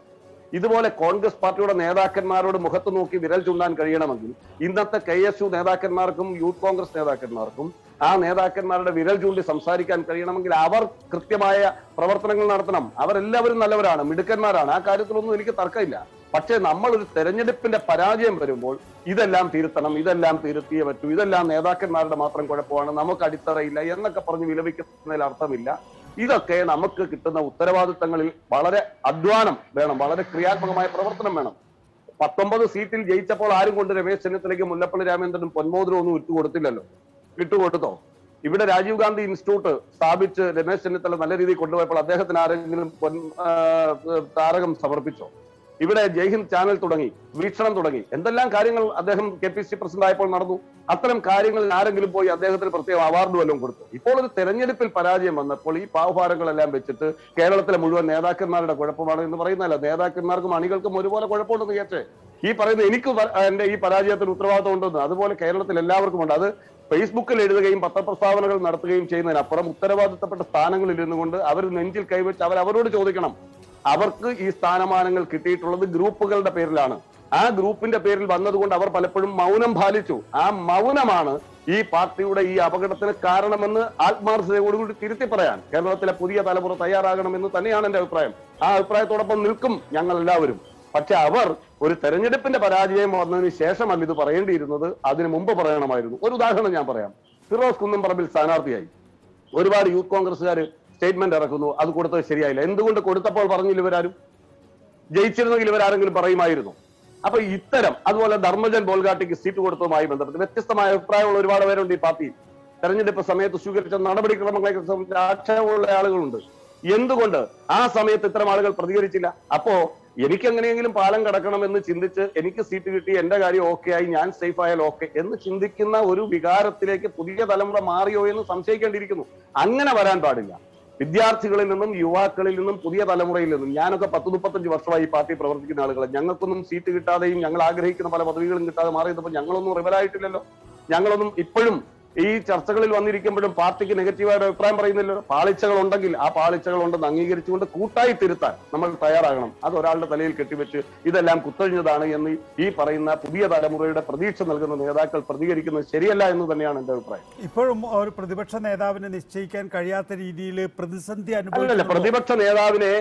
ഇതുപോലെ കോൺഗ്രസ് പാർട്ടിയുടെ നേതാക്കന്മാരോട് മുഖത്ത് നോക്കി വിരൽ ചൂണ്ടാൻ കഴിയണമെങ്കിൽ ഇന്നത്തെ കെ എസ് യു നേതാക്കന്മാർക്കും യൂത്ത് കോൺഗ്രസ് നേതാക്കന്മാർക്കും ആ നേതാക്കന്മാരുടെ വിരൽ ചൂണ്ടി സംസാരിക്കാൻ കഴിയണമെങ്കിൽ അവർ കൃത്യമായ പ്രവർത്തനങ്ങൾ നടത്തണം. അവരെല്ലാവരും നല്ലവരാണ് മിടുക്കന്മാരാണ്. ആ കാര്യത്തിലൊന്നും എനിക്ക് തർക്കമില്ല. പക്ഷേ നമ്മൾ ഒരു തെരഞ്ഞെടുപ്പിന്റെ പരാജയം വരുമ്പോൾ ഇതെല്ലാം തിരുത്തണം ഇതെല്ലാം തിരുത്തിയേ പറ്റൂ. ഇതെല്ലാം നേതാക്കന്മാരുടെ മാത്രം കുഴപ്പമാണ്. നമുക്ക് അടിത്തറയില്ല എന്നൊക്കെ പറഞ്ഞ് വിലപിക്കുന്നതിൽ അർത്ഥമില്ല. ഇതൊക്കെ നമുക്ക് കിട്ടുന്ന ഉത്തരവാദിത്തങ്ങളിൽ വളരെ അധ്വാനം വേണം വളരെ ക്രിയാത്മകമായ പ്രവർത്തനം വേണം. പത്തൊമ്പത് സീറ്റിൽ ജയിച്ചപ്പോൾ ആരും കൊണ്ട് രമേശ് ചെന്നിത്തലയ്ക്ക് മുല്ലപ്പള്ളി രാമചന്ദ്രനും പൊന്മോദരം ഒന്നും ഇട്ടുകൊടുത്തില്ലല്ലോ. ഇട്ടുകൊടുത്തോ? ഇവിടെ രാജീവ് ഗാന്ധി ഇൻസ്റ്റിറ്റ്യൂട്ട് സ്ഥാപിച്ച് രമേശ് ചെന്നിത്തല നല്ല രീതിയിൽ കൊണ്ടുപോയപ്പോൾ അദ്ദേഹത്തിന് ആരെങ്കിലും താരകം സമർപ്പിച്ചോ? ഇവിടെ ജയ്ഹിന്ദ് ചാനൽ തുടങ്ങി വീക്ഷണം തുടങ്ങി. എന്തെല്ലാം കാര്യങ്ങൾ അദ്ദേഹം കെ പി സി പ്രസിഡന്റ് ആയപ്പോൾ നടന്നു? അത്തരം കാര്യങ്ങളിൽ ആരെങ്കിലും പോയി അദ്ദേഹത്തിന് പ്രത്യേകം അവാർഡ് വല്ലതും കൊടുത്തു. ഇപ്പോൾ ഒരു തെരഞ്ഞെടുപ്പിൽ പരാജയം വന്നപ്പോൾ ഈ പാവഭാരങ്ങളെല്ലാം വെച്ചിട്ട് കേരളത്തിലെ മുഴുവൻ നേതാക്കന്മാരുടെ കുഴപ്പമാണ് എന്ന് പറയുന്നതല്ല. നേതാക്കന്മാർക്കും അണികൾക്കും ഒരുപോലെ കുഴപ്പമുണ്ടെന്ന് കേട്ടെ. ഈ പറയുന്നത് എനിക്ക് എന്റെ ഈ പരാജയത്തിന് ഉത്തരവാദിത്വം ഉണ്ടെന്ന്. അതുപോലെ കേരളത്തിൽ എല്ലാവർക്കും ഉണ്ട്. അത് ഫേസ്ബുക്കിൽ എഴുതുകയും പത്രപ്രസ്താവനകൾ നടത്തുകയും ചെയ്യുന്നതിനപ്പുറം ഉത്തരവാദിത്തപ്പെട്ട സ്ഥാനങ്ങളിൽ ഇരുന്നുകൊണ്ട് അവർ നെഞ്ചിൽ കൈവച്ച് അവർ അവരോട് ചോദിക്കണം. അവർക്ക് ഈ സ്ഥാനമാനങ്ങൾ കിട്ടിയിട്ടുള്ളത് ഗ്രൂപ്പുകളുടെ പേരിലാണ്. ആ ഗ്രൂപ്പിന്റെ പേരിൽ വന്നതുകൊണ്ട് അവർ പലപ്പോഴും മൗനം പാലിച്ചു. ആ മൗനമാണ് ഈ പാർട്ടിയുടെ ഈ അപകടത്തിന് കാരണമെന്ന് ആത്മാർത്ഥതയോടുകൂടി തിരുത്തി പറയാൻ കേരളത്തിലെ പുതിയ തലമുറ തയ്യാറാകണമെന്ന് തന്നെയാണ് എന്റെ അഭിപ്രായം. ആ അഭിപ്രായത്തോടൊപ്പം നിൽക്കും ഞങ്ങൾ എല്ലാവരും പക്ഷെ അവർ ഒരു തെരഞ്ഞെടുപ്പിന്റെ പരാജയം വന്നതിന് ശേഷമല്ല ഇത് പറയേണ്ടിയിരുന്നത്. അതിന് മുമ്പ് പറയണമായിരുന്നു. ഒരു ഉദാഹരണം ഞാൻ പറയാം. ഫിറോസ് കുന്നംപറമ്പിൽ സ്ഥാനാർത്ഥിയായി. ഒരുപാട് യൂത്ത് കോൺഗ്രസ്സുകാർ സ്റ്റേറ്റ്മെന്റ് ഇറക്കുന്നു. അത് കൊടുത്തത് ശരിയായില്ല. എന്തുകൊണ്ട് കൊടുത്തപ്പോൾ പറഞ്ഞില്ല ഇവരാരും? ജയിച്ചിരുന്നെങ്കിൽ ഇവരാരെങ്കിലും പറയുമായിരുന്നു. അപ്പൊ ഇത്തരം അതുപോലെ ധർമ്മജൻ ബോൾഗാട്ടിക്ക് സീറ്റ് കൊടുത്തതുമായി ബന്ധപ്പെട്ട് വ്യത്യസ്തമായ അഭിപ്രായമുള്ള ഒരുപാട് പേരുണ്ട് ഈ പാർട്ടിയിൽ തെരഞ്ഞെടുപ്പ് സമയത്ത് സ്വീകരിച്ച നടപടിക്രമങ്ങളെ സംബന്ധിച്ച് ആക്ഷേപമുള്ള ആളുകളുണ്ട്. എന്തുകൊണ്ട് ആ സമയത്ത് ഇത്തരം ആളുകൾ പ്രതികരിച്ചില്ല? അപ്പോ എനിക്ക് എങ്ങനെയെങ്കിലും പാലം കടക്കണം എന്ന് ചിന്തിച്ച് എനിക്ക് സീറ്റ് കിട്ടി എന്റെ കാര്യം ഓക്കെ ആയി ഞാൻ സേഫ് ആയാൽ ഓക്കെ എന്ന് ചിന്തിക്കുന്ന ഒരു വികാരത്തിലേക്ക് പുതിയ തലമുറ മാറിയോ എന്ന് സംശയിക്കേണ്ടിയിരിക്കുന്നു. അങ്ങനെ വരാൻ പാടില്ല. വിദ്യാർത്ഥികളിൽ നിന്നും യുവാക്കളിൽ നിന്നും പുതിയ തലമുറയിൽ നിന്നും. ഞാനൊക്കെ പത്ത് മുപ്പത്തഞ്ച് വർഷമായി പാർട്ടി പ്രവർത്തിക്കുന്ന ആളുകൾ ഞങ്ങൾക്കൊന്നും സീറ്റ് കിട്ടാതെയും ഞങ്ങൾ ആഗ്രഹിക്കുന്ന പല പദവികളും കിട്ടാതെ മാറിയപ്പോൾ ഞങ്ങളൊന്നും റിവലായിട്ടില്ലല്ലോ ഞങ്ങളൊന്നും ഇപ്പോഴും ഈ ചർച്ചകളിൽ വന്നിരിക്കുമ്പോഴും പാർട്ടിക്ക് നെഗറ്റീവായിട്ട് അഭിപ്രായം പറയുന്നില്ലല്ലോ. പാളിച്ചകൾ ഉണ്ടെങ്കിൽ ആ പാളിച്ചകൾ ഉണ്ടെന്ന് അംഗീകരിച്ചുകൊണ്ട് കൂട്ടായി തിരുത്താൻ നമ്മൾ തയ്യാറാകണം. അത് ഒരാളുടെ തലയിൽ കെട്ടിവെച്ച് ഇതെല്ലാം കുത്തഴിഞ്ഞതാണ് എന്ന് ഈ പറയുന്ന പുതിയ തലമുറയുടെ പ്രതീക്ഷ നൽകുന്ന നേതാക്കൾ പ്രതികരിക്കുന്നത് ശരിയല്ല എന്ന് തന്നെയാണ് എന്റെ അഭിപ്രായം. ഇപ്പോഴും ഒരു പ്രതിപക്ഷ നേതാവിനെ നിശ്ചയിക്കാൻ കഴിയാത്ത രീതിയിൽ പ്രതിസന്ധി അനുഭവം പ്രതിപക്ഷ നേതാവിനെ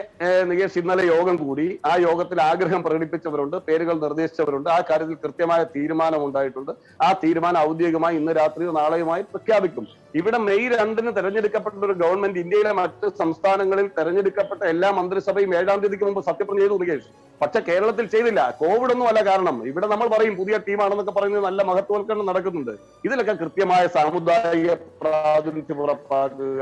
നികേഷ് ഇന്നലെ യോഗം കൂടി ആ യോഗത്തിൽ ആഗ്രഹം പ്രകടിപ്പിച്ചവരുണ്ട് പേരുകൾ നിർദ്ദേശിച്ചവരുണ്ട്. ആ കാര്യത്തിൽ കൃത്യമായ തീരുമാനം ഉണ്ടായിട്ടുണ്ട്. ആ തീരുമാനം ഔദ്യോഗികമായി ഇന്ന് രാത്രിയോ നാളെയുമായി പ്രഖ്യാപിക്കും. ഇവിടെ മെയ് രണ്ടിന് തെരഞ്ഞെടുക്കപ്പെട്ട ഒരു ഗവൺമെന്റ് ഇന്ത്യയിലെ മറ്റ് സംസ്ഥാനങ്ങളിൽ തെരഞ്ഞെടുക്കപ്പെട്ട എല്ലാ മന്ത്രിസഭയും ഏഴാം തീയതിക്ക് മുമ്പ് സത്യപ്രതിജ്ഞ ചെയ്തു നികേഷ് പക്ഷെ കേരളത്തിൽ ചെയ്തില്ല. കോവിഡ് ഒന്നും അല്ല കാരണം. ഇവിടെ നമ്മൾ പറയും പുതിയ ടീമാണെന്നൊക്കെ പറയുന്നത് നല്ല മഹത്വവൽക്കരണം നടക്കുന്നുണ്ട്. ഇതിലൊക്കെ കൃത്യമായ സാമുദായിക പ്രാതിനിധ്യം ഉറപ്പാക്കുക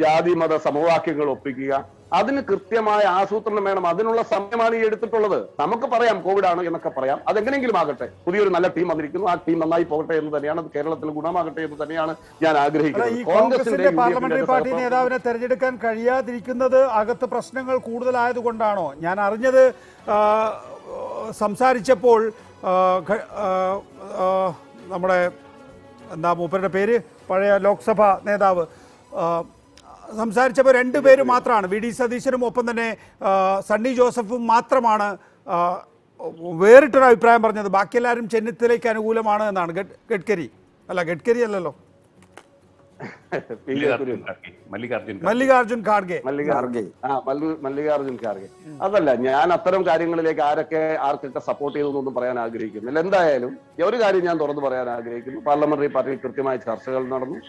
ജാതി മത സമവാക്യങ്ങൾ ഒപ്പിക്കുക. അതിന് കൃത്യമായ ആസൂത്രണം വേണം. അതിനുള്ള സമയമാണ് ഈ എടുത്തിട്ടുള്ളത്. നമുക്ക് പറയാം കോവിഡ് ആണ് എന്നൊക്കെ പറയാം. അതെങ്ങനെയെങ്കിലും ആകട്ടെ. പുതിയൊരു നല്ല ടീം വന്നിരിക്കുന്നു. ആ ടീം നന്നായി പോകട്ടെ എന്ന് തന്നെയാണ്. കേരളത്തിൽ ഗുണമാകട്ടെ എന്ന് തന്നെയാണ് ഞാൻ ആഗ്രഹിക്കുന്നത്. കോൺഗ്രസിന്റെ പാർലമെന്ററി പാർട്ടി നേതാവിനെ തെരഞ്ഞെടുക്കാൻ കഴിയാതിരിക്കുന്നത് അകത്ത് പ്രശ്നങ്ങൾ കൂടുതലായതുകൊണ്ടാണോ ഞാൻ അറിഞ്ഞത് സംസാരിച്ചപ്പോൾ നമ്മുടെ എന്താ മൂപ്പരുടെ പേര്? പഴയ ലോക്സഭാ നേതാവ്. സംസാരിച്ചപ്പോൾ രണ്ടുപേരും മാത്രമാണ്. വി. ഡി. സതീശനും ഒപ്പം തന്നെ സണ്ണി ജോസഫും മാത്രമാണ് വേറിട്ടൊരു അഭിപ്രായം പറഞ്ഞത്. ബാക്കിയെല്ലാവരും ചെന്നിത്തലയ്ക്ക് അനുകൂലമാണ് എന്നാണ്. ഗഡ്- ഗഡ്കരി. അല്ല ഗഡ്കരി അല്ലല്ലോ. മല്ലികാർജുൻ ഖാർഗെ. മല്ലികാർഗെ മല്ലികാർജുൻ ആ മല്ലു- മല്ലികാർജുൻ ഖാർഗെ. അതല്ല ഞാൻ അത്തരം കാര്യങ്ങളിലേക്ക് ആരൊക്കെ ആർക്കൊക്കെ സപ്പോർട്ട് ചെയ്തെന്നൊന്നും പറയാൻ ആഗ്രഹിക്കുന്നില്ല. എന്തായാലും ഒരു കാര്യം ഞാൻ തുറന്നു പറയാൻ ആഗ്രഹിക്കുന്നു. പാർലമെന്ററി പാർട്ടിയിൽ കൃത്യമായ ചർച്ചകൾ നടന്നു.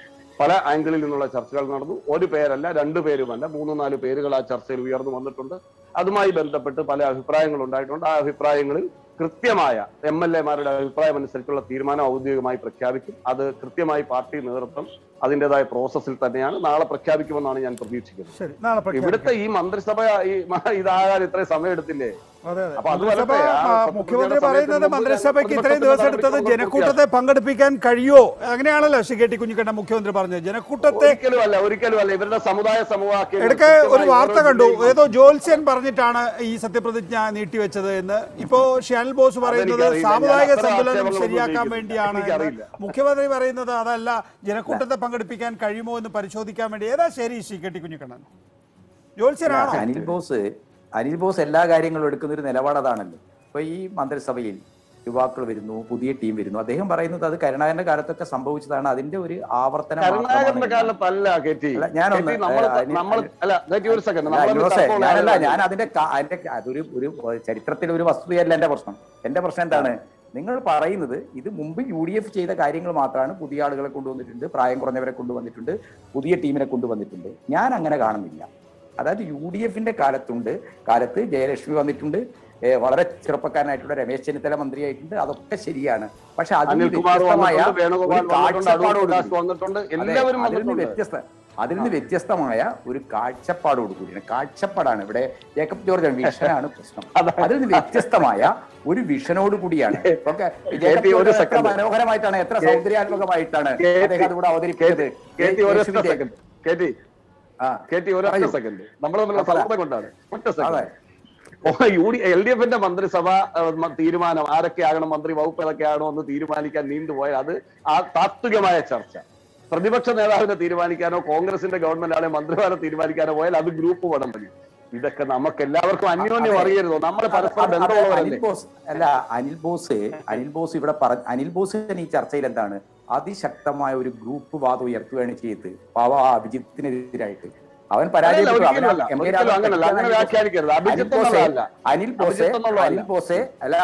പല ആംഗിളിൽ നിന്നുള്ള ചർച്ചകൾ നടന്നു. ഒരു പേരല്ല രണ്ടു പേരുമല്ല. മൂന്ന് നാല് പേരുകൾ ആ ചർച്ചയിൽ ഉയർന്നു വന്നിട്ടുണ്ട്. അതുമായി ബന്ധപ്പെട്ട് പല അഭിപ്രായങ്ങൾ ഉണ്ടായിട്ടുണ്ട്. ആ അഭിപ്രായങ്ങളിൽ കൃത്യമായ എം എൽ എമാരുടെ അഭിപ്രായം അനുസരിച്ചുള്ള തീരുമാനം ഔദ്യോഗികമായി പ്രഖ്യാപിക്കും. അത് കൃത്യമായി പാർട്ടി നേതൃത്വം അതിന്റെതായ പ്രോസസ്സിൽ തന്നെയാണ് നാളെ പ്രഖ്യാപിക്കുമെന്നാണ് ഞാൻ പ്രതീക്ഷിക്കുന്നത്. ഇവിടുത്തെ ഈ മന്ത്രിസഭ ഇതാകാൻ ഇത്രയും സമയം എടുത്തില്ലേ മുഖ്യമന്ത്രി പറയുന്നത് മന്ത്രിസഭയ്ക്ക് ഇത്രയും ദിവസം എടുത്തത് ജനക്കൂട്ടത്തെ പങ്കെടുപ്പിക്കാൻ കഴിയോ അങ്ങനെയാണല്ലോ ശ്രീ കെ ടി കുഞ്ഞിക്കണ്ണ മുഖ്യമന്ത്രി പറഞ്ഞത്. ജനക്കൂട്ടത്തെ ഒരിക്കലുമല്ല ഇവരുടെ സമുദായ ഇടയ്ക്ക് ഒരു വാർത്ത കണ്ടു. ഏതോ ജോത്സ്യൻ പറഞ്ഞിട്ടാണ് ഈ സത്യപ്രതിജ്ഞ നീട്ടിവെച്ചത് എന്ന്. ഇപ്പോ ഷാനൽ ബോസ് പറയുന്നത്. സാമുദായിക സന്തുലനം ശരിയാക്കാൻ വേണ്ടിയാണ്. മുഖ്യമന്ത്രി പറയുന്നത് അതല്ല ജനക്കൂട്ടത്തെ പങ്കെടുപ്പിക്കാൻ കഴിയുമോ എന്ന് പരിശോധിക്കാൻ വേണ്ടി ഏതാ ശരി ശ്രീ കെട്ടി കുഞ്ഞിക്കണ്ണൻ? ജോത്സ്യനാണോ അനിൽ ബോസ് അനിൽ ബോസ് എല്ലാ കാര്യങ്ങളും എടുക്കുന്ന ഒരു നിലപാട് അതാണല്ലോ. ഇപ്പൊ ഈ മന്ത്രിസഭയിൽ യുവാക്കൾ വരുന്നു പുതിയ ടീം വരുന്നു. അദ്ദേഹം പറയുന്നത് അത് കരുണാകരന്റെ കാലത്തൊക്കെ സംഭവിച്ചതാണ്. അതിന്റെ ഒരു ആവർത്തനം ഞാനല്ല ഞാൻ അതിന്റെ അതൊരു ഒരു ചരിത്രത്തിലെ ഒരു വസ്തുതയല്ല എന്റെ പ്രശ്നം. എന്റെ പ്രശ്നം എന്താണ്? നിങ്ങൾ പറയുന്നത് ഇത് മുമ്പ് യു ഡി എഫ് ചെയ്ത കാര്യങ്ങൾ മാത്രമാണ് പുതിയ ആളുകളെ കൊണ്ടുവന്നിട്ടുണ്ട് പ്രായം കുറഞ്ഞവരെ കൊണ്ടുവന്നിട്ടുണ്ട് പുതിയ ടീമിനെ കൊണ്ടുവന്നിട്ടുണ്ട്. ഞാൻ അങ്ങനെ കാണുന്നില്ല. അതായത് യു ഡി എഫിന്റെ കാലത്തുണ്ട് കാലത്ത് ജയലക്ഷ്മി വന്നിട്ടുണ്ട് വളരെ ചെറുപ്പക്കാരനായിട്ടുള്ള രമേശ് ചെന്നിത്തല മന്ത്രിയായിട്ടുണ്ട് അതൊക്കെ ശരിയാണ്. പക്ഷെ അതിൽ വ്യത്യസ്തമായ അതിൽ നിന്ന് വ്യത്യസ്ത അതിൽ നിന്ന് വ്യത്യസ്തമായ ഒരു കാഴ്ചപ്പാടോട് കൂടിയാണ് കാഴ്ചപ്പാടാണ് ഇവിടെ ജേക്കബ് ജോർജ് അന്വേഷണമാണ് പ്രശ്നം. അതിൽ നിന്ന് വ്യത്യസ്തമായ ഒരു വിഷനോട് കൂടിയാണ്. എത്ര മനോഹരമായിട്ടാണ് എത്ര സൗന്ദര്യാത്മകമായിട്ടാണ് അദ്ദേഹം അതിവിടെ അവതരിപ്പിച്ചത്. സെക്കൻഡ്. സൗഹൃദം കൊണ്ടാണ്. ഒറ്റ second. U D L D എഫിന്റെ മന്ത്രിസഭ തീരുമാനം ആരൊക്കെ ആരൊക്കെയാകണം മന്ത്രി വകുപ്പ് ഏതൊക്കെയാണോ എന്ന് തീരുമാനിക്കാൻ നീണ്ടുപോയാൽ അത് ആ താത്വികമായ ചർച്ച. പ്രതിപക്ഷ നേതാവിനെ തീരുമാനിക്കാനോ കോൺഗ്രസിന്റെ ഗവൺമെന്റ് ആണെ മന്ത്രിമാരെ തീരുമാനിക്കാനോ പോയാൽ അത് ഗ്രൂപ്പ് പടം മതി ഇതൊക്കെ നമുക്ക് എല്ലാവർക്കും അന്യോന്യം അറിയരുതോ? നമ്മൾ പരസ്പരം അനിൽ ബോസ് അല്ല അനിൽ ബോസ് അനിൽ ബോസ് ഇവിടെ പറ അനിൽ ബോസ് ഈ ചർച്ചയിൽ എന്താണ്? അതിശക്തമായ ഒരു ഗ്രൂപ്പ് വാദം ഉയർത്തുകയാണ് ചെയ്ത്. പാവ അഭിജിത്തിനെതിരായിട്ട്. അവൻ പരാജയപ്പെട്ടു. അനിൽ ബോസ്-. അനിൽ ബോസെ അല്ല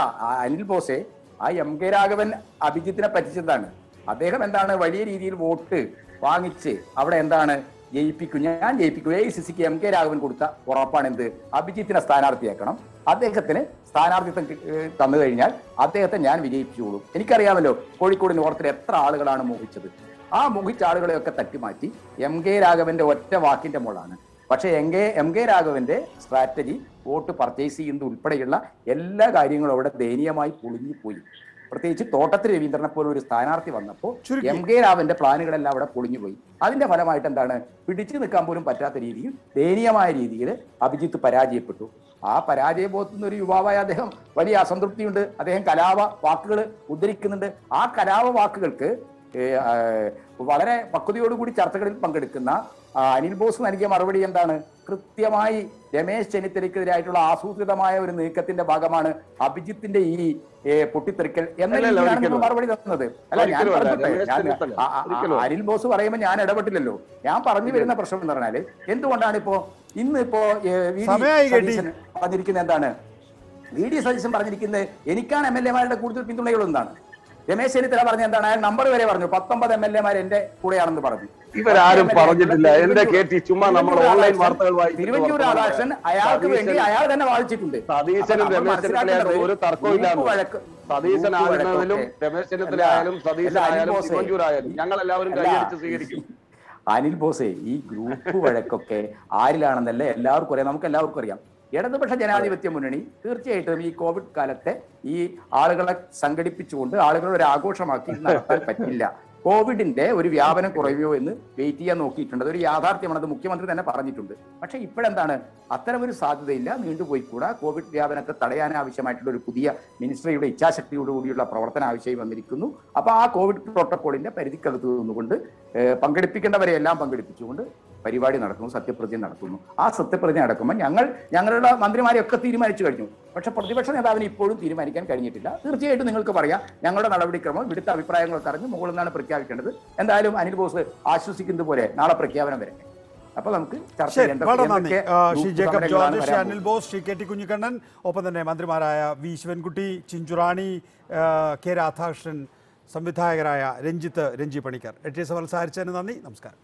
അനിൽ ബോസെ ആ എം കെ രാഘവൻ അഭിജിത്തിനെ പറ്റിച്ചതാണ് അദ്ദേഹം എന്താണ് വലിയ രീതിയിൽ വോട്ട് വാങ്ങിച്ച് അവിടെ എന്താണ് ജയിപ്പിക്കും ഞാൻ ജയിപ്പിക്കും എ സി സിക്ക് എം കെ രാഘവൻ കൊടുത്ത ഉറപ്പാണ് എന്ത് അഭിജിത്തിനെ സ്ഥാനാർത്ഥിയാക്കണം. അദ്ദേഹത്തിന് സ്ഥാനാർത്ഥിത്വം തന്നു കഴിഞ്ഞാൽ അദ്ദേഹത്തെ ഞാൻ വിജയിപ്പിച്ചോളൂ. എനിക്കറിയാമല്ലോ കോഴിക്കോട് നോർത്തിൽ എത്ര ആളുകളാണ് മോഹിച്ചത്. ആ മോഹിച്ച ആളുകളെയൊക്കെ തട്ടിമാറ്റി എം കെ രാഘവന്റെ ഒറ്റ വാക്കിന്റെ മോളാണ്. പക്ഷേ എം കെ എം കെ രാഘവന്റെ സ്ട്രാറ്റജി വോട്ട് പർച്ചേസ് ചെയ്യുന്നത് ഉൾപ്പെടെയുള്ള എല്ലാ കാര്യങ്ങളും അവിടെ ദയനീയമായി പൊളിഞ്ഞു പോയി പ്രത്യേകിച്ച് തോട്ടത്തിൽ രവീന്ദ്രനെ പോലെ ഒരു സ്ഥാനാർത്ഥി വന്നപ്പോൾ. എം കെ രാവിന്റെ പ്ലാനുകളെല്ലാം അവിടെ പൊളിഞ്ഞുപോയി. അതിന്റെ ഫലമായിട്ട് എന്താണ്? പിടിച്ചു നിൽക്കാൻ പോലും പറ്റാത്ത രീതിയിൽ ദയനീയമായ രീതിയിൽ അഭിജിത്ത് പരാജയപ്പെട്ടു. ആ പരാജയബോധത്തുനിന്ന് ഒരു യുവാവായ അദ്ദേഹം വലിയ അസംതൃപ്തിയുണ്ട്. അദ്ദേഹം കലാപ വാക്കുകൾ ഉദ്ധരിക്കുന്നുണ്ട്. ആ കലാപ വാക്കുകൾക്ക് വളരെ പക്വതയോടുകൂടി ചർച്ചകളിൽ പങ്കെടുക്കുന്ന അനിൽ ബോസ് നൽകിയ മറുപടി എന്താണ്? കൃത്യമായി രമേശ് ചെന്നിത്തലയ്ക്കെതിരായിട്ടുള്ള ആസൂത്രിതമായ ഒരു നീക്കത്തിന്റെ ഭാഗമാണ് അഭിജിത്തിന്റെ ഈ പൊട്ടിത്തെറിക്കൽ എന്ന മറുപടി തന്നത്. അല്ല ഞാൻ. പറഞ്ഞോട്ടെ ഞാൻ. അനിൽ ബോസ് പറയുമ്പോൾ ഞാൻ ഇടപെട്ടില്ലല്ലോ. ഞാൻ പറഞ്ഞു വരുന്ന പ്രശ്നം എന്ന് പറഞ്ഞാൽ എന്തുകൊണ്ടാണ് ഇപ്പോ ഇന്ന് ഇപ്പോ ഏ, വി ഡി കേട്ടി. സതീശൻ പറഞ്ഞിരിക്കുന്നത് എന്താണ്? വി ഡി സതീശൻ പറഞ്ഞിരിക്കുന്നത് എനിക്കാണ് എം എൽ എമാരുടെ കൂടുതൽ പിന്തുണയുള്ളതെന്നാണ് രമേശ് ചെന്നിത്തല പറഞ്ഞ എന്താണ്? അയാൾ നമ്പർ വരെ പറഞ്ഞു. പത്തൊമ്പത് എം എൽ എമാർ എന്റെ കൂടെയാണെന്ന് പറഞ്ഞു. ഇവരാരും പറഞ്ഞിട്ടില്ല. എന്റെ കേട്ടി ചുമ്മാ നമ്മൾ ഓൺലൈൻ വാർത്തകൾ തിരുവഞ്ചൂർ രാധാകൃഷ്ണൻ അയാൾക്ക് വേണ്ടി അയാൾ തന്നെ വാദിച്ചിട്ടുണ്ട്. സതീശനും രമേശ് ചെന്നിത്തലയായാലും ഒരു ഇല്ലാന്ന് സതീശൻ ആയിരുന്നതിലും രമേശ് ചെന്നിത്തല ആയാലും സതീശൻ ആയാലും തിരുവഞ്ചൂർ ആയാലും ഞങ്ങൾ എല്ലാവരും കൈയടിച്ച് സ്വീകരിക്കും. അനിൽ ബോസെ ഈ ഗ്രൂപ്പ് വഴക്കൊക്കെ ആരിലാണെന്നല്ലേ എല്ലാവർക്കും അറിയാം. നമുക്ക് എല്ലാവർക്കും അറിയാം. ഇടതുപക്ഷ ജനാധിപത്യ മുന്നണി തീർച്ചയായിട്ടും ഈ കോവിഡ് കാലത്തെ ഈ ആളുകളെ സംഘടിപ്പിച്ചുകൊണ്ട് ആളുകളെ ഒരു ആഘോഷമാക്കി നടത്താൻ പറ്റില്ല. കോവിഡിന്റെ ഒരു വ്യാപനം കുറയുമോ എന്ന് വെയിറ്റ് ചെയ്യാൻ നോക്കിയിട്ടുണ്ട്. അതൊരു യാഥാർത്ഥ്യമാണ് അത് മുഖ്യമന്ത്രി തന്നെ പറഞ്ഞിട്ടുണ്ട്. പക്ഷേ ഇപ്പോഴെന്താണ്? അത്തരം ഒരു സാധ്യതയില്ല. നീണ്ടുപോയിക്കൂടാ. കോവിഡ് വ്യാപനത്തെ തടയാൻ ആവശ്യമായിട്ടുള്ള ഒരു പുതിയ മിനിസ്ട്രിയുടെ ഇച്ഛാശക്തിയോടുകൂടിയുള്ള പ്രവർത്തനം ആവശ്യമായി വന്നിരിക്കുന്നു. അപ്പൊ ആ കോവിഡ് പ്രോട്ടോക്കോളിന്റെ പരിധിക്കകത്ത് നിന്നുകൊണ്ട് ഏഹ്, പങ്കെടുപ്പിക്കേണ്ടവരെ എല്ലാം പങ്കെടുപ്പിച്ചുകൊണ്ട് പരിപാടി നടക്കുന്നു സത്യപ്രതിജ്ഞ നടത്തുന്നു ആ സത്യപ്രതിജ്ഞ നടക്കുമ്പോൾ ഞങ്ങൾ ഞങ്ങളുടെ മന്ത്രിമാരെയൊക്കെ തീരുമാനിച്ചു കഴിഞ്ഞു. പക്ഷെ പ്രതിപക്ഷ നേതാവിന് ഇപ്പോഴും തീരുമാനിക്കാൻ കഴിഞ്ഞിട്ടില്ല. തീർച്ചയായിട്ടും നിങ്ങൾക്ക് പറയാം ഞങ്ങളുടെ നടപടിക്രമം ഇവിടുത്തെ അഭിപ്രായങ്ങളൊക്കെ അറിഞ്ഞ് മുകളിൽ നിന്നാണ് പ്രഖ്യാപിക്കേണ്ടത്. എന്തായാലും അനിൽ ബോസ് ആശ്വസിക്കുന്നത് പോലെ നാളെ പ്രഖ്യാപനം വരട്ടെ അപ്പൊ നമുക്ക് ചർച്ച അനിൽ ബോസ് ശ്രീ കെ ടി കുഞ്ഞിക്കണ്ണൻ ഒപ്പം തന്നെ മന്ത്രിമാരായ വി ശിവൻകുട്ടി ചിഞ്ചുറാണി കെ രാധാകൃഷ്ണൻ സംവിധായകരായ രഞ്ജിത്ത് രഞ്ജി പണിക്കർ. എട്ട് സംസാരിച്ചതിന് നന്ദി. നമസ്കാരം.